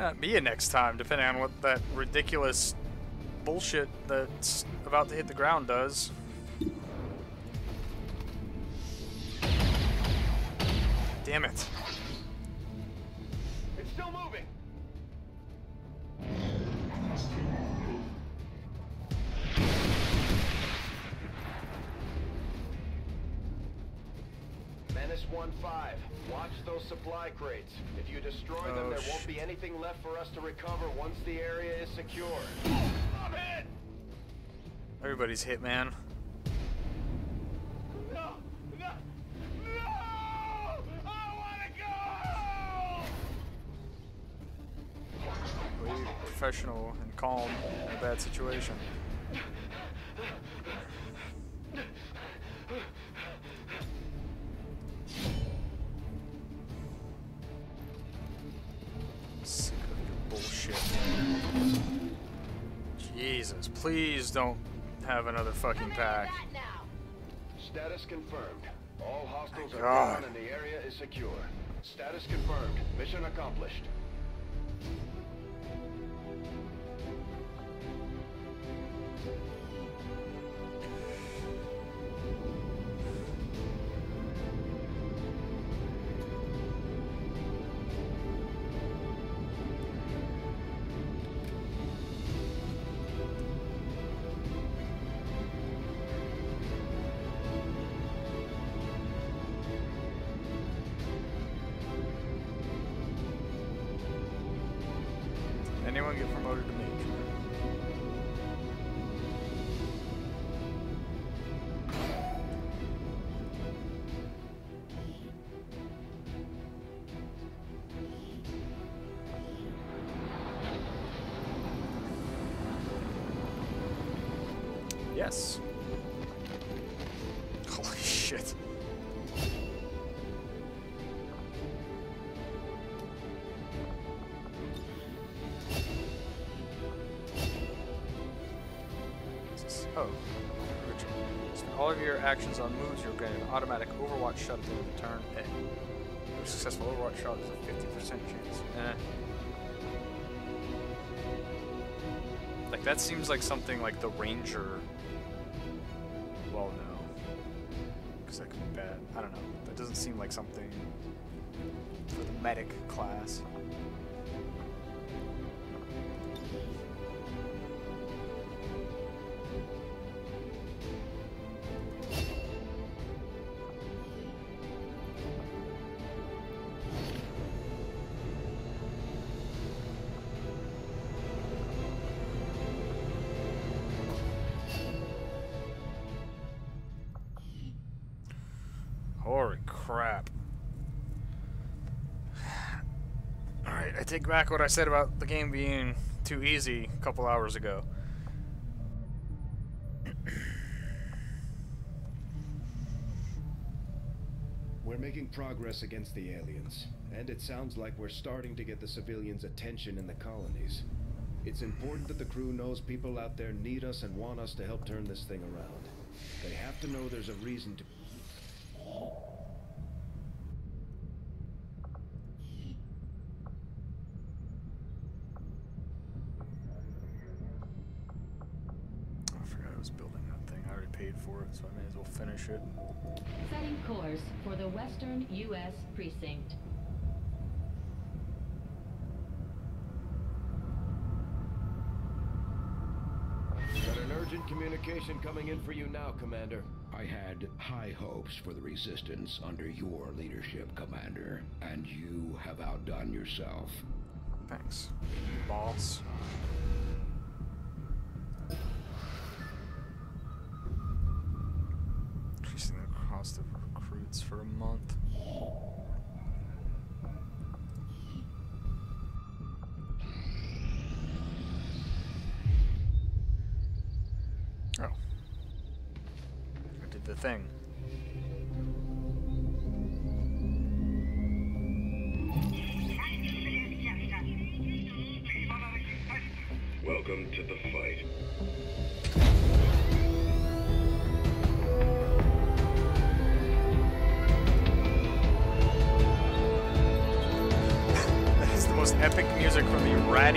S1: Might not be a next time, depending on what that ridiculous bullshit that's about to hit the ground does.
S3: Secure. I'm hit!
S1: Everybody's hit, man.
S3: No! No! No! I wanna go!
S1: Be professional and calm in a bad situation. Jesus, please don't have another fucking pack.
S3: Status confirmed. All hostiles are gone and the area is secure. Status confirmed. Mission accomplished.
S1: Oh, all of your actions on moves, you'll get an automatic Overwatch shot at the end of turn. Eh. A successful Overwatch shot is a 50% chance. Eh. Like that seems like something like the Ranger. Well, no, because that could be bad. I don't know. That doesn't seem like something for the medic class. Take back what I said about the game being too easy a couple hours ago.
S3: We're making progress against the aliens, and it sounds like we're starting to get the civilians' attention in the colonies. It's important that the crew knows people out there need us and want us to help turn this thing around. They have to know there's a reason to...
S1: I forgot I was building that thing. I already paid for it, so I may as well finish it.
S2: Setting course for the Western U.S. Precinct.
S3: Got an urgent communication coming in for you now, Commander.
S4: I had high hopes for the Resistance under your leadership, Commander, and you have outdone yourself.
S1: Thanks, boss. Increasing the cost of recruits for a month. Oh. I did the thing.
S3: Welcome to the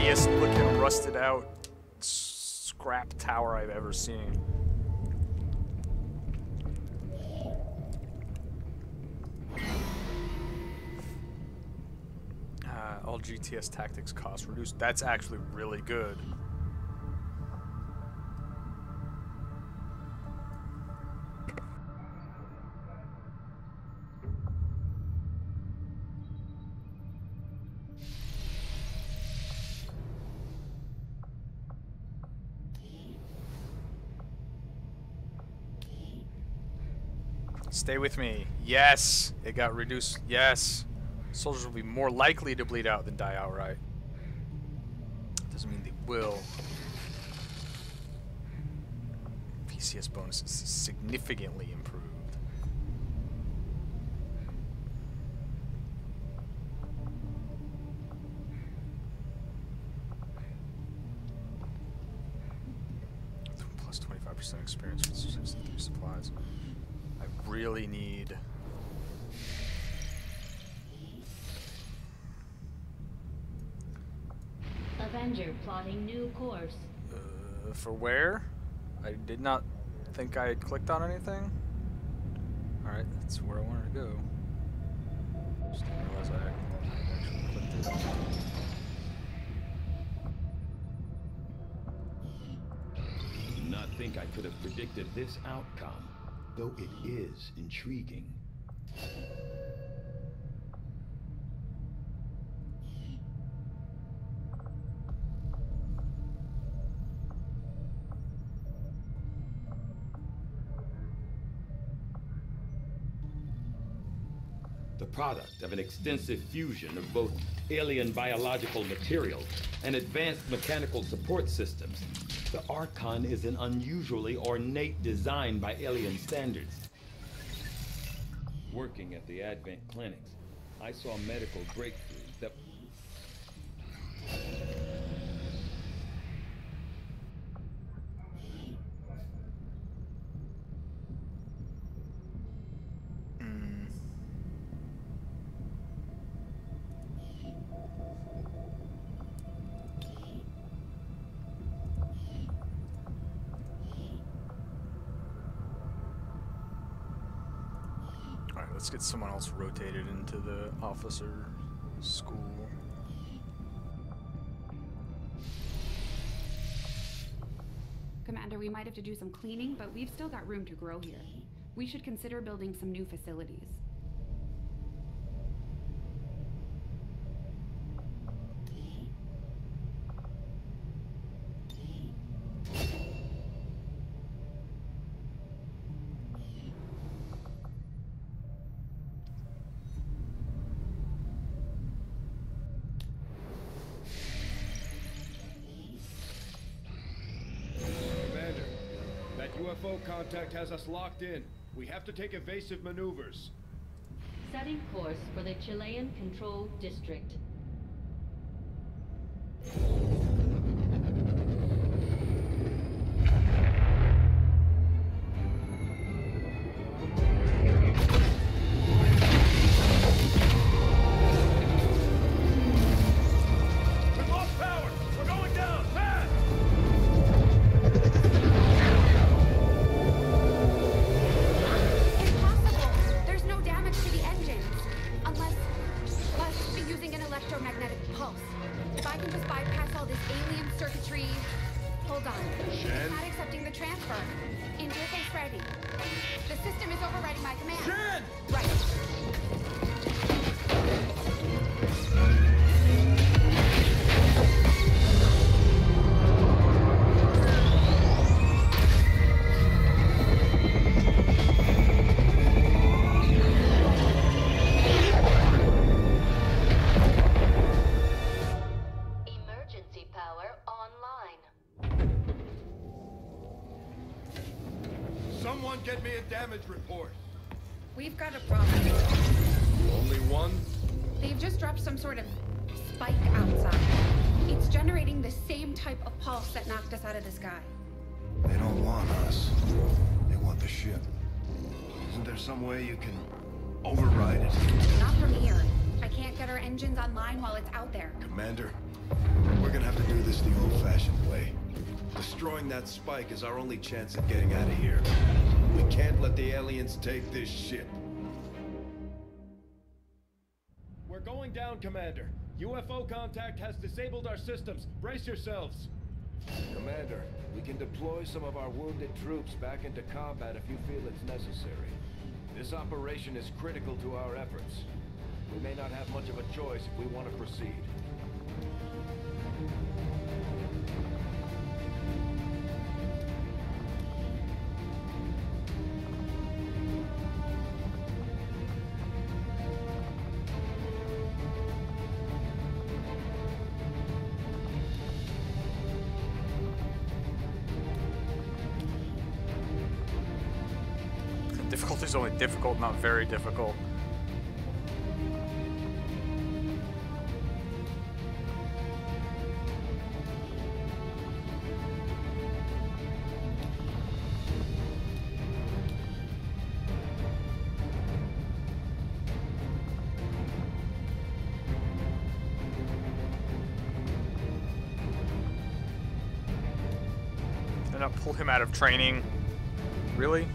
S1: the rattiest looking rusted out scrap tower I've ever seen. Uh, all GTS tactics cost reduced. That's actually really good. Stay with me. Yes, it got reduced. Yes. Soldiers will be more likely to bleed out than die outright. Doesn't mean they will. PCS bonus is significantly improved. Plus 25% experience with system three supplies. I really need.
S2: Avenger plotting new course.
S1: Uh, for where? I did not think I had clicked on anything. Alright, that's where I wanted to go. Just didn't realize I actually clicked it.
S5: Do not think I could have predicted this outcome, though it is intriguing. Product of an extensive fusion of both alien biological materials and advanced mechanical support systems. The Archon is an unusually ornate design by alien standards. Working at the Advent clinics, I saw medical breakthroughs
S1: get someone else rotated into the officer school.
S12: Commander, we might have to do some cleaning, but we've still got room to grow here. We should consider building some new facilities.
S2: Has us locked in. We have to take evasive maneuvers.
S6: Setting course for the Chilean Control District.
S12: Knocked us out of the sky.
S13: They don't want us. They want the ship. Isn't there some way you can override it?
S12: Not from here. I can't get our engines online while it's out there.
S13: Commander, we're gonna have to do this the old-fashioned way. Destroying that spike is our only chance at getting out of here. We can't let the aliens take this ship.
S2: We're going down, Commander. UFO contact has disabled our systems. Brace yourselves.
S13: Commander, we can deploy some of our wounded troops back into combat if you feel it's necessary. This operation is critical to our efforts. We may not have much of a choice if we want to proceed.
S1: Difficulty's only difficult, not very difficult. Did not pull him out of training. Really?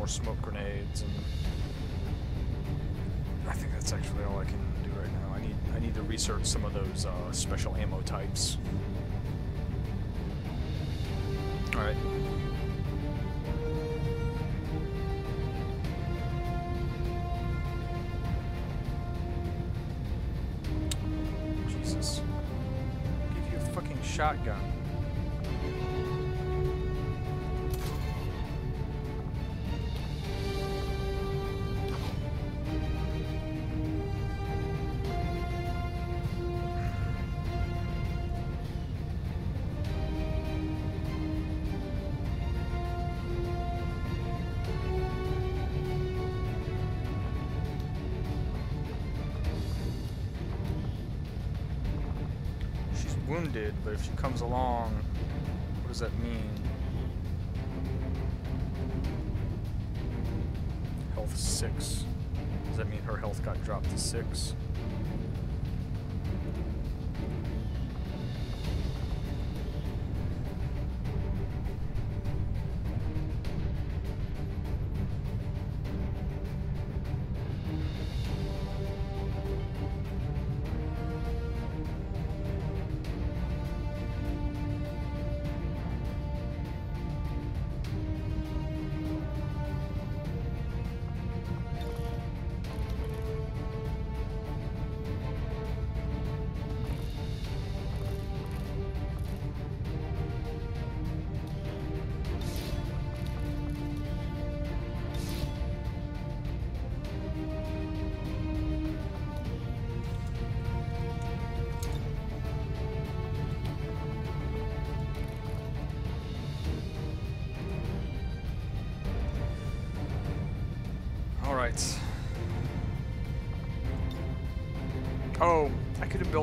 S1: More smoke grenades and I think that's actually all I can do right now. I need I need to research some of those uh, special ammo types. All right. Jesus. Give you a fucking shotgun. Wounded, but if she comes along, what does that mean? Health 6. Does that mean her health got dropped to 6?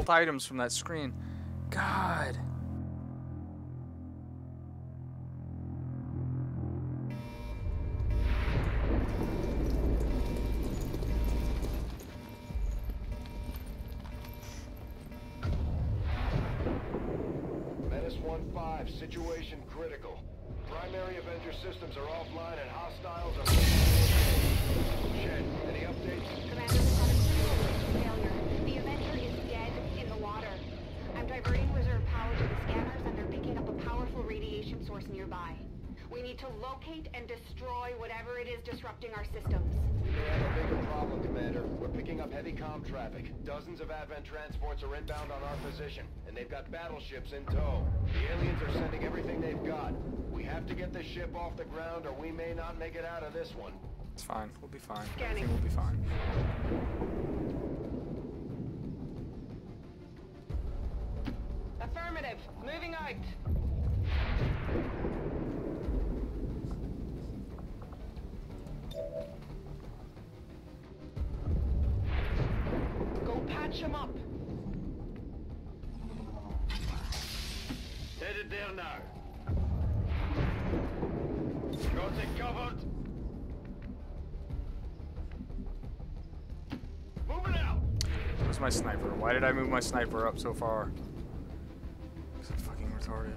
S1: Built items from that screen. God.
S3: Menace 1-5, situation critical. Primary Avenger systems are offline
S6: to locate and destroy whatever it is disrupting our systems.
S3: We may have a bigger problem, Commander. We're picking up heavy comm traffic. Dozens of Advent transports are inbound on our position, and they've got battleships in tow. The aliens are sending everything they've got. We have to get this ship off the ground, or we may not make it out of this one.
S1: It's fine. We'll be fine.
S6: Scanning.
S1: Everything will be fine.
S8: Affirmative. Moving out. Patch him up.
S3: Headed there now. Got it covered. Moving out.
S1: Where's my sniper? Why did I move my sniper up so far? Because I'm fucking retarded.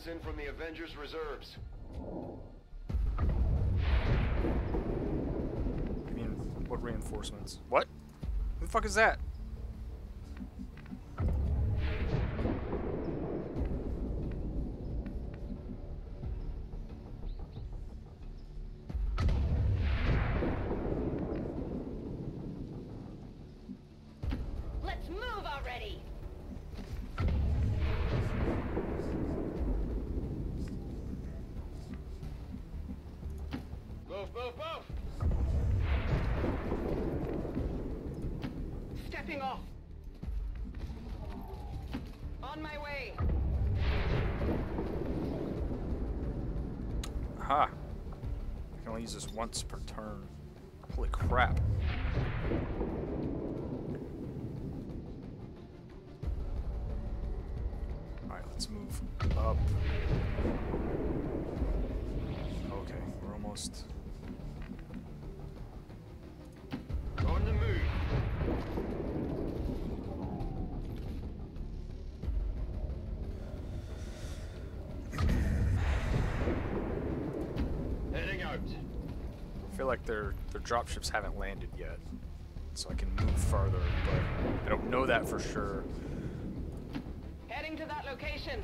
S3: requirements in from the Avengers reserves.
S1: You mean what reinforcements? What? Who the fuck is that? like their, their dropships haven't landed yet, so I can move farther, but I don't know that for sure.
S8: Heading to that location.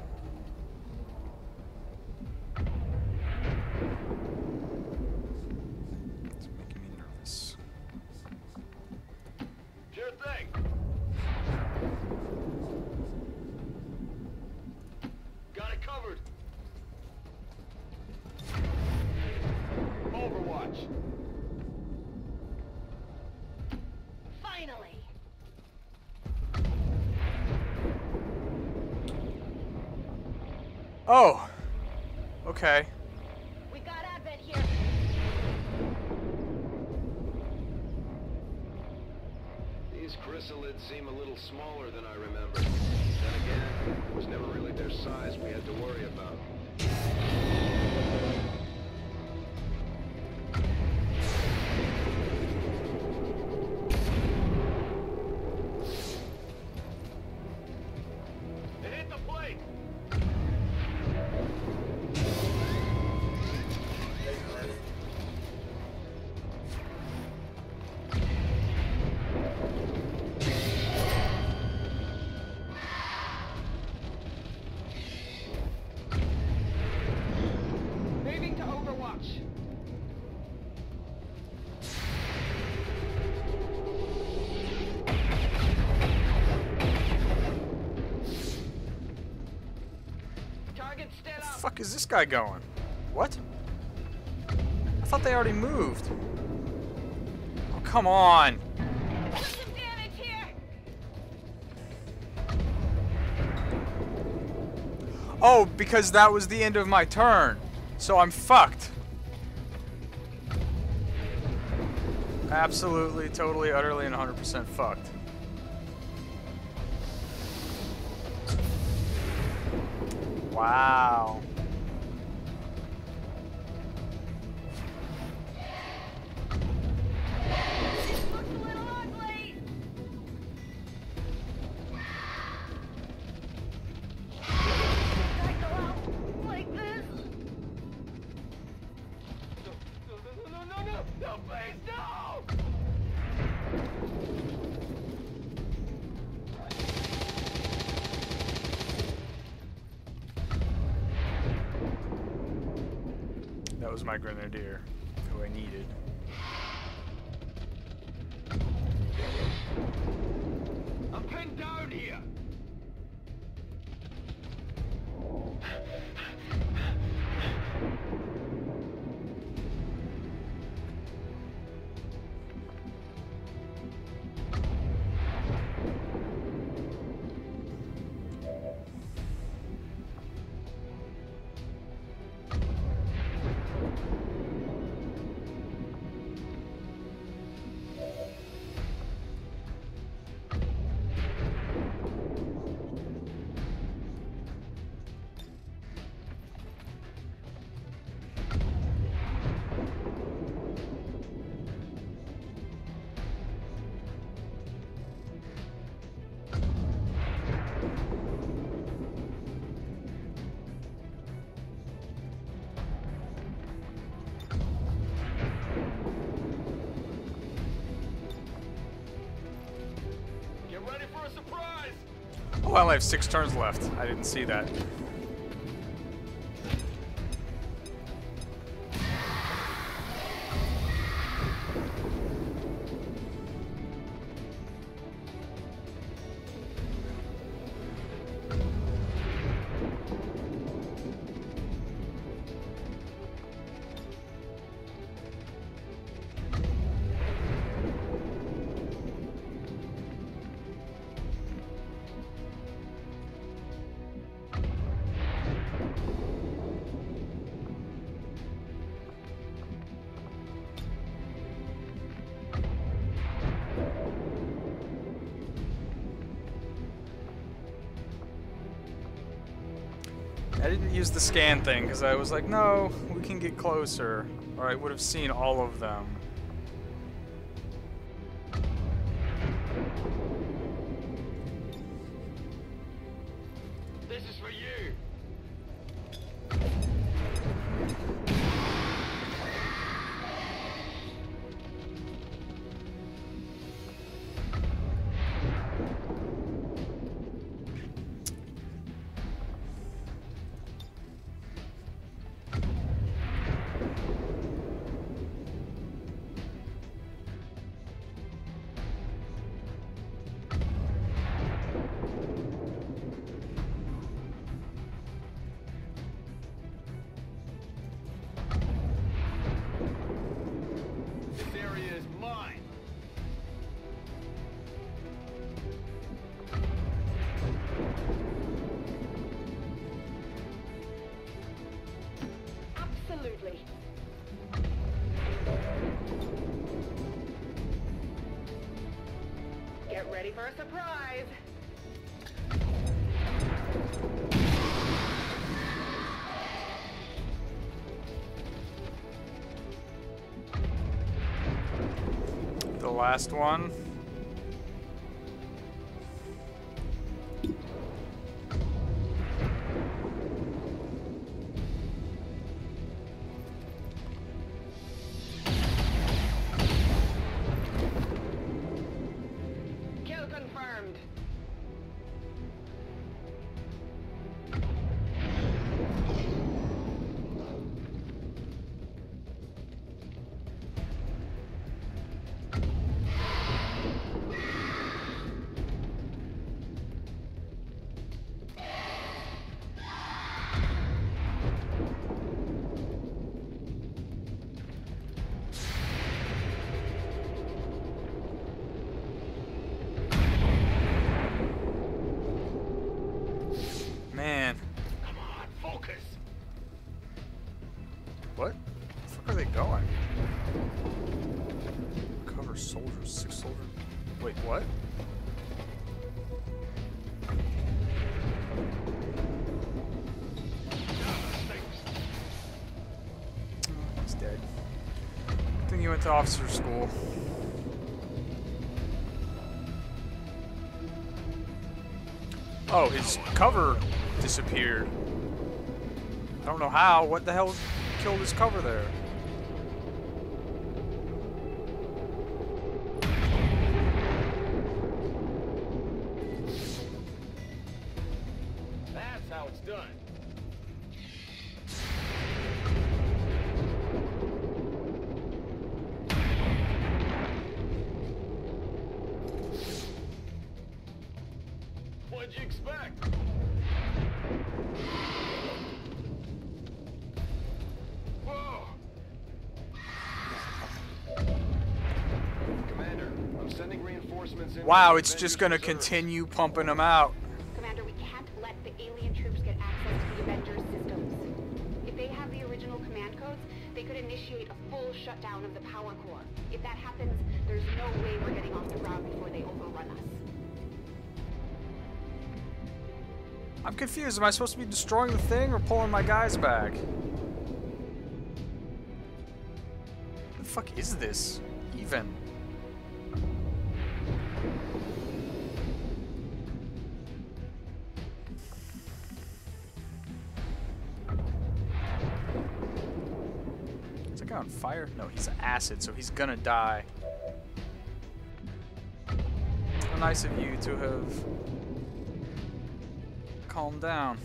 S1: Okay. guy going? What? I thought they already moved. Oh, come on. Oh, because that was the end of my turn. So I'm fucked. Absolutely, totally, utterly, and 100% fucked. Wow. was my grenadier, who I needed. Oh, I have six turns left. I didn't see that. Scan thing because I was like, no, we can get closer. Or I would have seen all of them. Last one. To officer school. Oh, his cover disappeared. I don't know how. What the hell killed his cover there? Wow, it's just gonna continue pumping them out.
S6: Commander, we can't let the alien troops get access to the Avengers systems. If they have the original command codes, they could initiate a full shutdown of the power core. If that happens, there's no way we're getting off the ground before they overrun us.
S1: I'm confused. Am I supposed to be destroying the thing or pulling my guys back? What the fuck is this? acid, so he's gonna die. How nice of you to have calmed down.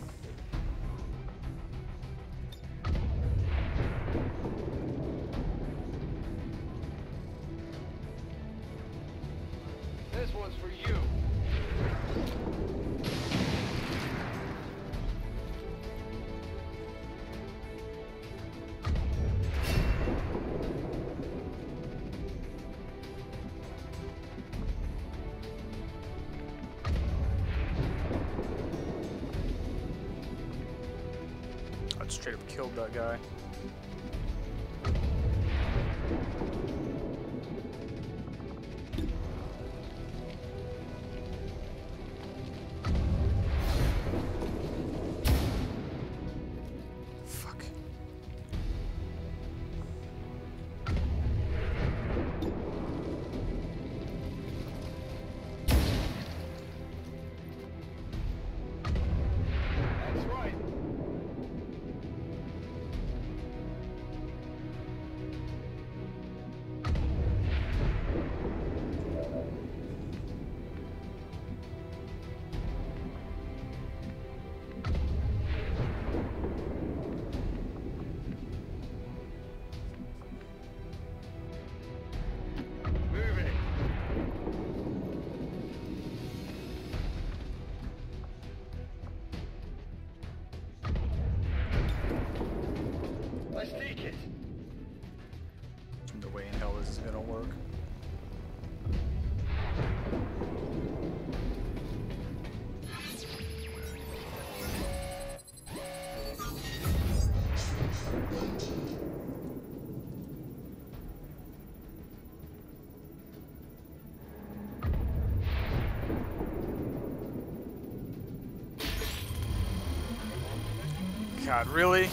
S1: god, really?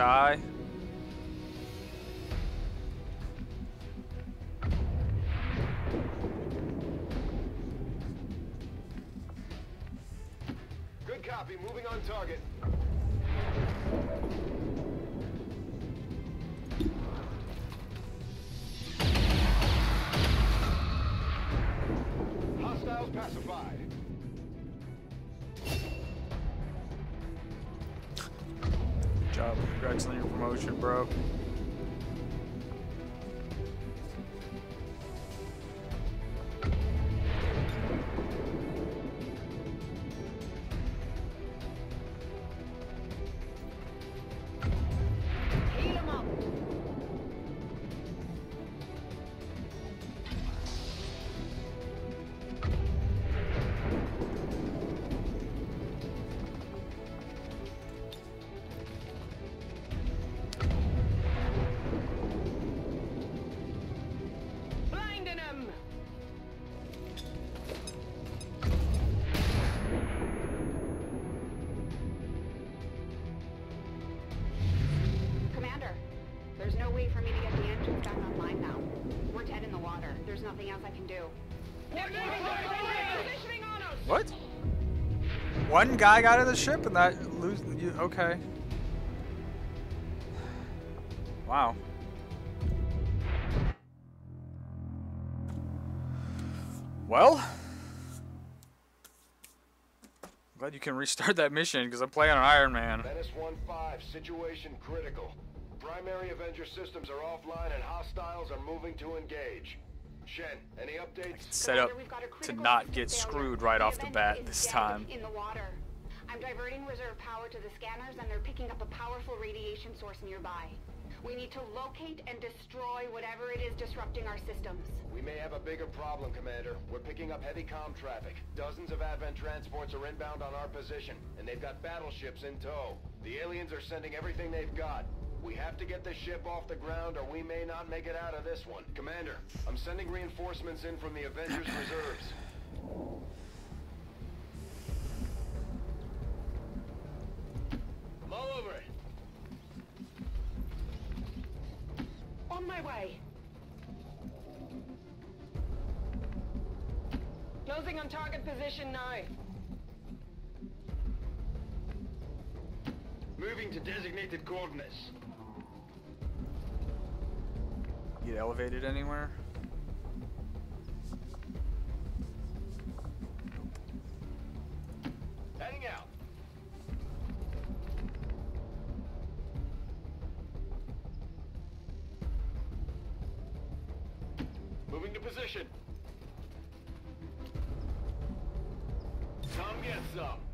S1: die. job. Congrats on your promotion, bro. guy got in the ship and that lose. You, okay. Wow. Well, glad you can restart that mission because I'm playing an Iron Man.
S3: Menace 1-5, situation critical. Primary Avenger systems are offline and hostiles are moving to engage. Shen, any updates?
S1: Set up to not get screwed right off the bat this time.
S6: In the water. I'm diverting reserve power to the scanners and they're picking up a powerful radiation source nearby. We need to locate and destroy whatever it is disrupting our systems.
S3: We may have a bigger problem, Commander. We're picking up heavy comm traffic. Dozens of Advent transports are inbound on our position, and they've got battleships in tow. The aliens are sending everything they've got. We have to get this ship off the ground or we may not make it out of this one. Commander, I'm sending reinforcements in from the Avengers [CLEARS THROAT] Reserves. All over it.
S8: On my way. Closing on target position now.
S3: Moving to designated coordinates.
S1: Get elevated anywhere?
S3: Heading out. Position. Come get some.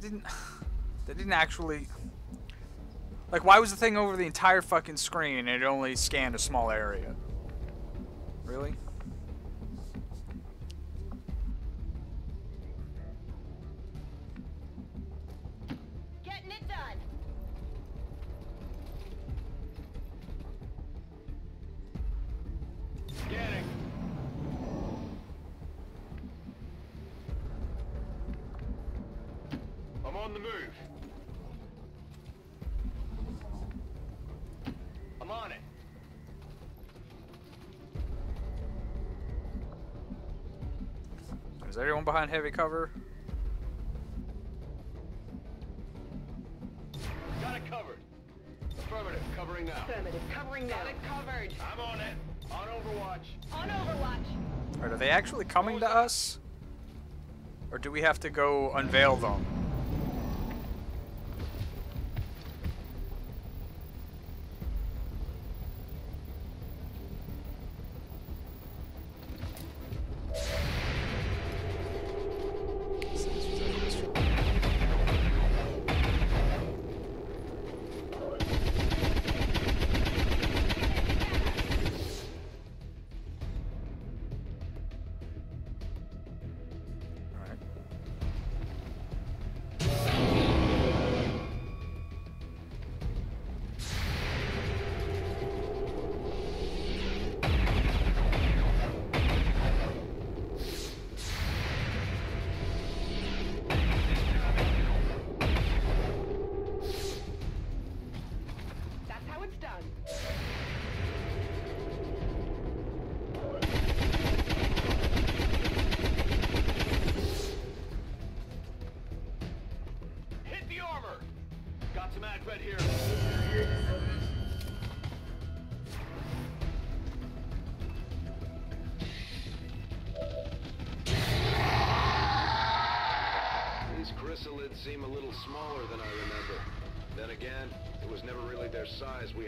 S1: That didn't. [SIGHS] That didn't actually. Like, why was the thing over the entire fucking screen and it only scanned a small area? Really? Is everyone behind heavy cover?
S3: Got it covered. Affirmative, covering now.
S8: Affirmative. Covering now. Got it covered.
S3: I'm on it. On Overwatch.
S8: On Overwatch.
S1: Alright, are they actually coming to us? Or do we have to go unveil them?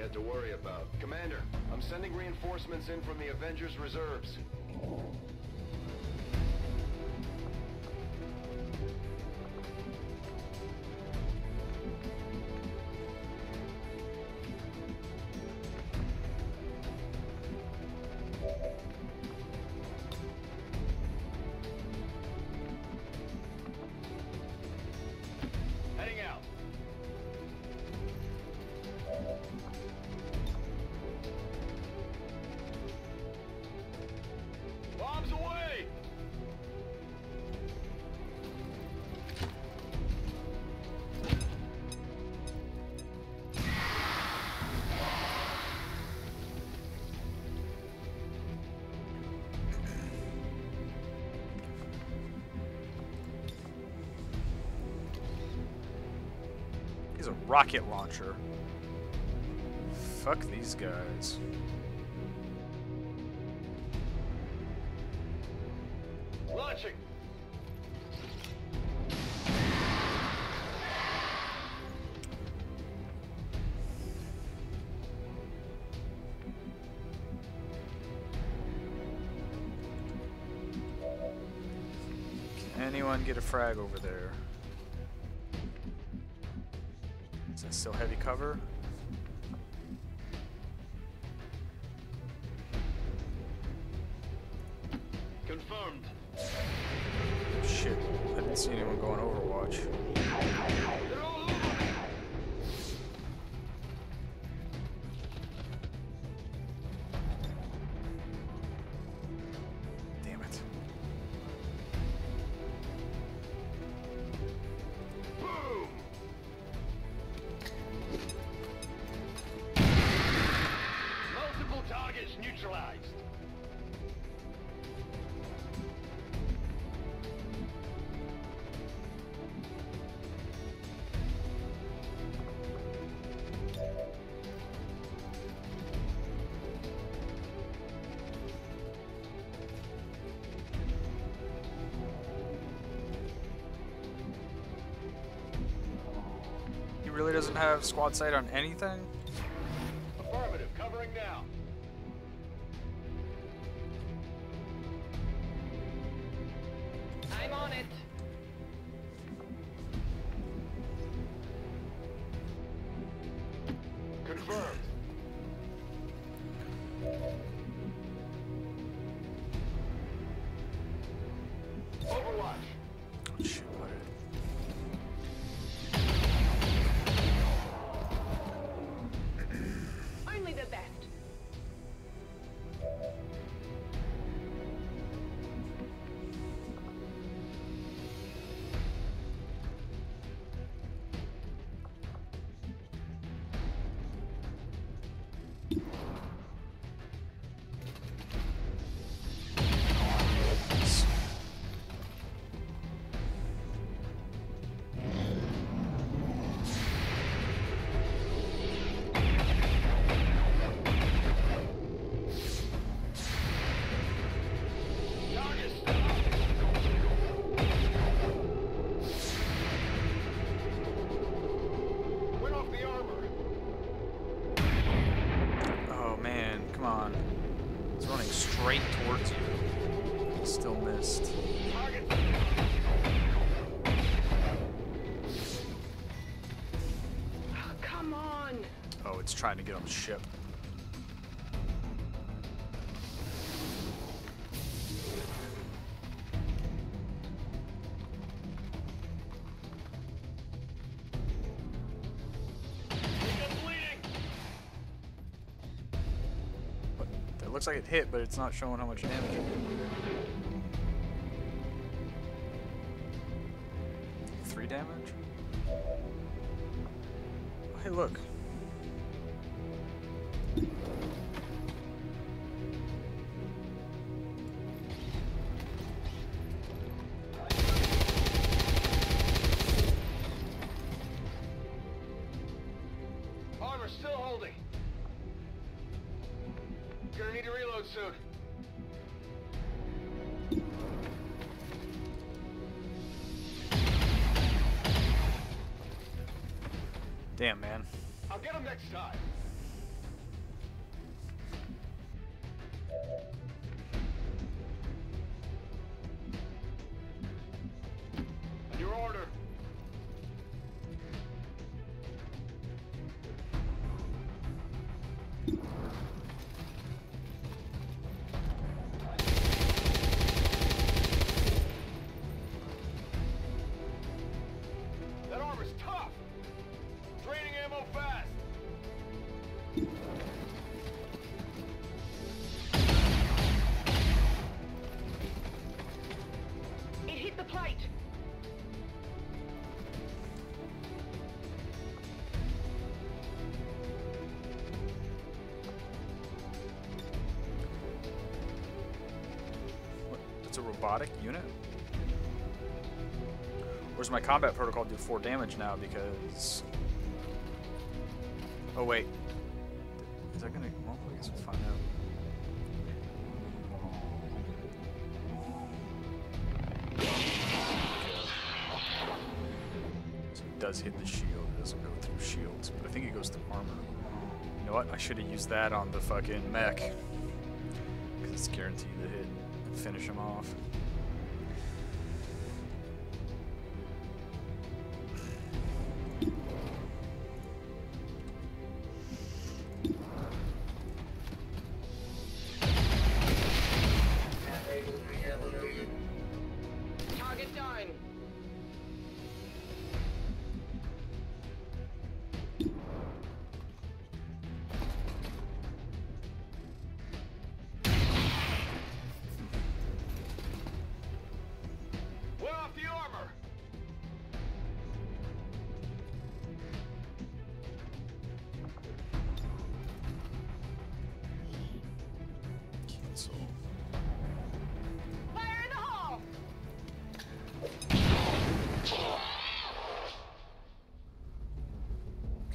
S3: Had to worry about. Commander, I'm sending reinforcements in from the Avengers Reserves.
S1: He's a rocket launcher. Fuck these guys.
S3: Launching!
S1: Anyone get a frag over there? still heavy cover. squad sight on anything? looks like it hit, but it's not showing how much damage it did. Three damage? Hey, look.
S3: next time.
S1: robotic unit? Where's my combat protocol do 4 damage now because... Oh wait. Is that gonna... Well, I guess we'll find out. So it does hit the shield. It doesn't go through shields, but I think it goes through armor. You know what? I should have used that on the fucking mech. Because it's guaranteed to hit and finish him off.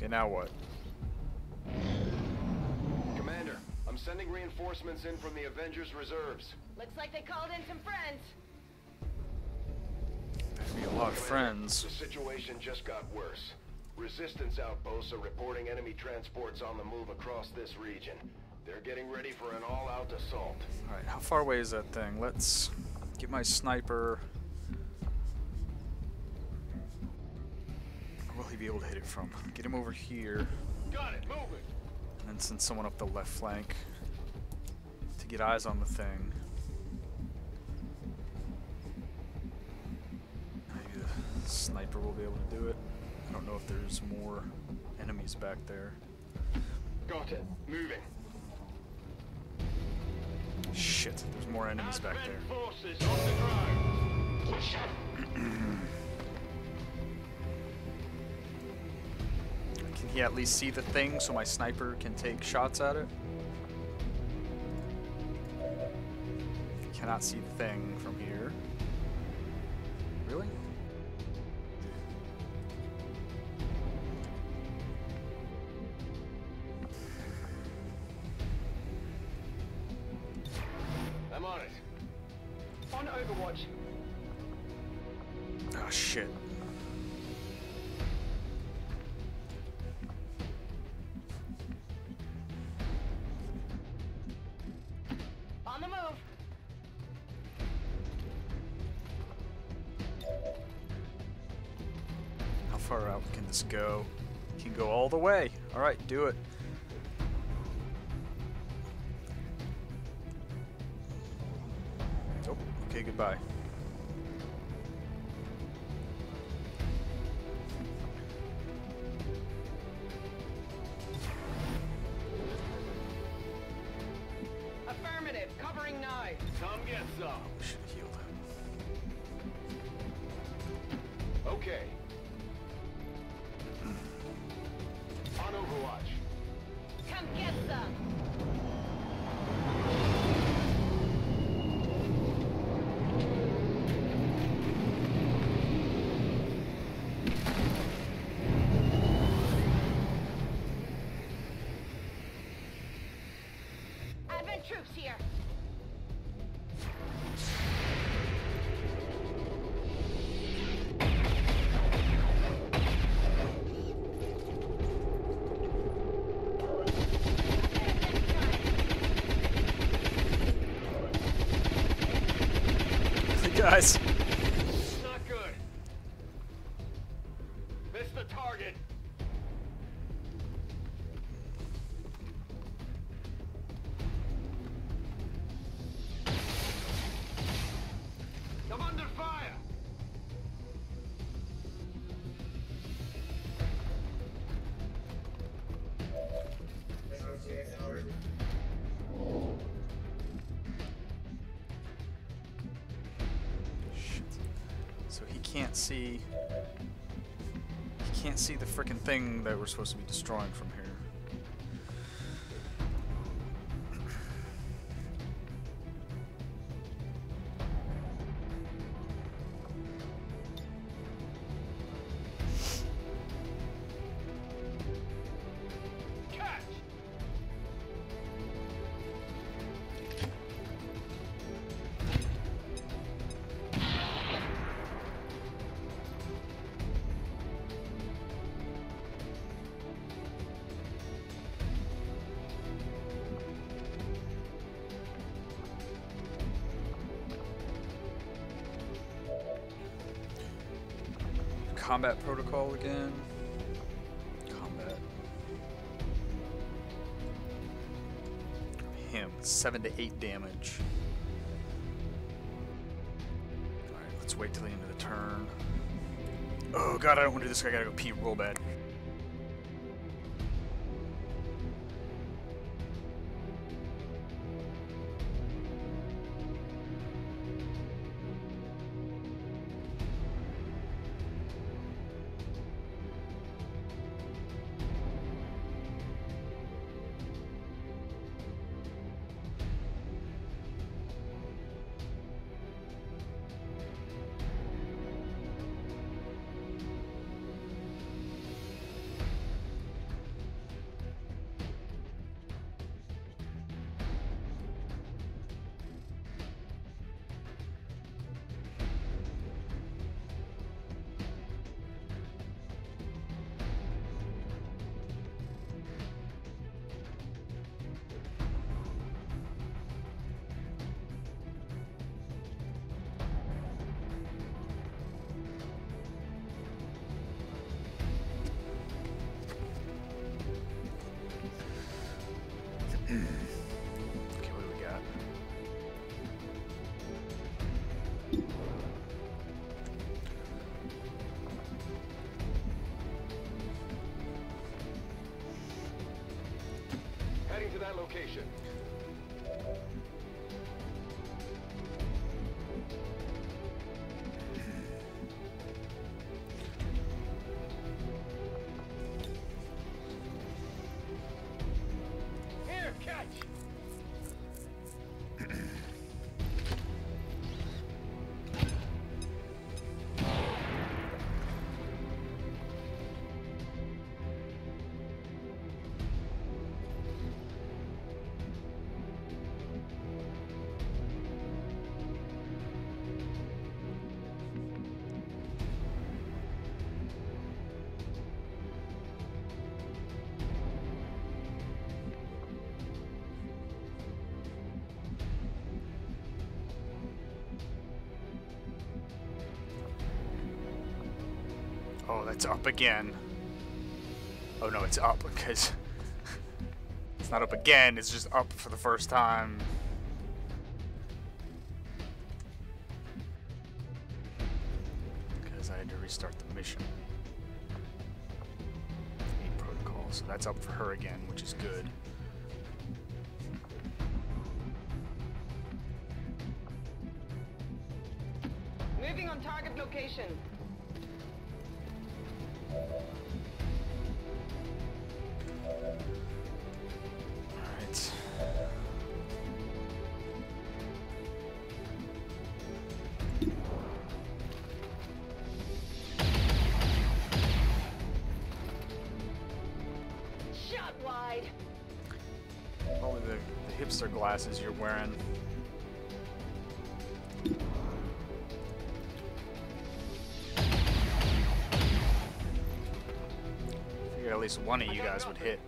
S1: Okay, now what?
S3: Commander, I'm sending reinforcements in from the Avengers reserves.
S8: Looks like they called in some friends.
S1: There'd be a lot of friends.
S3: The situation just got worse. Resistance outposts are reporting enemy transports on the move across this region. They're getting ready for an all-out assault.
S1: Alright, how far away is that thing? Let's get my sniper. Be able to hit it from? Get him over here,
S3: Got it, moving.
S1: and then send someone up the left flank to get eyes on the thing. Maybe the sniper will be able to do it. I don't know if there's more enemies back there.
S3: Got it, moving.
S1: Shit, there's more enemies back there. [CLEARS THROAT] at least see the thing so my sniper can take shots at it? Cannot see the thing from here. All the way. Alright, do it. See. He can't see the freaking thing that we're supposed to be destroying from again. Combat. Him, 7 to 8 damage. Alright, let's wait till the end of the turn. Oh god, I don't want to do this. I gotta go pee real bad. Oh, that's up again. Oh no, it's up because [LAUGHS] it's not up again, it's just up for the first time. Because I had to restart the mission. Aid Protocol, so that's up for her again, which is good.
S9: Moving on target location.
S8: Shot wide.
S1: The, the hipster glasses you're wearing. Least one of you guys would hit.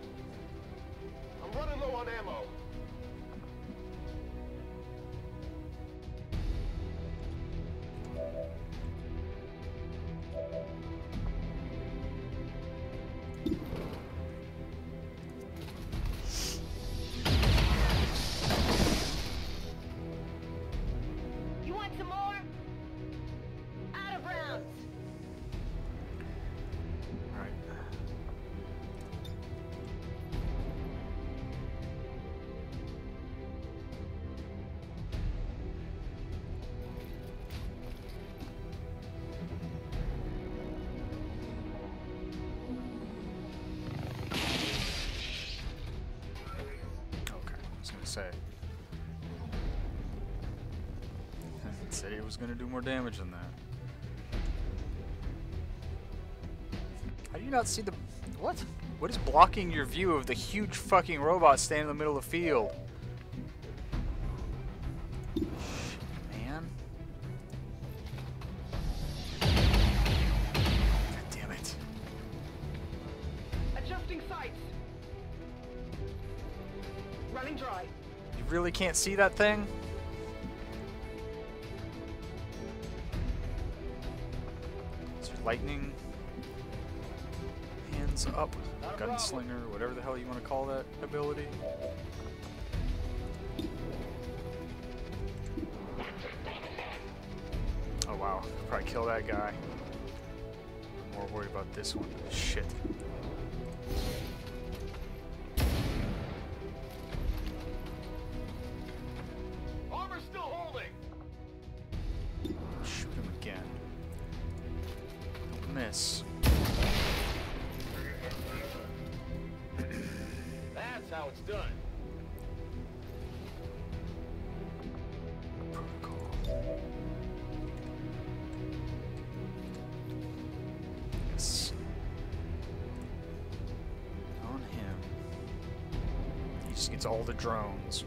S1: Gonna do more damage than that. How do you not see the what? What is blocking your view of the huge fucking robot standing in the middle of the field? Shit, man. God damn it.
S9: Adjusting sights. Running dry.
S1: You really can't see that thing? lightning hands up gunslinger, whatever the hell you want to call that ability. Oh wow, probably kill that guy. I'm more worried about this one. Shit. All the drones.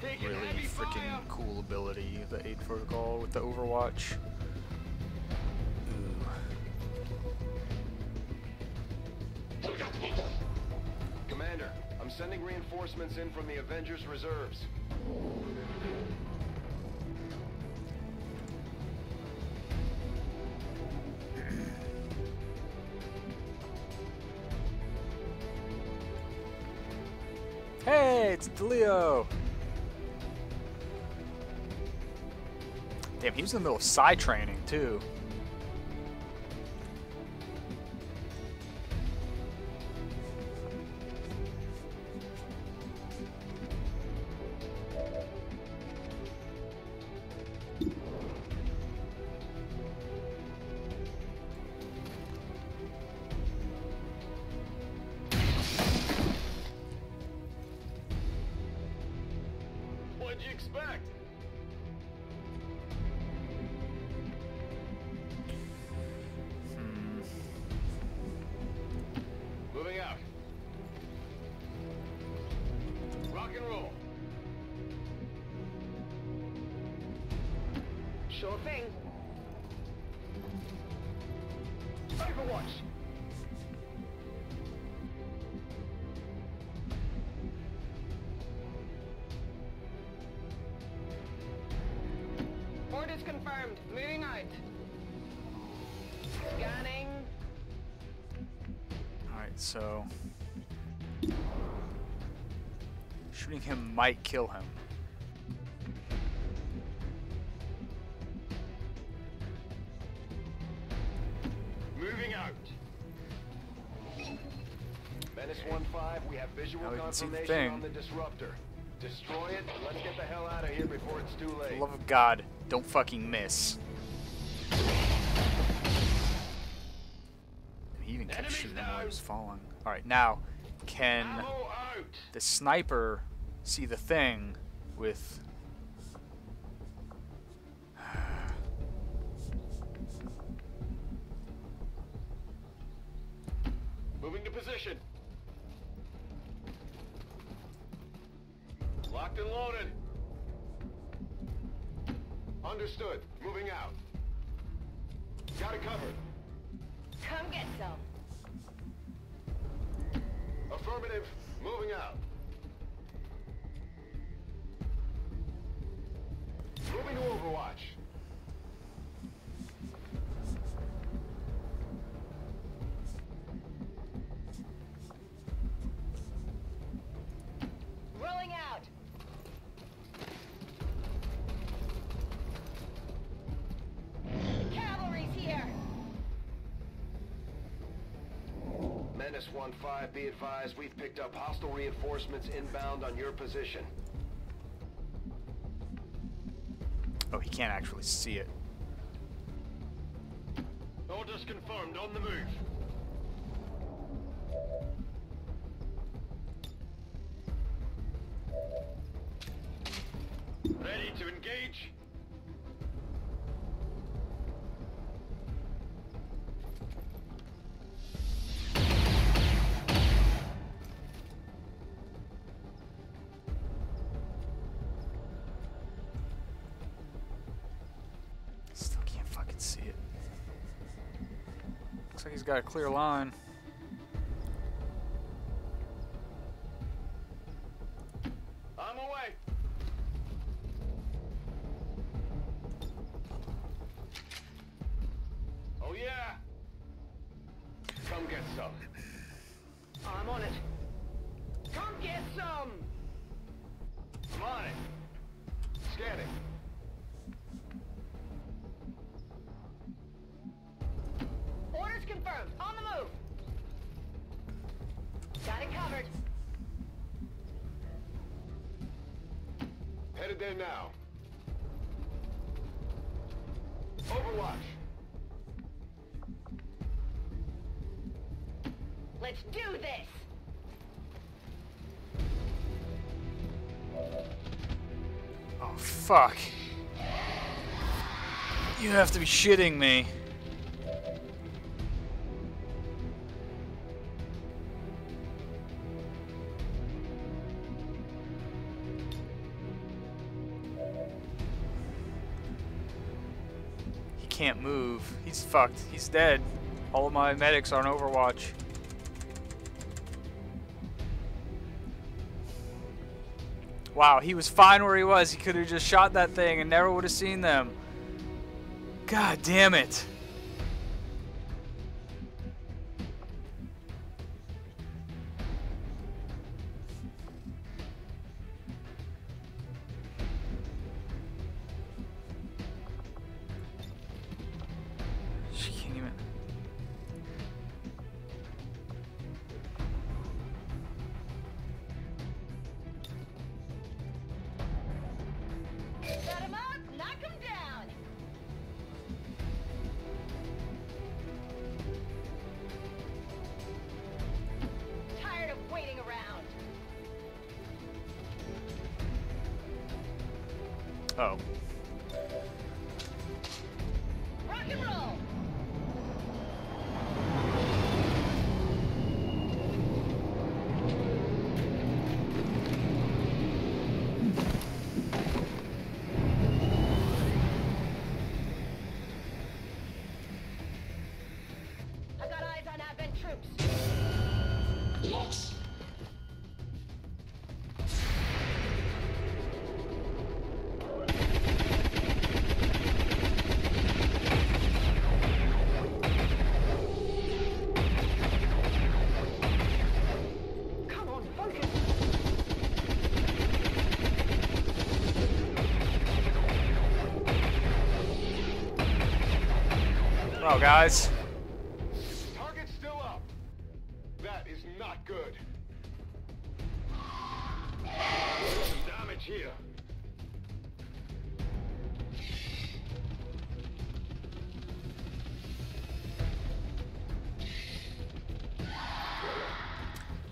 S3: Taking
S1: really
S3: heavy fire.
S1: freaking cool ability, the Aid Protocol with the Overwatch.
S3: Reinforcements in from the Avengers Reserves.
S1: Hey, it's Delio! Damn, he was in the middle of side training too. Might kill him.
S3: Moving out. Menace 1-5, we have visual
S1: Now we the
S3: confirmation
S1: thing.
S3: on the disruptor. Destroy it, let's get the hell out of here before it's too late.
S1: the love of God, don't fucking miss. He even kept shooting while he was falling. Alright, now, can the sniper see the thing with.
S3: 5, be advised, we've picked up hostile reinforcements inbound on your position.
S1: Oh, he can't actually see it. Got a clear line. Fuck. You have to be shitting me. He can't move. He's fucked. He's dead. All of my medics are on Overwatch. Wow, he was fine where he was. He could have just shot that thing and never would have seen them. God damn it. Guys.
S3: Target's still up. That is not good. Some damage here.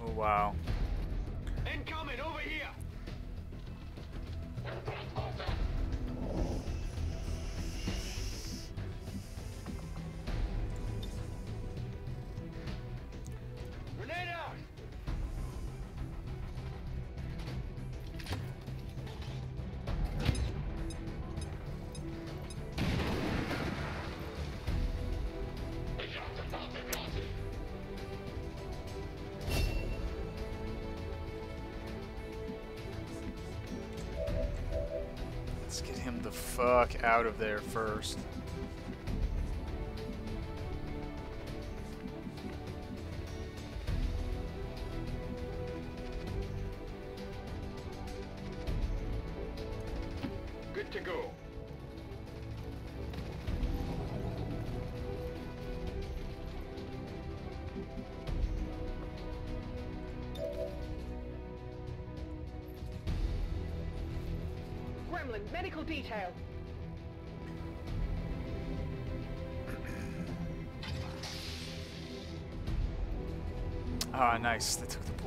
S1: Oh, wow. Him the fuck out of there first.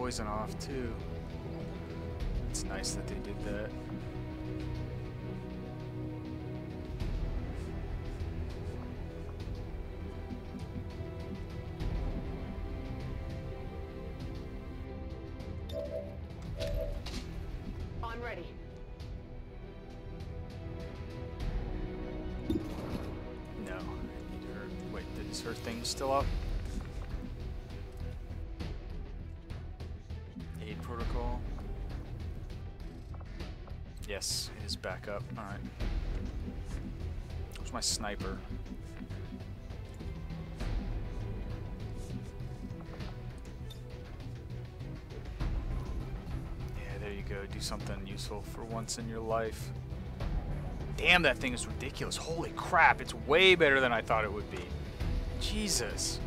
S1: Poison off, too. It's nice that they did that.
S8: Oh, I'm ready.
S1: No. I need her. Wait, is her thing still up? My sniper? Yeah, there you go. Do something useful for once in your life. Damn, that thing is ridiculous. Holy crap, it's way better than I thought it would be. Jesus.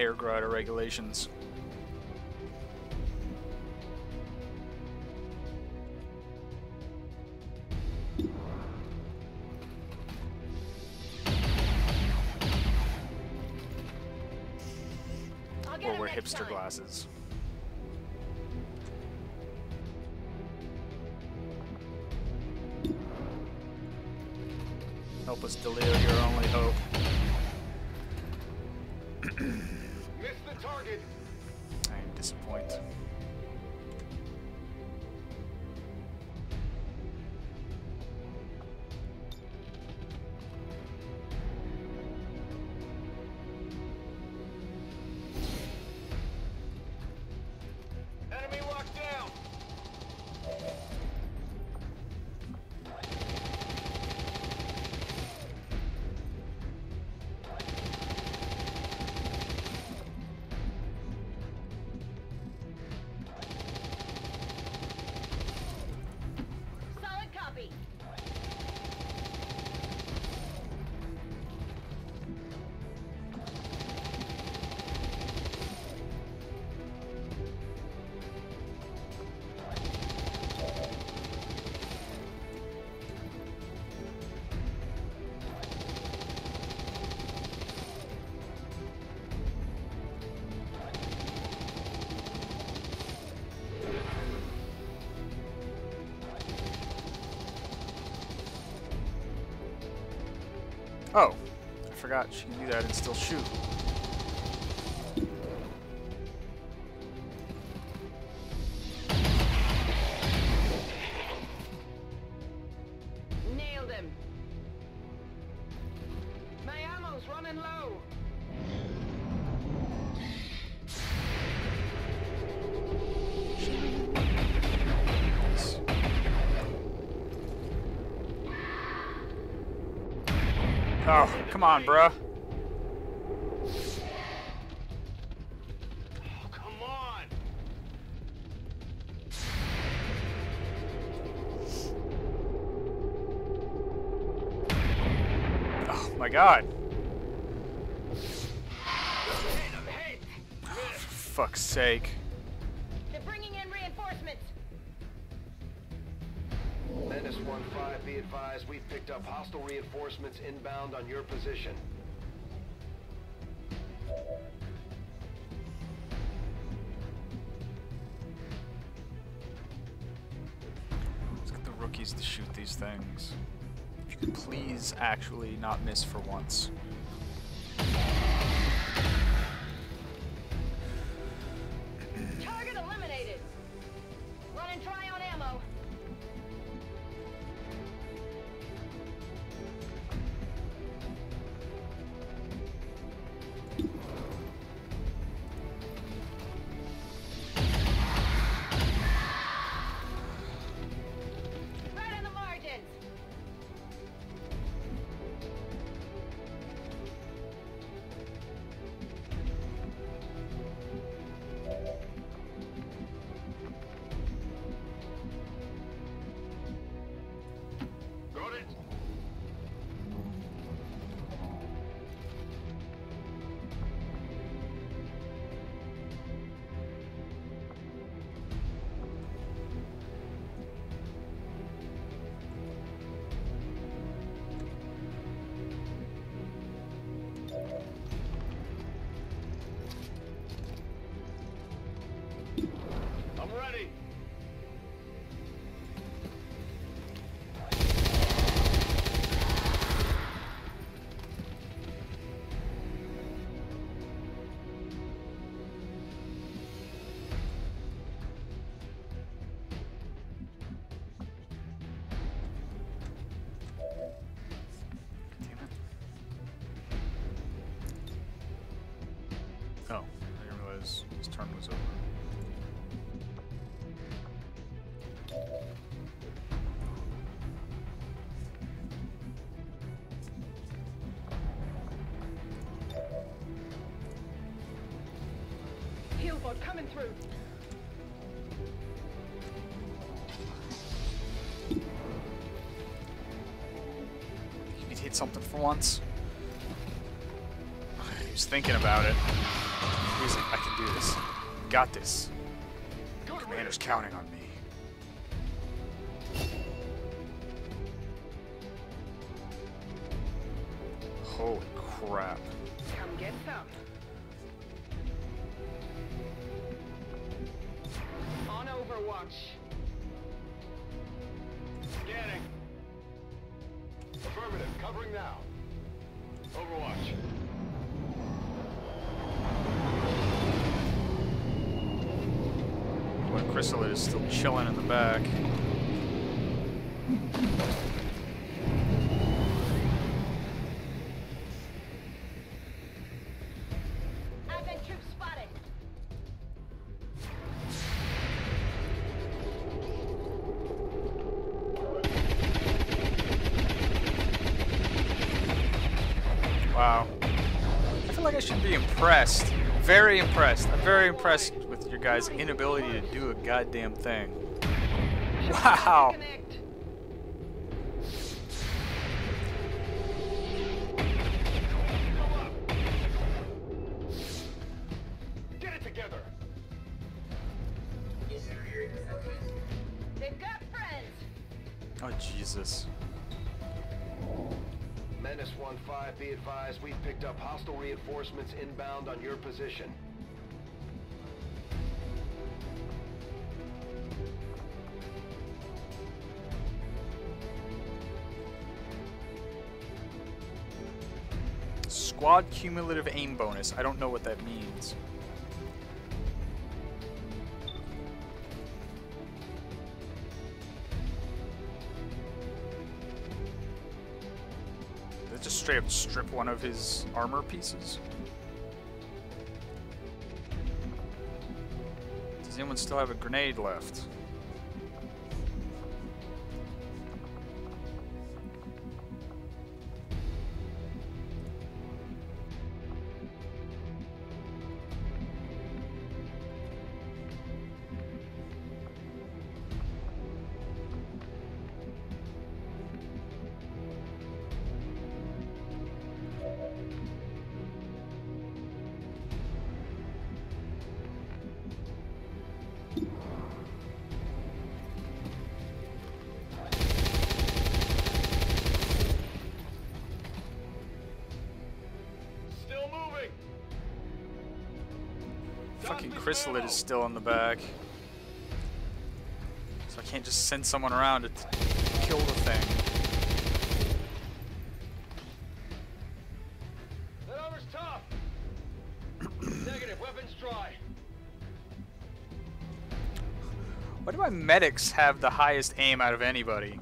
S1: Hair grow regulations. Oh, I forgot she can do that and still shoot. Come on, bruh.
S3: Oh, come on.
S1: Oh my god.
S3: Position.
S1: Let's get the rookies to shoot these things. If you could please actually not miss for once. His turn was over.
S8: Healbot coming through.
S1: He'd hit something for once. He was thinking about it. He's like, I can do this. Got this. Commander's counting on me. Very impressed. I'm very impressed with your guys' inability to do a goddamn thing. Wow.
S3: Position.
S1: Squad cumulative aim bonus. I don't know what that means. Straight up strip one of his armor pieces? Does still have a grenade left? Fucking Chrysalid is still in the back. So I can't just send someone around to kill the thing.
S3: That armor's tough. [COUGHS] Negative. Weapons dry.
S1: Why do my medics have the highest aim out of anybody?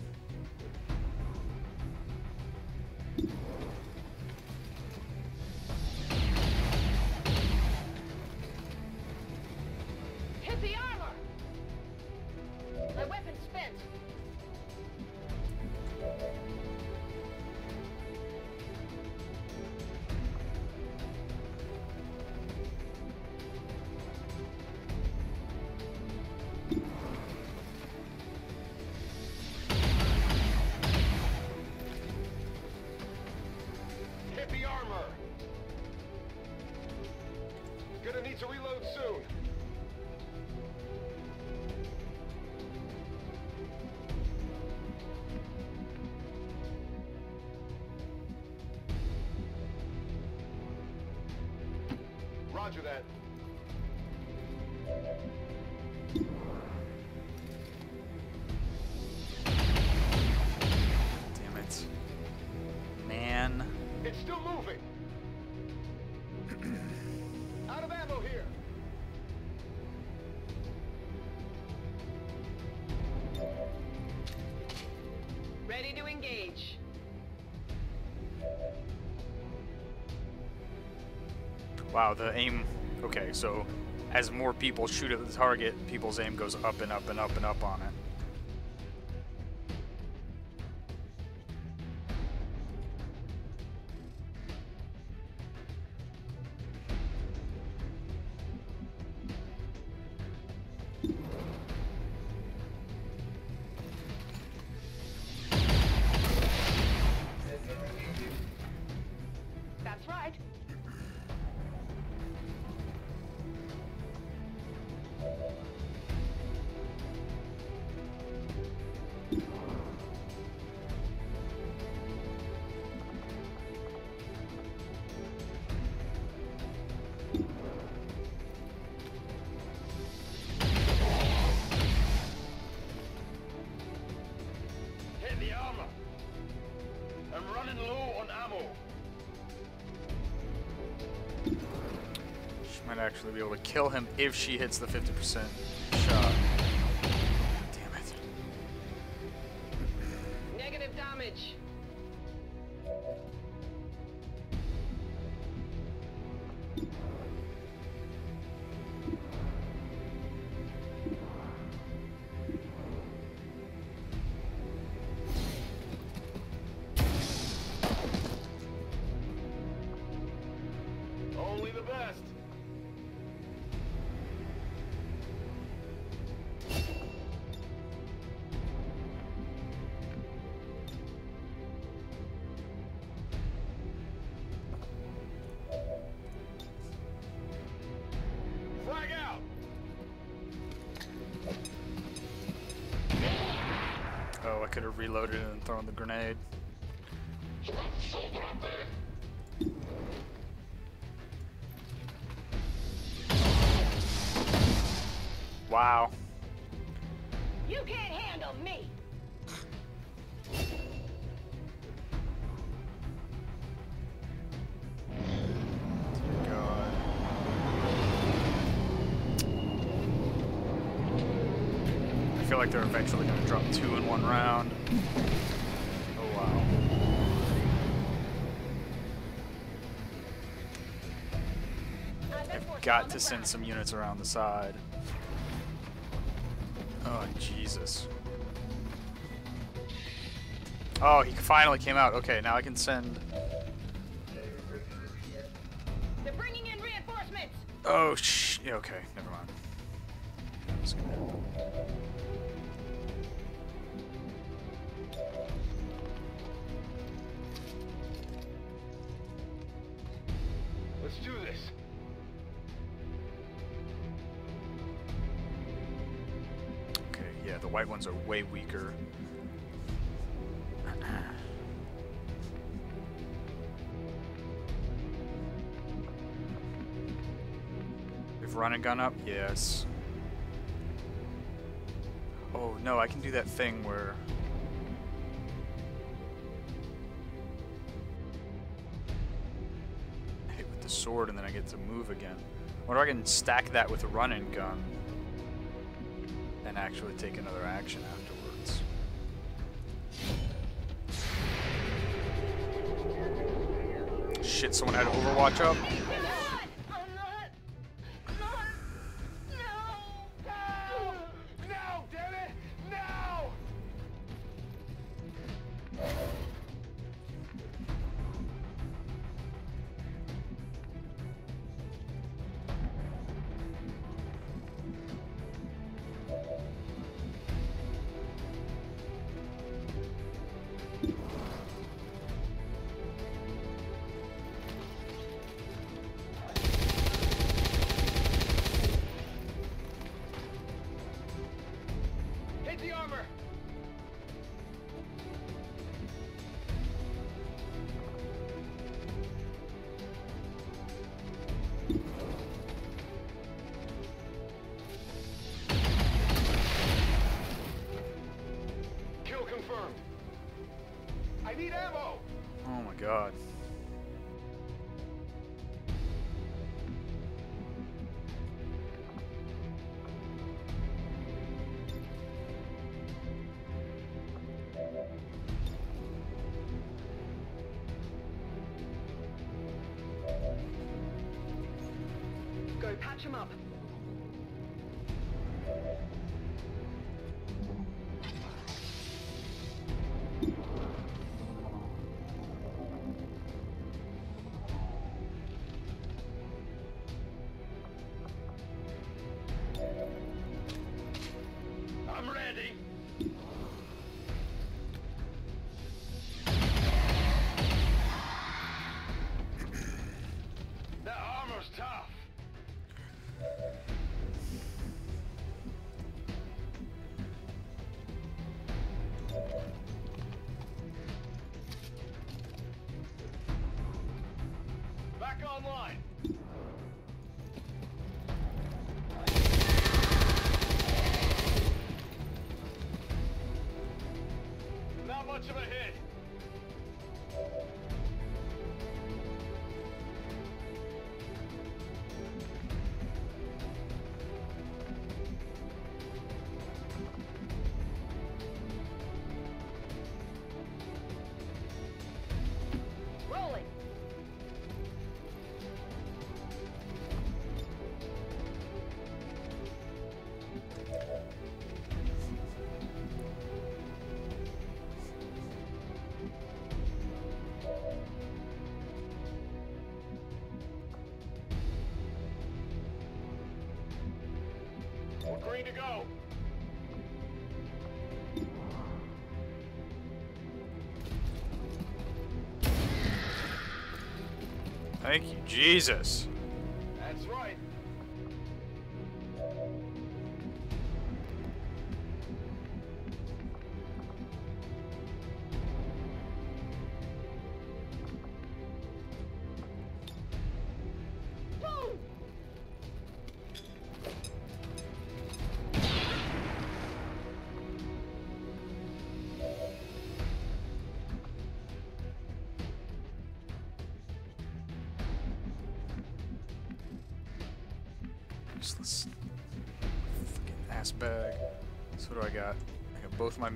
S8: The
S1: aim Okay, so as more people shoot at the target, people's aim goes up and up and up and up on it. Kill him if she hits the 50% grenade. Wow.
S8: You can't handle me.
S1: God. I feel like they're eventually going to drop two in one round. To send some units around the side. Oh, Jesus. Oh, he finally came out. Okay, now I can send... way weaker. [CLEARS THROAT] We've run and gun up? Yes. Oh no, I can do that thing where hit with the sword and then I get to move again. Wonder if I can stack that with a run and gun and actually take another action afterwards. Shit, someone had Overwatch up? Thank you, Jesus.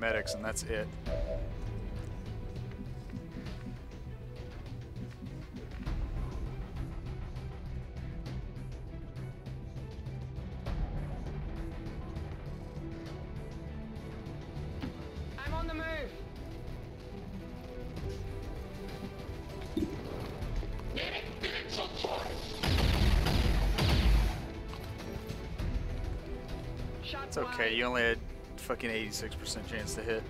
S1: Medics and that's it.
S8: I'm on the move.
S1: It's okay, you only had fucking 86% chance to hit.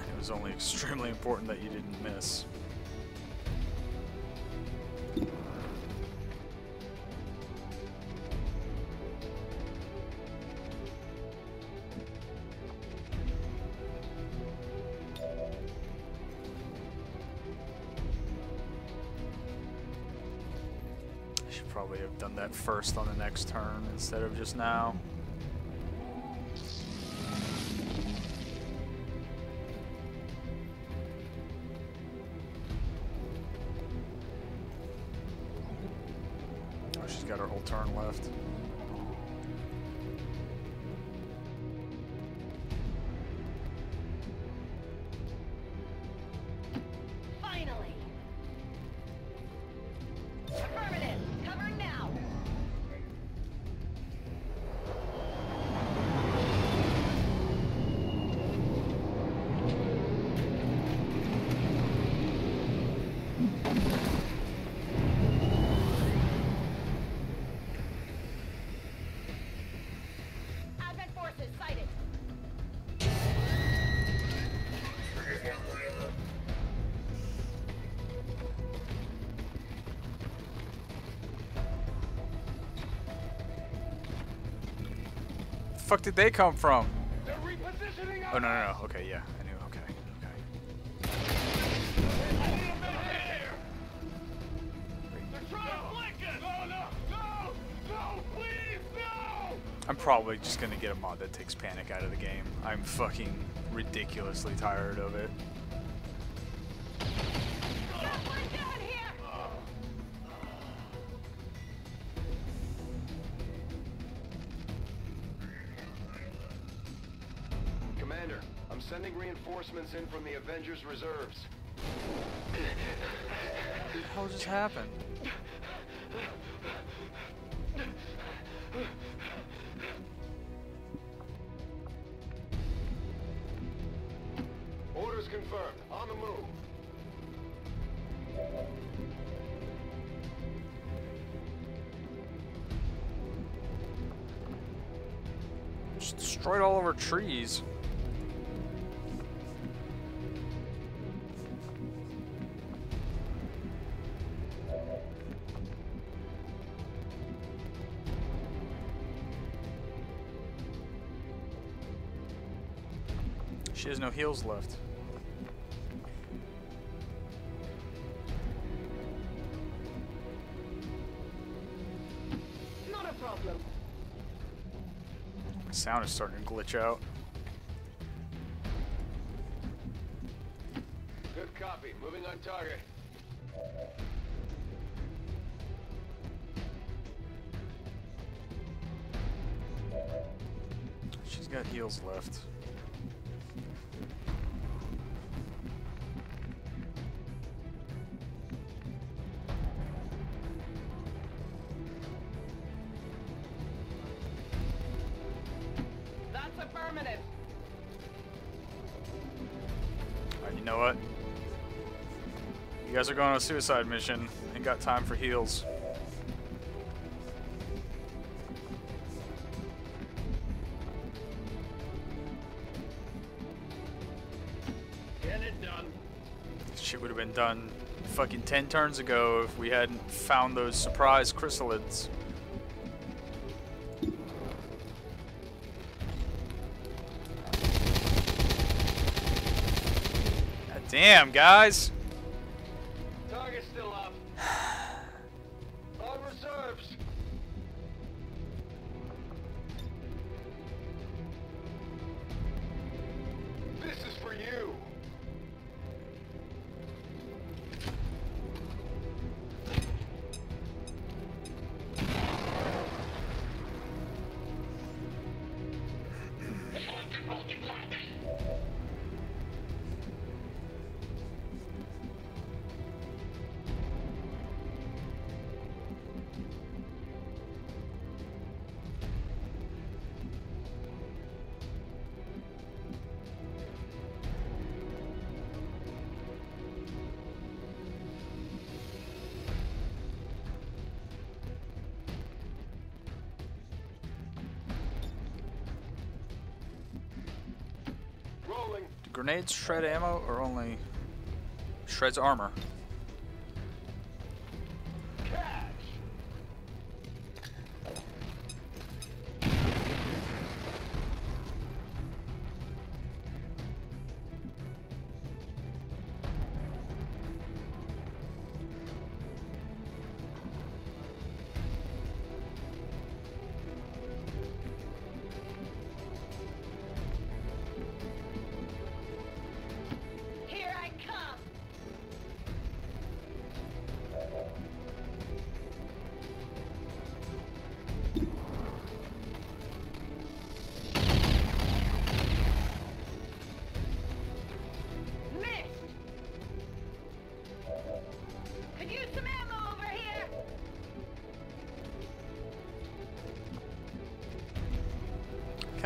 S1: And it was only [LAUGHS] extremely important that you didn't miss. I should probably have done that first on the next turn instead of just now. Fuck did they come from? Oh no no no. Okay, yeah, I knew. Okay, okay. I'm probably just gonna get a mod that takes panic out of the game. I'm fucking ridiculously tired of it.
S3: in from the Avengers reserves.
S1: How does this happen? Orders
S3: confirmed. On the move.
S1: Just destroyed all of our trees. No heals left.
S9: Not a problem.
S1: My sound is starting to glitch out. Guys are going on a suicide mission. Ain't got time for heals.
S7: Get it done.
S1: Shit would have been done fucking 10 turns ago if we hadn't found those surprise chrysalids. God damn, guys! Grenades shred ammo or only shreds armor?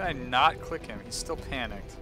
S8: I
S1: not click him? He's still panicked.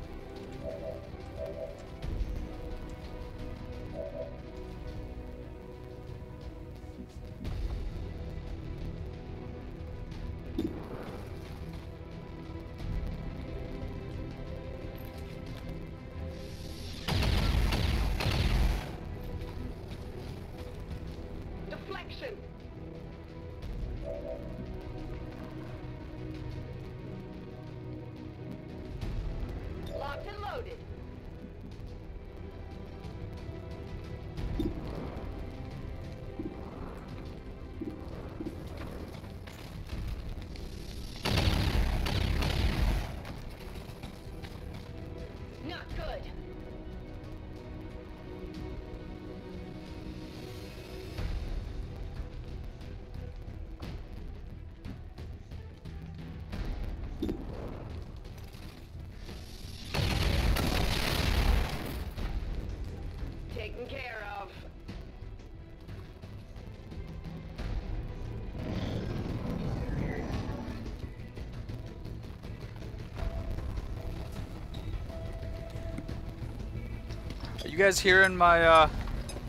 S1: You guys hearing my, uh...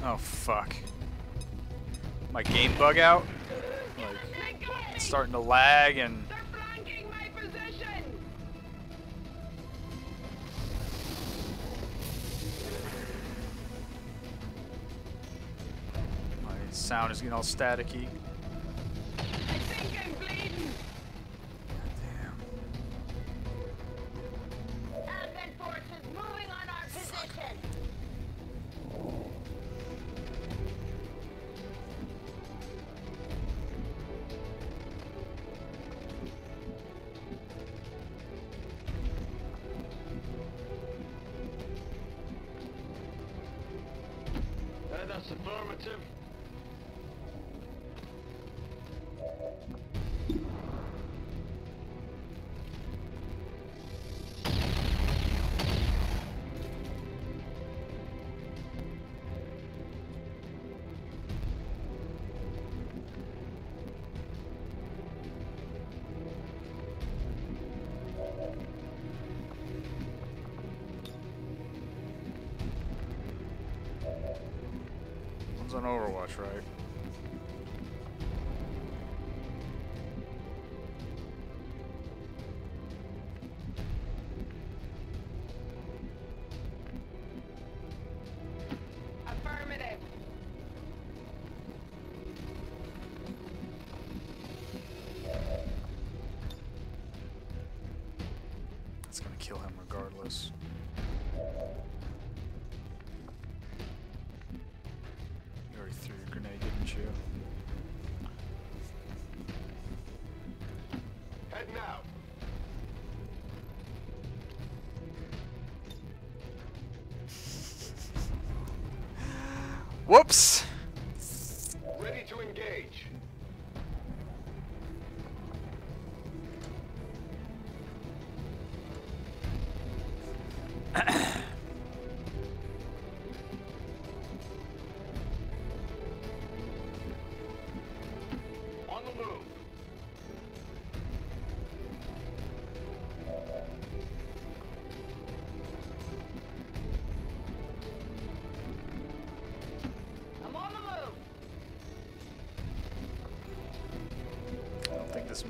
S1: Oh, fuck. My game bug out? Like, it's starting to lag and...
S8: My
S1: sound is getting all staticky.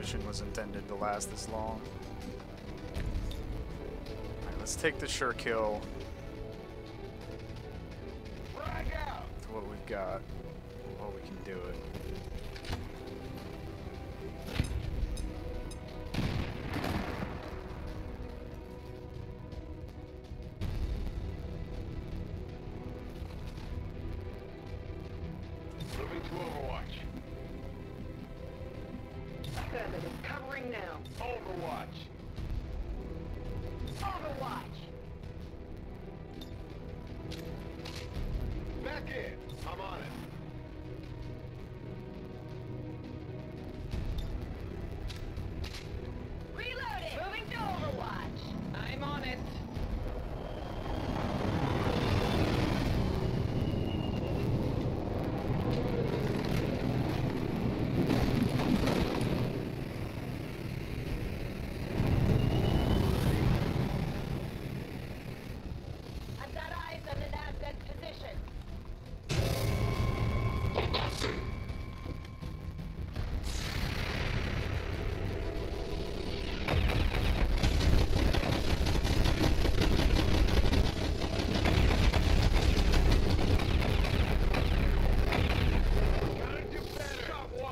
S1: mission was intended to last this long. Let's take the sure kill.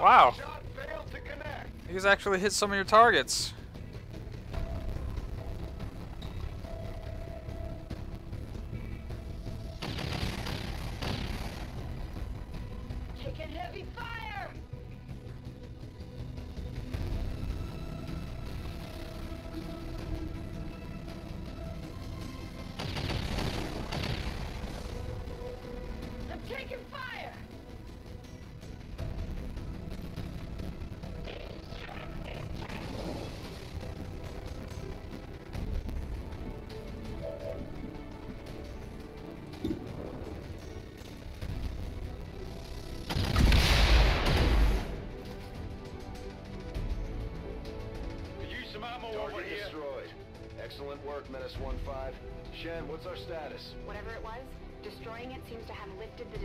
S1: Wow. He's actually hit some of your targets.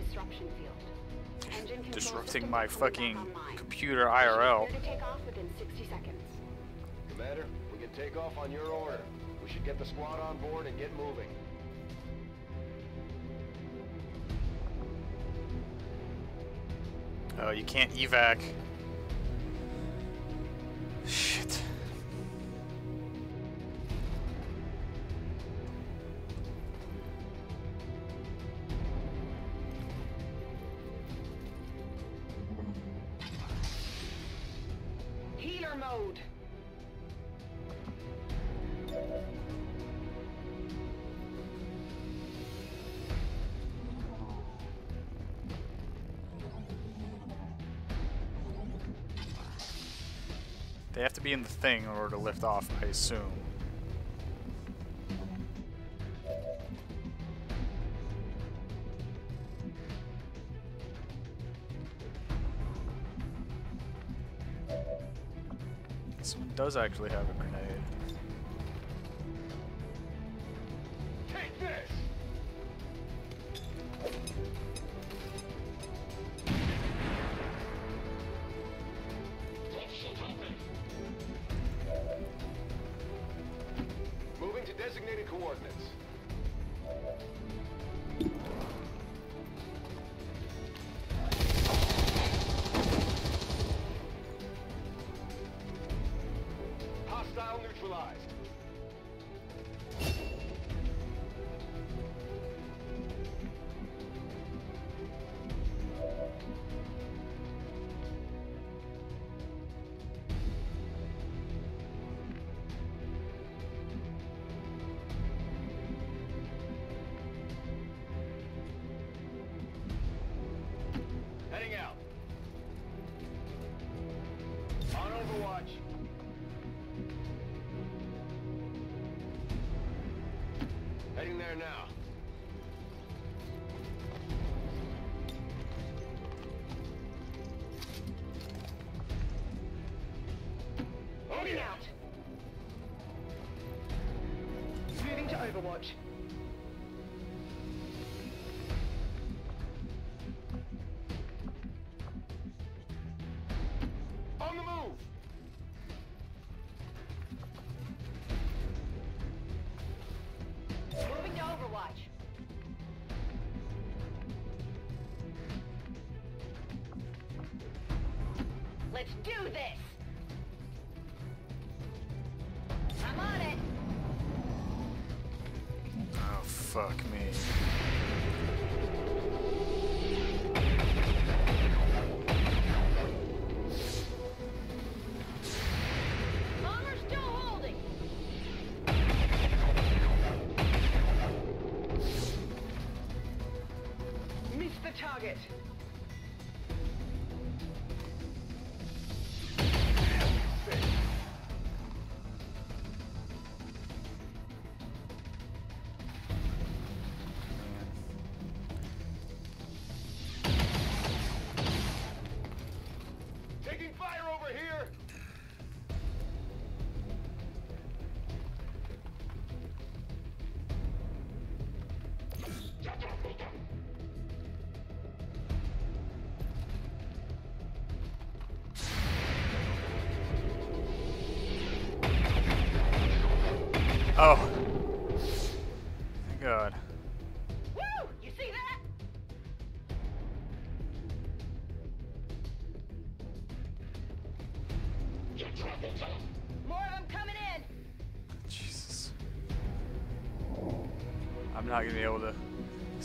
S6: Disruption field. Engine
S1: Disrupting my
S6: are coming back
S1: fucking computer
S6: We should be
S1: IRL.
S6: to take off within 60 seconds.
S3: Commander, we can take off on your order. We should get the squad on board and get moving.
S1: Oh, you can't evac. Thing in order to lift off, I assume. This one does actually have a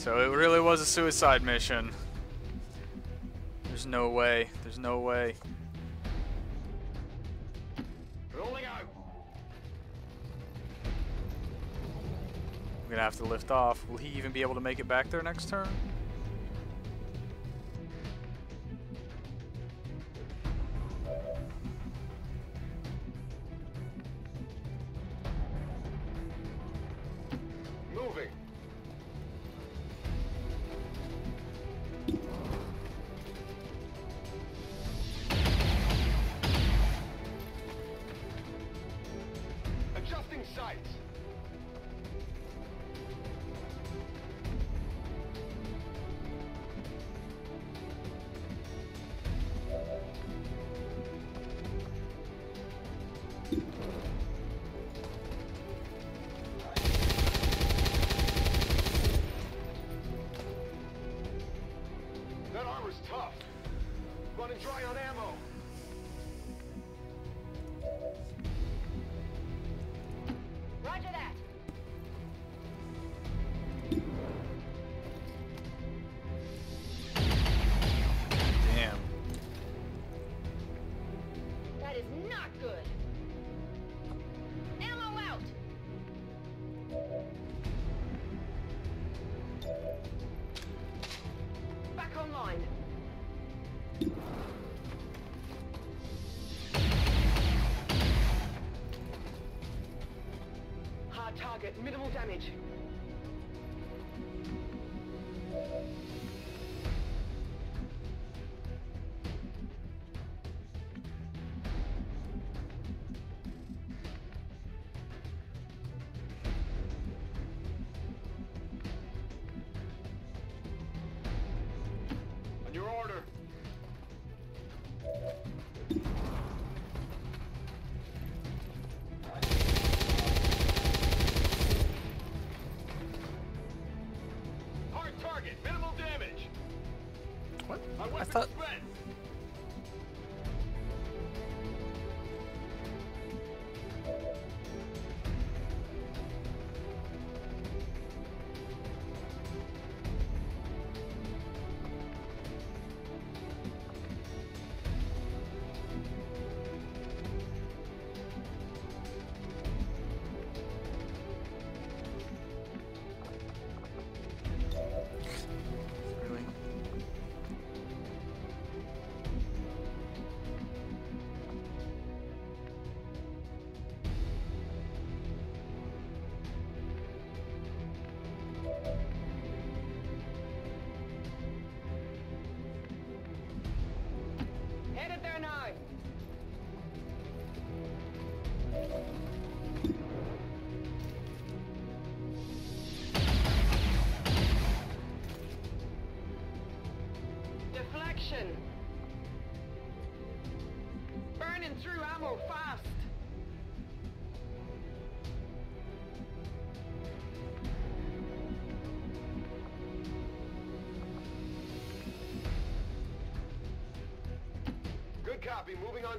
S1: So it really was a suicide mission. There's no way. There's no way.
S3: Rolling out!
S1: I'm gonna have to lift off. Will he even be able to make it back there next turn?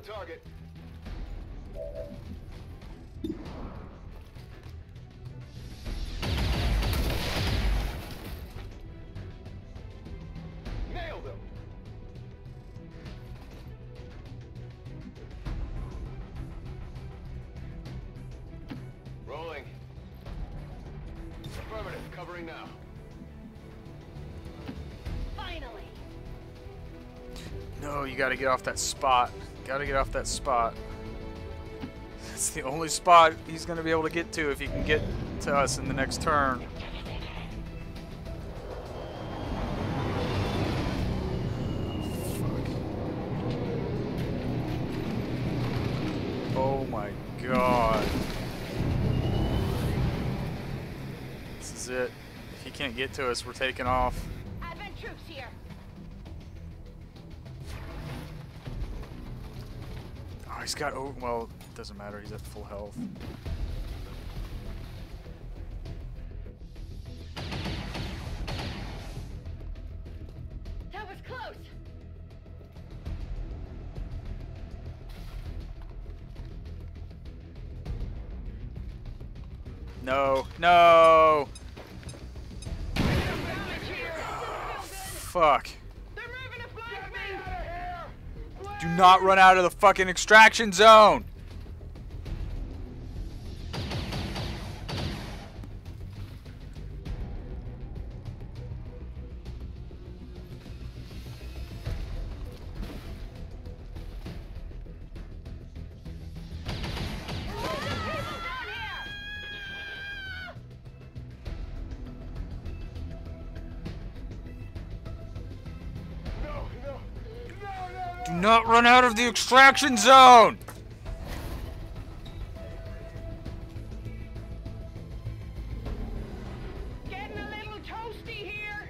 S8: Target.
S3: Nailed him! Rolling. Affirmative, covering now.
S8: Finally.
S1: No, you gotta get off that spot. Gotta get off that spot. That's the only spot he's gonna be able to get to if he can get to us in the next turn. Oh my god. This is it. If he can't get to us, we're taking off. He's got. Oh, well, it doesn't matter. He's at full health. Out of the fucking extraction zone. Extraction zone.
S8: Getting a little toasty here.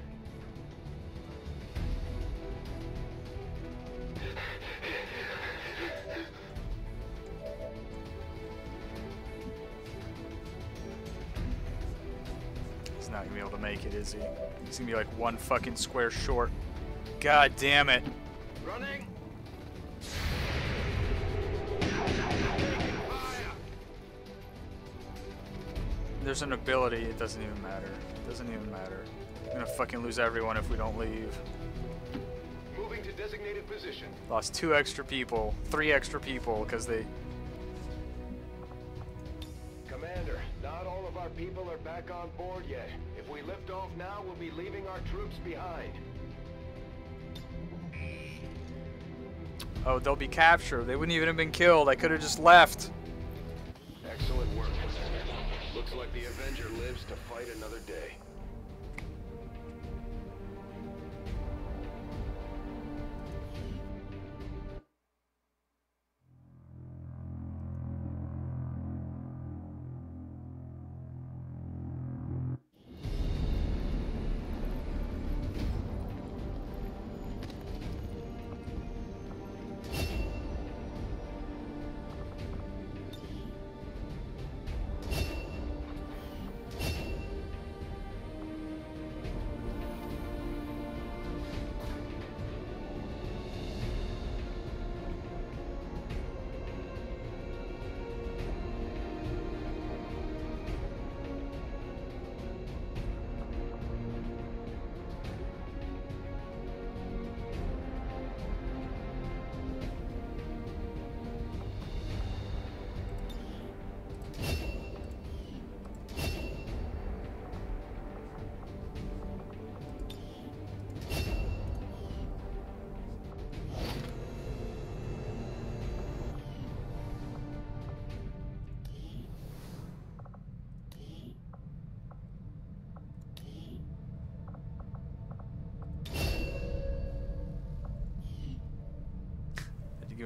S1: He's not gonna be able to make it, is he? He's gonna be like one fucking square short. God damn it.
S3: Running.
S1: There's an ability, it doesn't even matter. It doesn't even matter. We're gonna fucking lose everyone if we don't leave.
S3: Moving to designated position.
S1: Lost two extra people, three extra people, because they.
S3: Commander, not all of our people are back on board yet. If we lift off now, we'll be leaving our troops behind.
S1: Oh, they'll be captured. They wouldn't even have been killed. I could have just left.
S3: Like the Avenger lives to fight another day.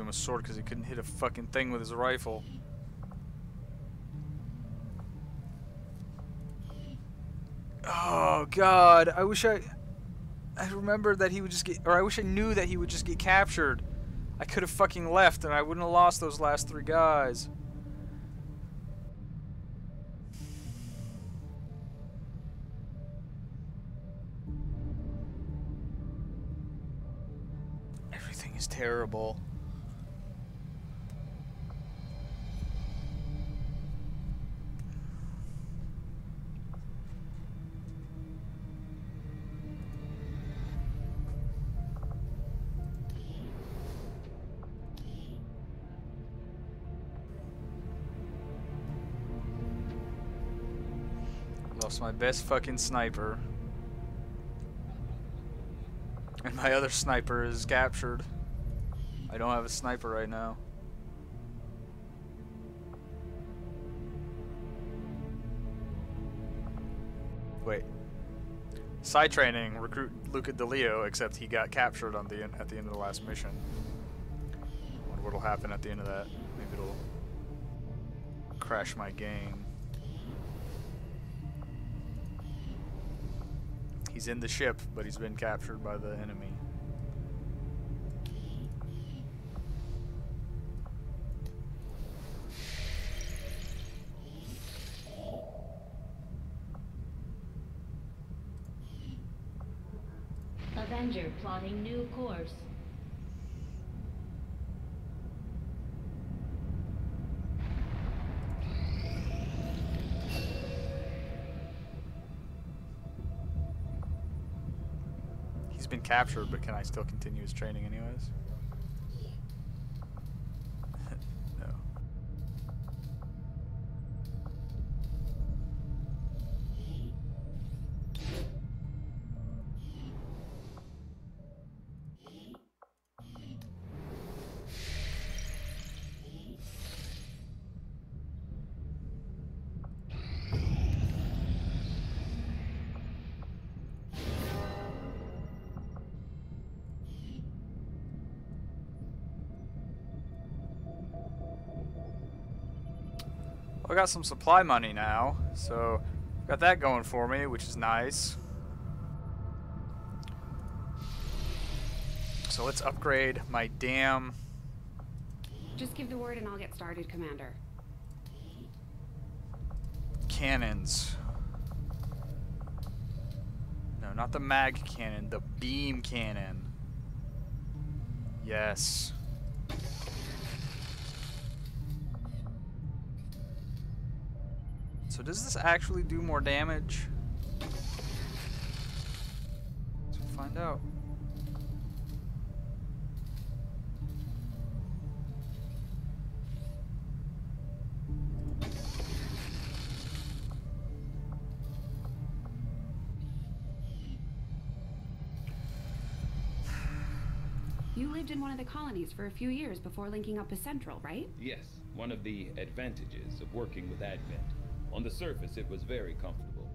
S1: Him a sword because he couldn't hit a fucking thing with his rifle. Oh god, I wish I I remembered that he would just get or I wish I knew that he would just get captured. I could have fucking left and I wouldn't have lost those last three guys. Everything is terrible. My best fucking sniper. And my other sniper is captured. I don't have a sniper right now. Wait. Side training, recruit Luca DeLeo, except he got captured on the at the end of the last mission. Wonder what'll happen at the end of that. Maybe it'll crash my game. He's in the ship, but he's been captured by the enemy.
S2: Avenger plotting new course.
S1: Captured, but can I still continue his training anyways? Got some supply money now, so got that going for me, which is nice. So let's upgrade my damn
S6: Just give the word and I'll get started, Commander.
S1: cannons. No, not the mag cannon, the beam cannon. Yes. So does this actually do more damage? Let's find out.
S6: You lived in one of the colonies for a few years before linking up with Central, right?
S5: Yes, one of the advantages of working with Advent. On the surface, it was very comfortable.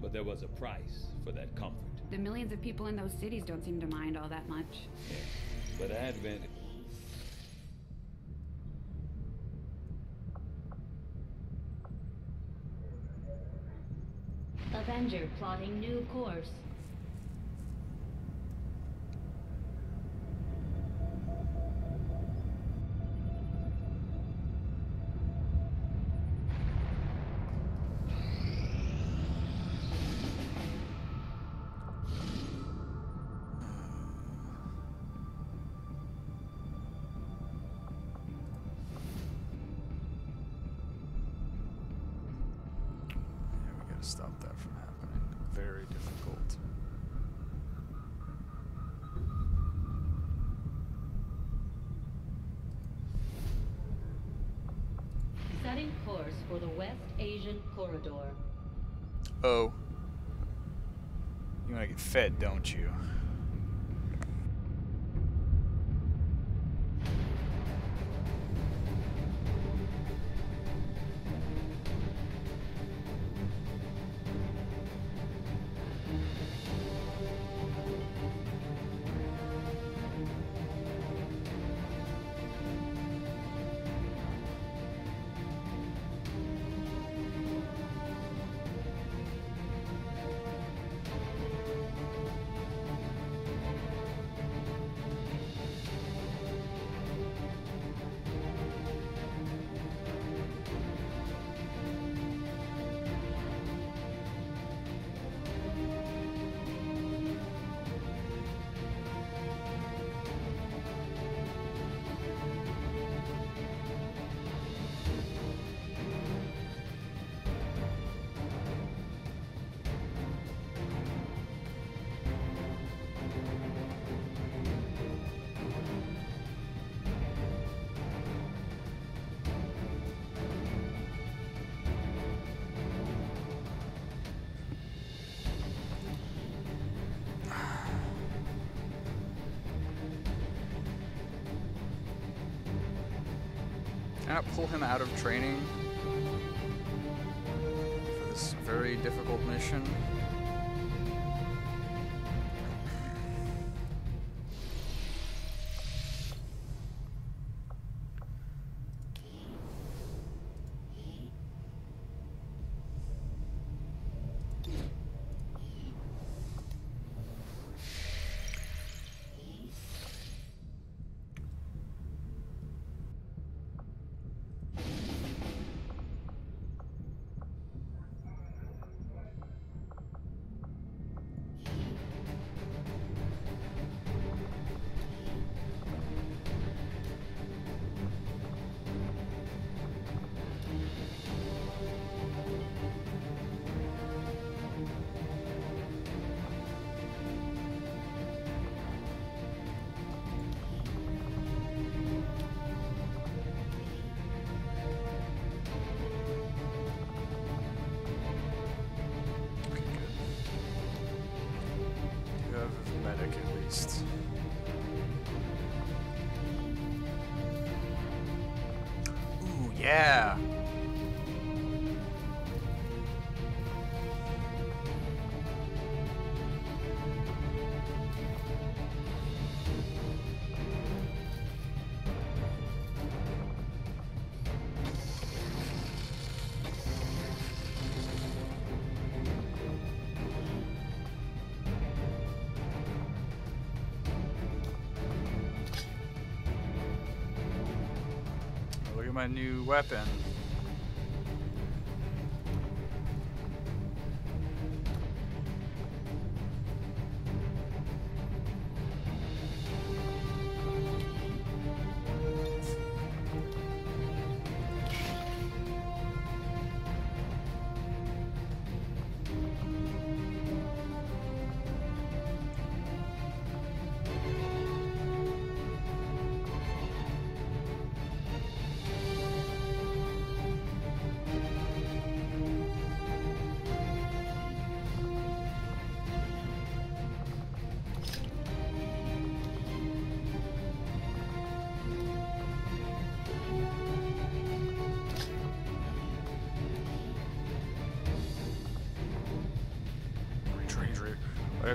S5: But there was a price for that comfort.
S6: The millions of people in those cities don't seem to mind all that much.
S5: Yes. But Advent.
S2: Avenger plotting new course. Corridor.
S1: Oh. You wanna get fed, don't you? Can I pull him out of training for this very difficult mission? My new weapon.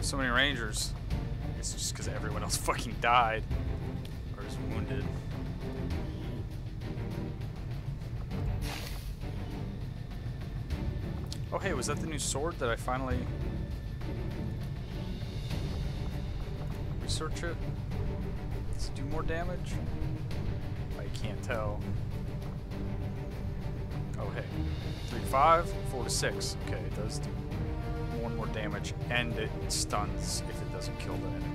S1: Have so many rangers? It's just because everyone else [LAUGHS] fucking died or is wounded. Oh hey, was that the new sword that I finally research it? Does it do more damage? I can't tell. Oh hey. 3 to 5, 4 to 6. Okay, it does do damage, and it stuns if it doesn't kill the enemy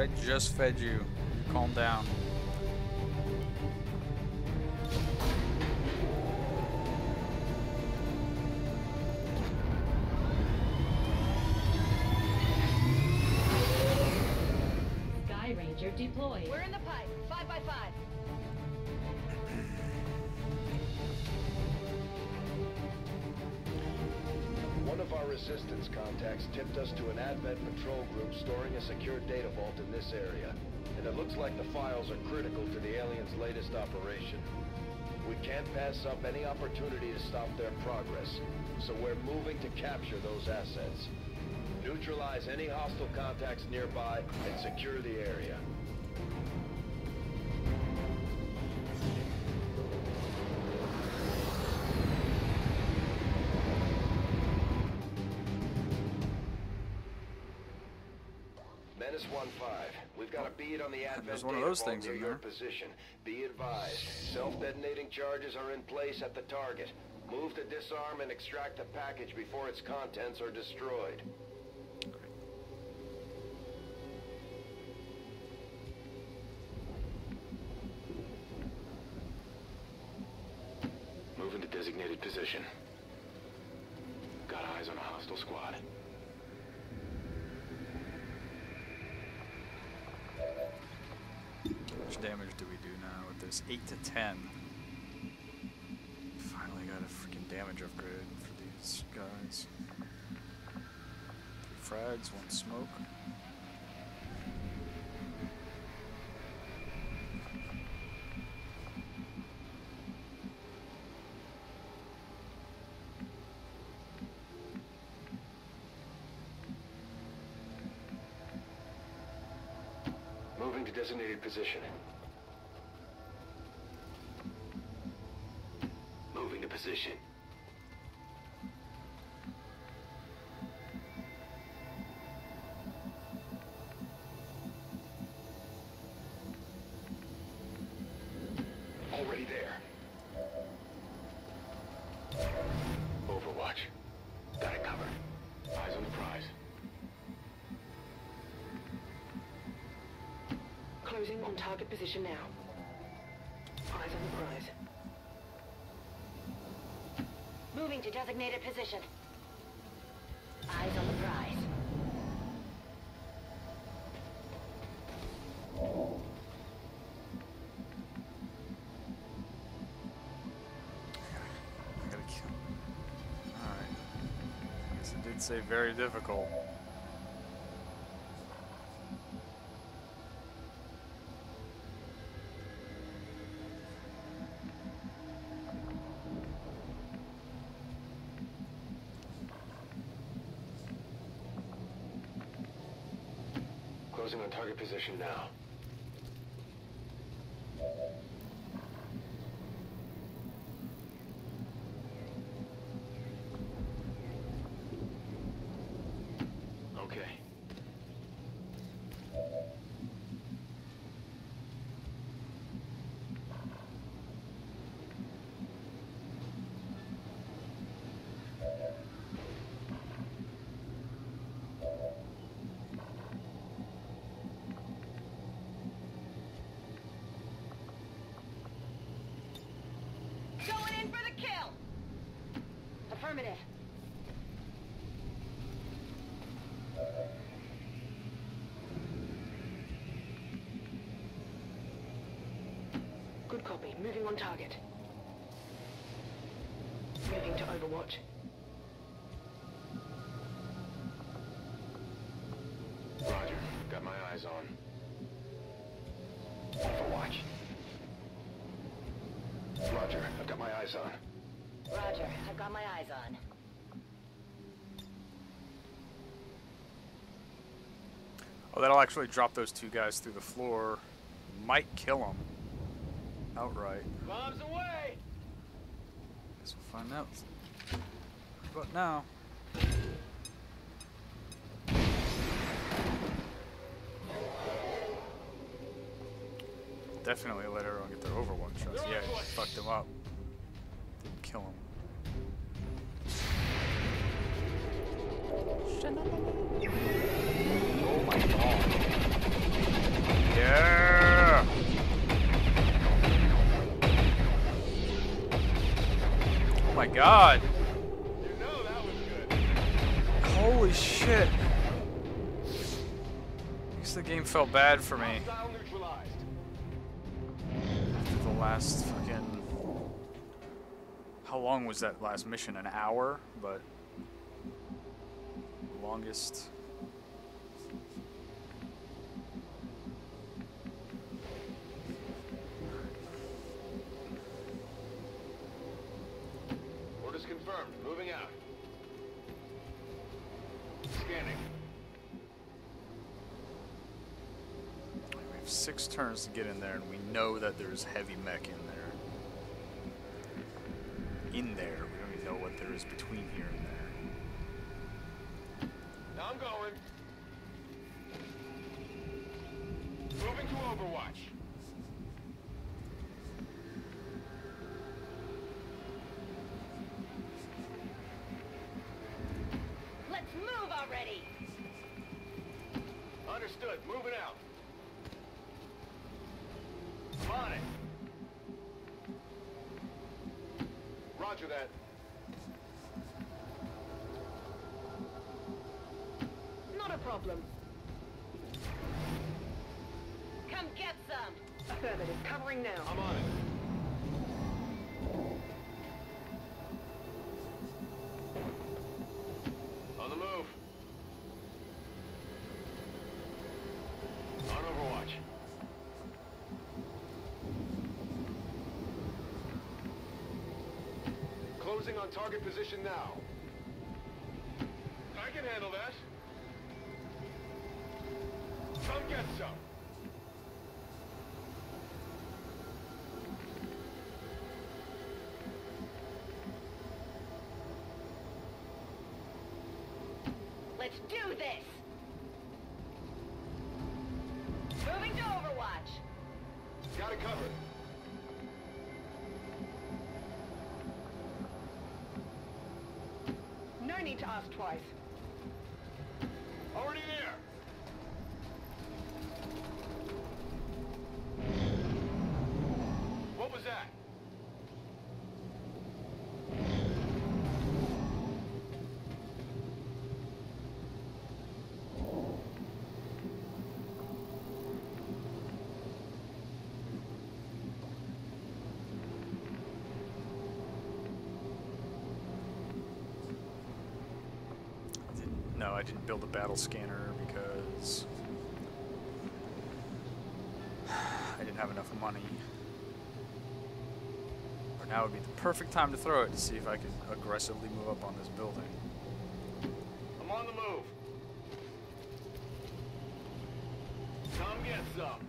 S1: I just fed you. Calm down.
S3: Resistance contacts tipped us to an Advent patrol group storing a secure data vault in this area. And it looks like the files are critical to the aliens' latest operation. We can't pass up any opportunity to stop their progress, so we're moving to capture those assets. Neutralize any hostile contacts nearby and secure the area. Menace 1-5. We've got a bead on the Advent
S1: There's one of those things
S3: near
S1: in
S3: your position. Be advised, self-detonating charges are in place at the target. Move to disarm and extract the package before its contents are destroyed. Move into designated position. Got eyes on a hostile squad.
S1: How much damage do we do now with this? 8 to 10. Finally got a freaking damage upgrade for these guys. Three frags, one smoke.
S3: Moving to designated position. Moving to position.
S2: Designated position. Eyes on the prize.
S1: I gotta kill. Alright. Guess it did say very difficult.
S3: Closing on target position now. Okay.
S8: Going in for the kill!
S9: Good copy. Moving on target.
S1: Oh, that'll actually drop those two guys through the floor. Might kill them. Outright.
S7: Bombs away!
S1: Guess we'll find out. But now. Definitely let everyone get their Overwatch shots. Yeah, he fucked them up. Didn't kill him. My god!
S7: You know that was good.
S1: Holy shit! I guess the game felt bad for me after the last fucking. How long was that last mission? An hour? But. Longest. Six turns to get in there, and we know that there's heavy mech in there. In there. We don't even know what there is between here and there.
S7: Now I'm going.
S9: Covering now.
S3: I'm on it. On the move. On Overwatch. Closing on target position now. I can handle that.
S8: Do this! Moving to Overwatch!
S3: Got it covered.
S9: No need to ask twice.
S3: Already there! What was that?
S1: I didn't, no, I didn't build a battle scanner because I didn't have enough money. Or now would be the perfect time to throw it to see if I could aggressively move up on this building.
S3: I'm on the move. Come get some.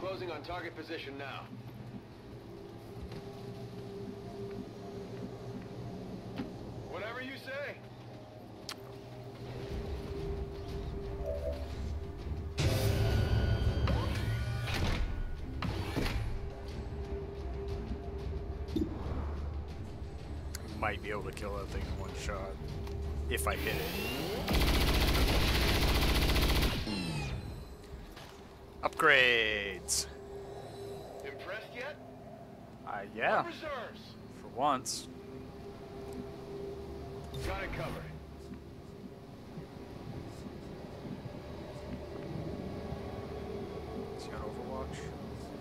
S3: Closing on target position now.
S1: Be able to kill that thing in one shot. If I hit it. Upgrades!
S3: Impressed yet?
S1: Uh, yeah, for once.
S3: Got it covered.
S1: Is he on Overwatch?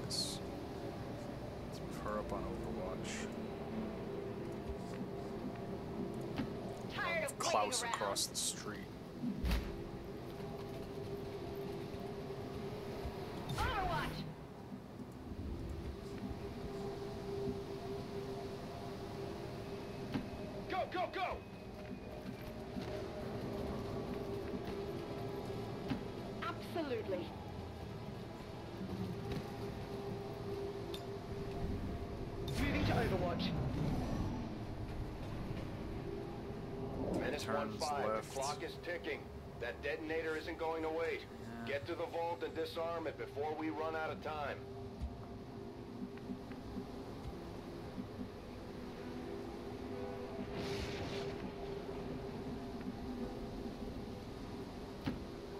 S1: Yes. Let's move her up on Overwatch.
S8: Tired of
S1: Klaus
S8: waiting around.
S1: across the street.
S8: Overwatch!
S3: Go, go, go!
S9: Absolutely. Moving to Overwatch.
S3: Menace
S1: Turns
S3: 1-5, the
S1: left.
S3: Clock is ticking. That detonator isn't going to wait. Get to the vault and disarm it before we run out of time.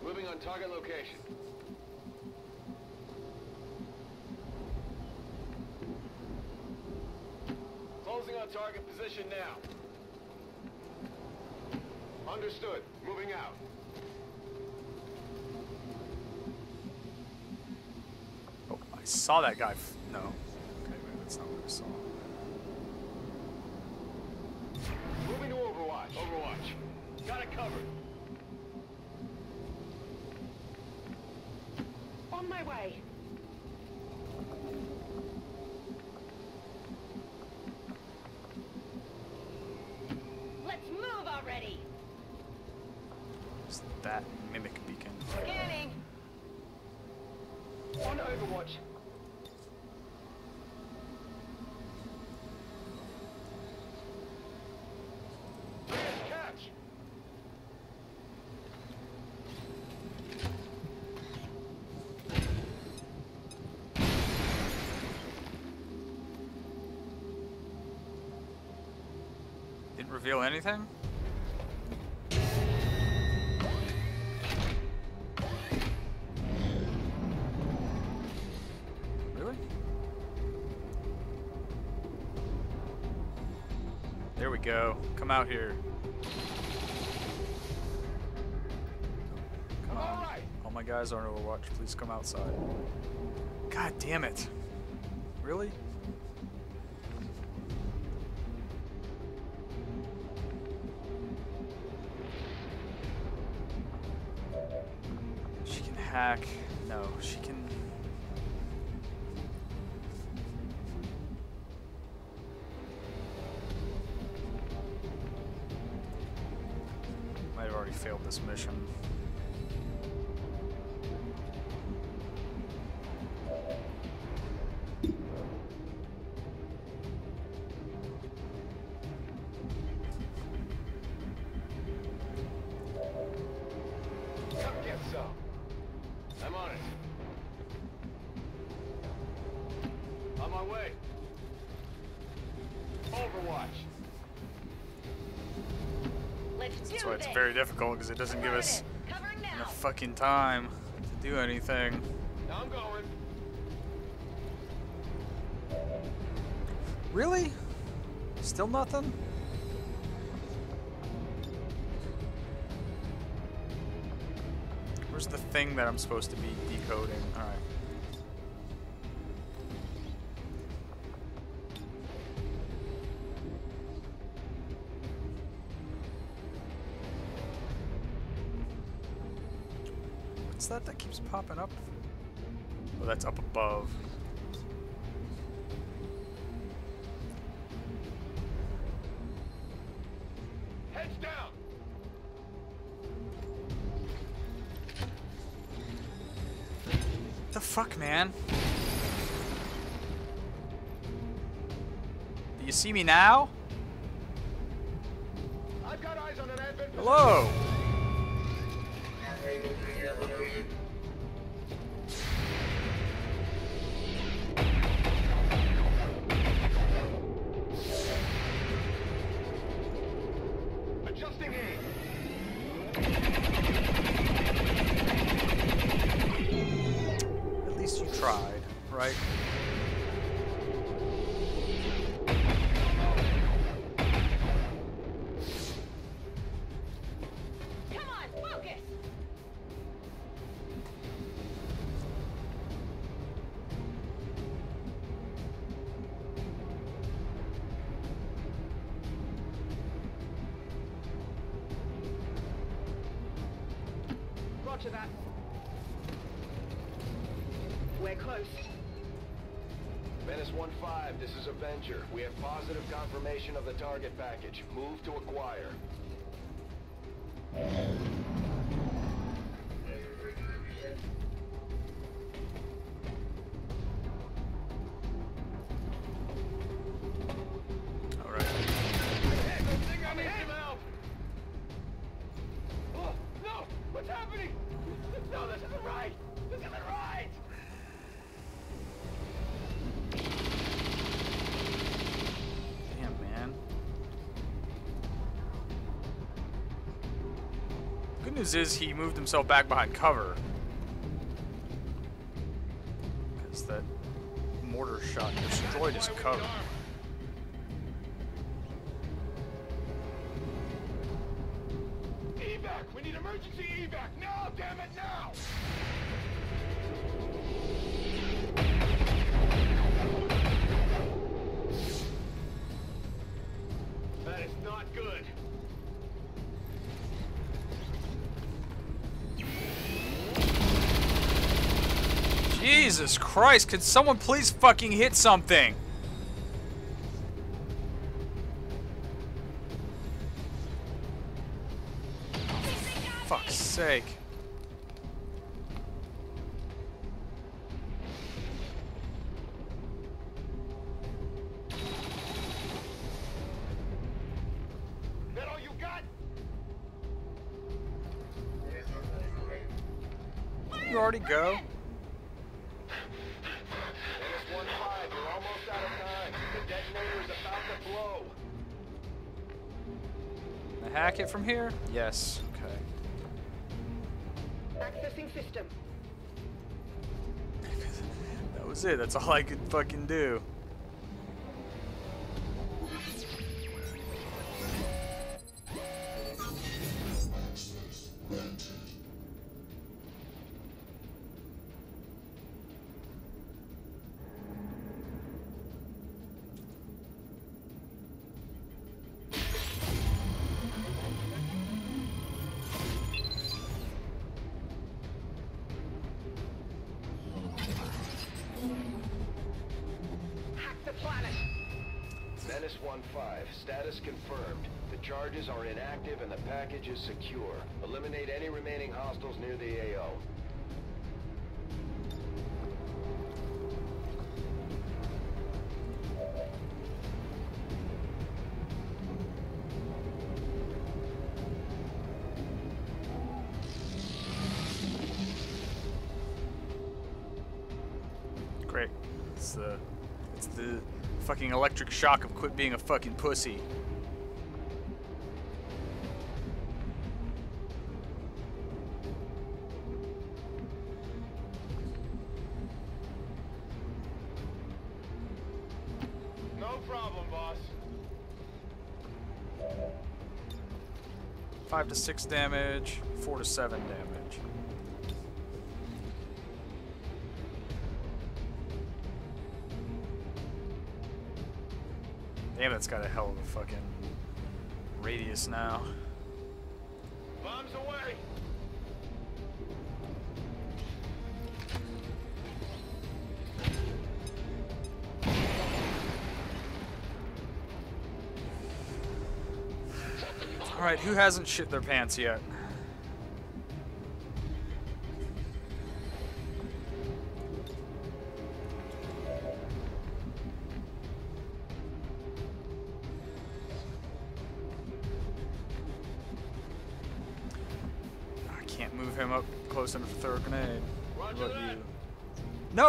S3: Moving on target location. Closing on target position now. Understood. Moving out.
S1: Oh, I saw that guy. No. Okay, wait, that's not what I saw.
S3: Moving to Overwatch. Overwatch. Got it covered.
S9: On my way.
S8: Let's move already!
S1: It's that mimic beacon.
S8: Scanning!
S9: On Overwatch.
S3: Catch.
S1: Didn't reveal anything? Really? There we go. Come out here. Come on. All my guys are on Overwatch. Please come outside. God damn it. Really? it's very difficult because it doesn't give us enough fucking time to do anything.
S7: I'm going.
S1: Really? Still nothing? Where's the thing that I'm supposed to be decoding? Alright. Fuck, man. Do you see me now? Hello!
S3: is
S1: he moved himself back behind cover. Because that mortar shot destroyed his cover. Christ, could someone please fucking hit something? I could fucking do. fucking electric shock Of quit being a fucking pussy.
S7: No problem, boss.
S1: Five to six damage, four to seven damage. That's got a hell of a fucking radius now.
S7: Bombs away.
S1: Alright, who hasn't shit their pants yet?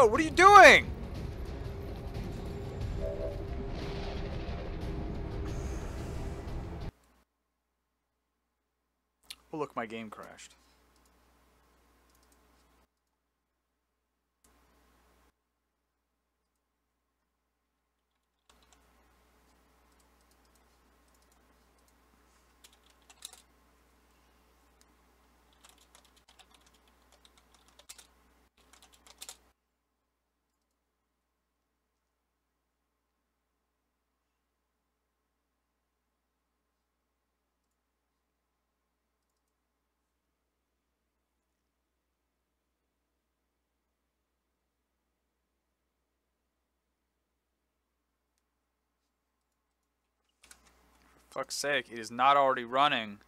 S1: What are you doing? Oh, look, my game crashed. Fuck's sake, it is not already running.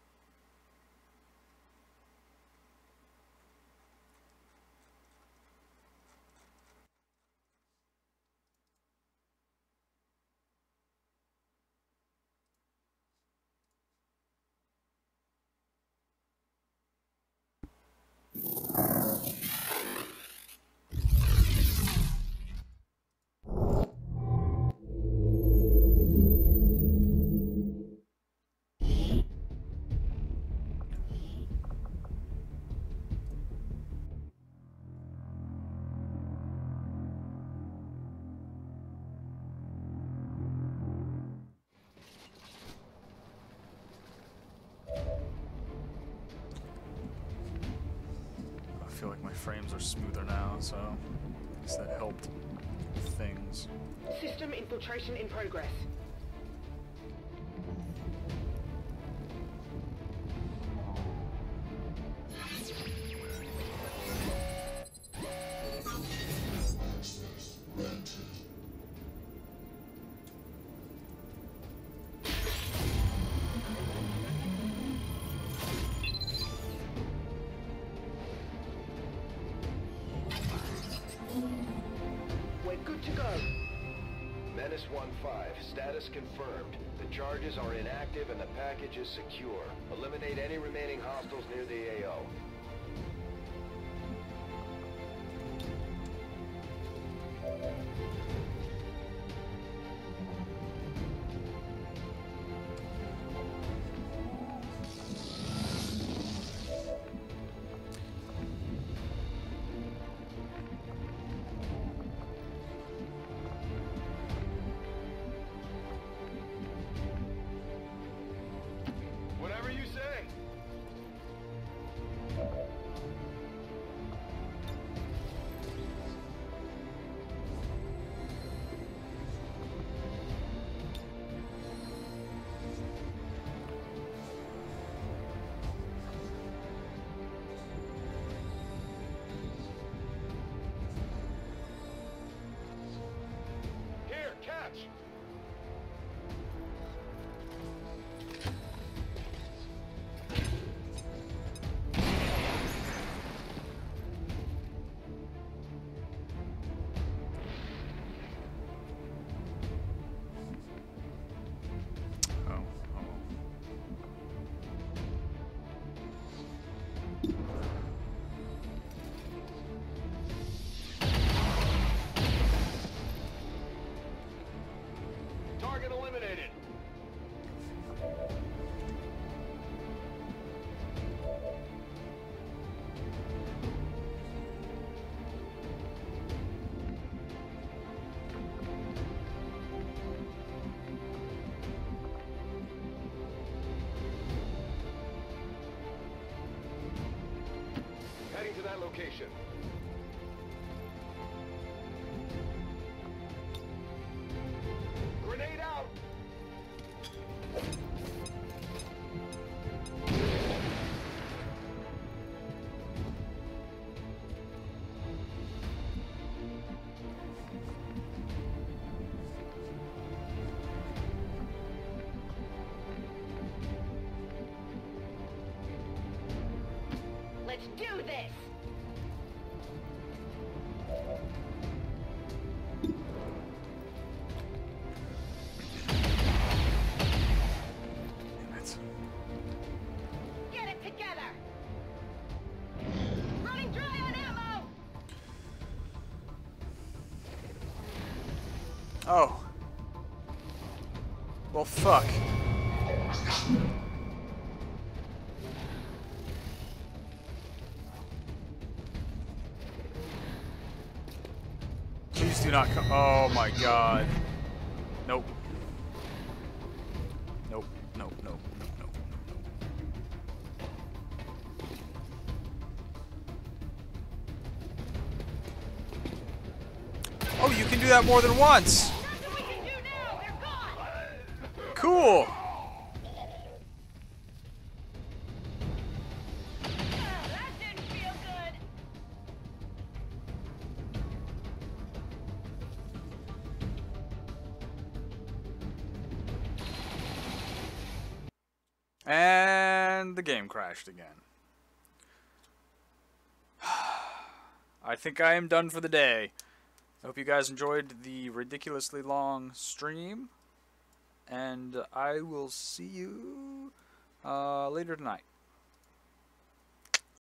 S1: So I guess that helped things.
S9: System infiltration in progress.
S3: Is secure. Eliminate any remaining hostiles near the location. Grenade out!
S8: Let's do this!
S1: Oh. Well, fuck. Please do not come. Oh my god. Nope. Nope. Nope. Nope. Nope. Nope. Nope. Oh, you can do that more than once. Think I am done for the day. I hope you guys enjoyed the ridiculously long stream. And I will see you uh, later tonight.